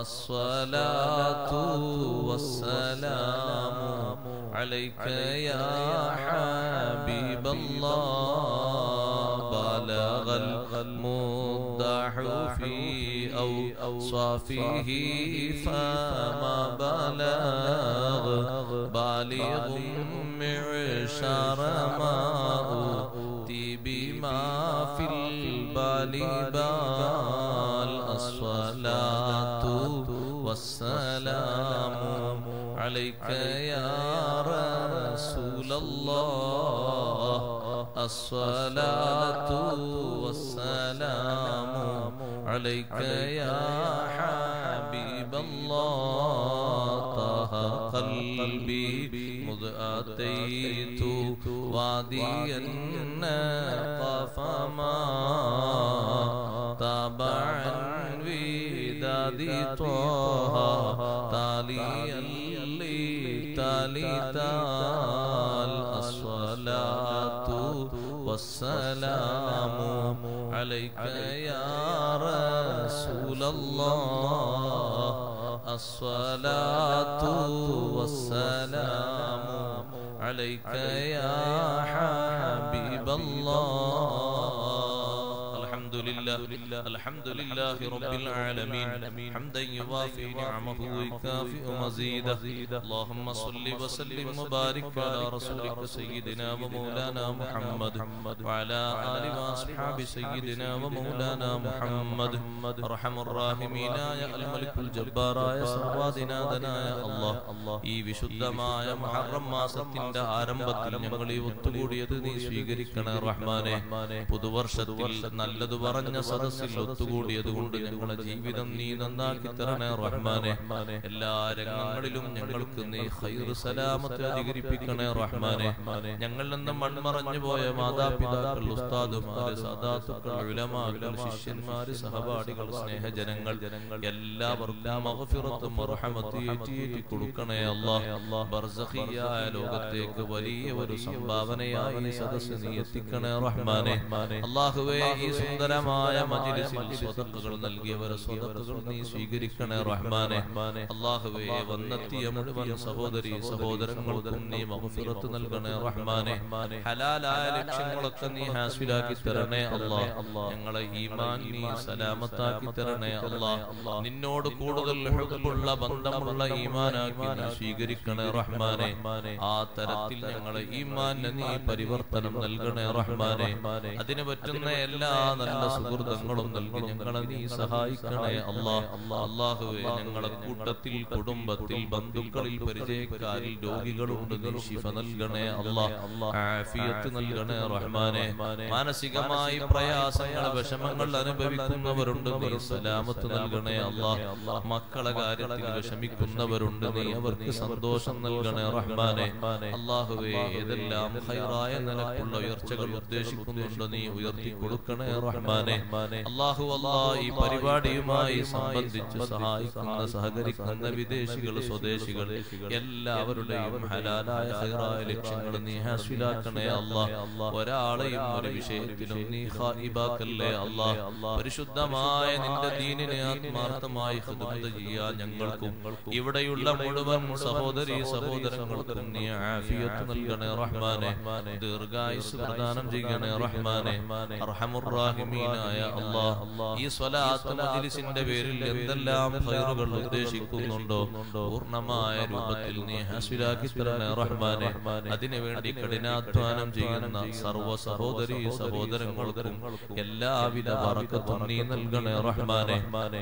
الصلاة والسلام عليك يا حبيب الله. بلغ المدح في أوصافه فما بلغ. بالغ معشر ما أوتي بما في البال بال الصلاة عليك يا رسول الله. الصلاة والسلام عليك يا حبيب الله. طه قلبي مذ أتيت واديا فما تابعا ودادي طه. تاليا لي تالي تال الصلاة والسلام عليك يا رسول الله. الصلاة والسلام عليك يا حبيب لله الحمد لله رب العالمين حمدا يوافي نعمه ويكافئ مزيده اللهم صل وسلم وبارك على رسولك سيدنا ومولانا محمد وعلى آل وأصحاب سيدنا ومولانا محمد أرحم الراحمين يا الملك الجبار يا സർവാദിനാഥനായ അള്ളാഹ് ഈ വിശുദ്ധമായ മുഹറം മാസത്തിന്റെ ആരംഭത്തിൽ ഞങ്ങൾ ഈ ഒത്തുകൂടിയത് നീ സ്വീകരിക്കണേ റഹ്മാനെ പുതുവർഷത്തിൽ നല്ലത് പറഞ്ഞ സദസ്സിൽ ഒത്തുകൂടിയതുകൊണ്ട് ഞങ്ങളെ ജീവിതം നീ നന്നാക്കി തരണേ റഹ്മാനെ. എല്ലാ രംഗങ്ങളിലും ഞങ്ങൾക്ക് നീ ഹൈർ സലാമത്ത് അധികരിപ്പിക്കണേ റഹ്മാനെ. ഞങ്ങൾ നിന്ന് മൺമറഞ്ഞു പോയ മാതാപിതാക്കൾ ഉസ്താദുമാര് സദാത്തുക്കൾ ഉലമാകൾ ശിഷ്യന്മാര് സഹപാഠികൾ സ്നേഹജനങ്ങൾ എല്ലാവർക്കും റഹ്മത്തും കൊടുക്കണേ അല്ലാഹ് ബർസഖിയായ ലോകത്തേക്ക് വലിയ ഒരു സംഭാവനയായി സദസ്സ് നീ എത്തിക്കണേ റഹ്മാനെ. അല്ലാഹുവേ ഈ സുന്ദരമായ മജ്ലിസിൽ സ്വതക്കുകൾ നൽകിയവരെ സ്വതക്കുകൾ നീ സ്വീകരിക്കണേ റഹ്മാനെ. അല്ലാഹുവേ വന്നെത്തിയ മുഴുവൻ സഹോദരി സഹോദരങ്ങൾക്കും നീ മഗ്ഫിറത്ത് നൽകണേ റഹ്മാനെ. ഹലാലായ ലക്ഷ്യങ്ങളൊക്കെ നീ ഹാസിലാക്കി തരണേ അല്ലാഹ്. ഞങ്ങളെ ഈമാൻ നീ സലാമത്താക്കി തരണേ അല്ലാഹ്. നിന്നോട് കൂടുതൽ ഹുബ്ബുള്ള ബന്ധമുള്ള ഈമാനാക്കി നീ സ്വീകരിക്കണേ റഹ്മാനെ. ആ തരത്തിൽ ഞങ്ങളെ ഈമാൻ നീ പരിവർത്തനം നൽകണേ റഹ്മാനെ. അതിന് പറ്റുന്ന എല്ലാ നല്ല സുഹൃതങ്ങളും നൽകി ഞങ്ങളെ നീ സഹായിക്കണേ അല്ലാ. അല്ലാഹുവേ ഞങ്ങളെ കൂട്ടത്തിൽ കുടുംബത്തിൽ ബന്ധുക്കളിൽ പരിചയക്കാരിൽ രോഗികളുണ്ട്. നീ ശിഫ നൽകണേ അല്ലാഹ് ആഫിയത്ത് നൽകണേ റഹ്മാനെ. മാനസികമായി പ്രയാസങ്ങൾ വിഷമങ്ങൾ അനുഭവിക്കുന്നവരുണ്ട്. നീ സലാമത്ത് നൽകണേ അല്ലാ. മക്കളെ കാര്യത്തിൽ വിഷമിക്കുന്നവരുണ്ട്. നീ അവർക്ക് സന്തോഷം നൽകണേ റഹ്മാനെ. അള്ളാഹുവേ ഏതെല്ലാം ഹൈറായ നിലക്കുള്ള ഉയർച്ചകൾ ഉദ്ദേശിക്കുന്നുണ്ട് നീ ഉയർത്തി കൊടുക്കണേ റഹ്മാനെ. അള്ളാഹു അല്ലാ ഈ പരിപാടിയുമായി സംബന്ധിച്ച് സഹായിക്കുന്ന സഹകരിക്കുന്ന വിദേശികൾ സ്വദേശികൾ എല്ലാവരുടെയും ഹലാലായ ഹൈറായ ലക്ഷ്യങ്ങൾ നീ ഹാസിലാക്കണേ അല്ലാ. ഒരാളെയും ഒരു വിഷയത്തിലും നീ ഖായിബാക്കല്ലേ അല്ലാ. പരിശുദ്ധമായ നിന്റെ ദീനിനെ ആത്മാർത്ഥമായി ഖിദ്മത്ത് ചെയ്യാൻ ഞങ്ങൾക്കും ഇവിടെയുള്ള മുഴുവൻ സഹോദരി സഹോദരങ്ങൾക്കും നീ ആഫിയത്ത് നൽകണേ റഹ്മാനെ. ദീർഘായുസ് പ്രദാനം ചെയ്യണേ റഹ്മാനെ. അർഹമുറാഹിമീനായ അല്ലാഹ് ഈ സ്വലാത്ത് മജ്ലിസിന്റെ പേരിൽ എന്തെല്ലാം ഖൈറുകൾ ഉദ്ദേശിക്കുന്നുണ്ടോ പൂർണ്ണമായ രൂപത്തിൽ നീ ഹാസിലാക്കി തരണേ റഹ്മാനെ അതിനുവേണ്ടി കഠിനാധ്വാനം ചെയ്യുന്ന സർവ്വ സഹോദരി സഹോദരങ്ങൾക്കും എല്ലാവിധ വറക്കത്തും നീ നൽകണേ റഹ്മാനെ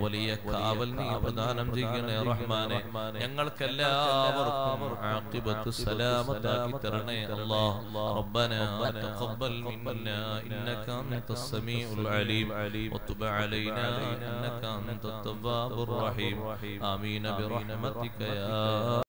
വലിയ കാവൽ നീ പ്രദാനം ചെയ്യണേ റഹ്മാനെ ഞങ്ങൾക്കെല്ലാവർക്കും ആഖിബത്ത് സലാമത്താക്കി തരണേ അല്ലാഹ് ربنا تقبل منا إنك أنت السميع العليم وتب علينا إنك أنت التواب الرحيم. آمين برحمتك يا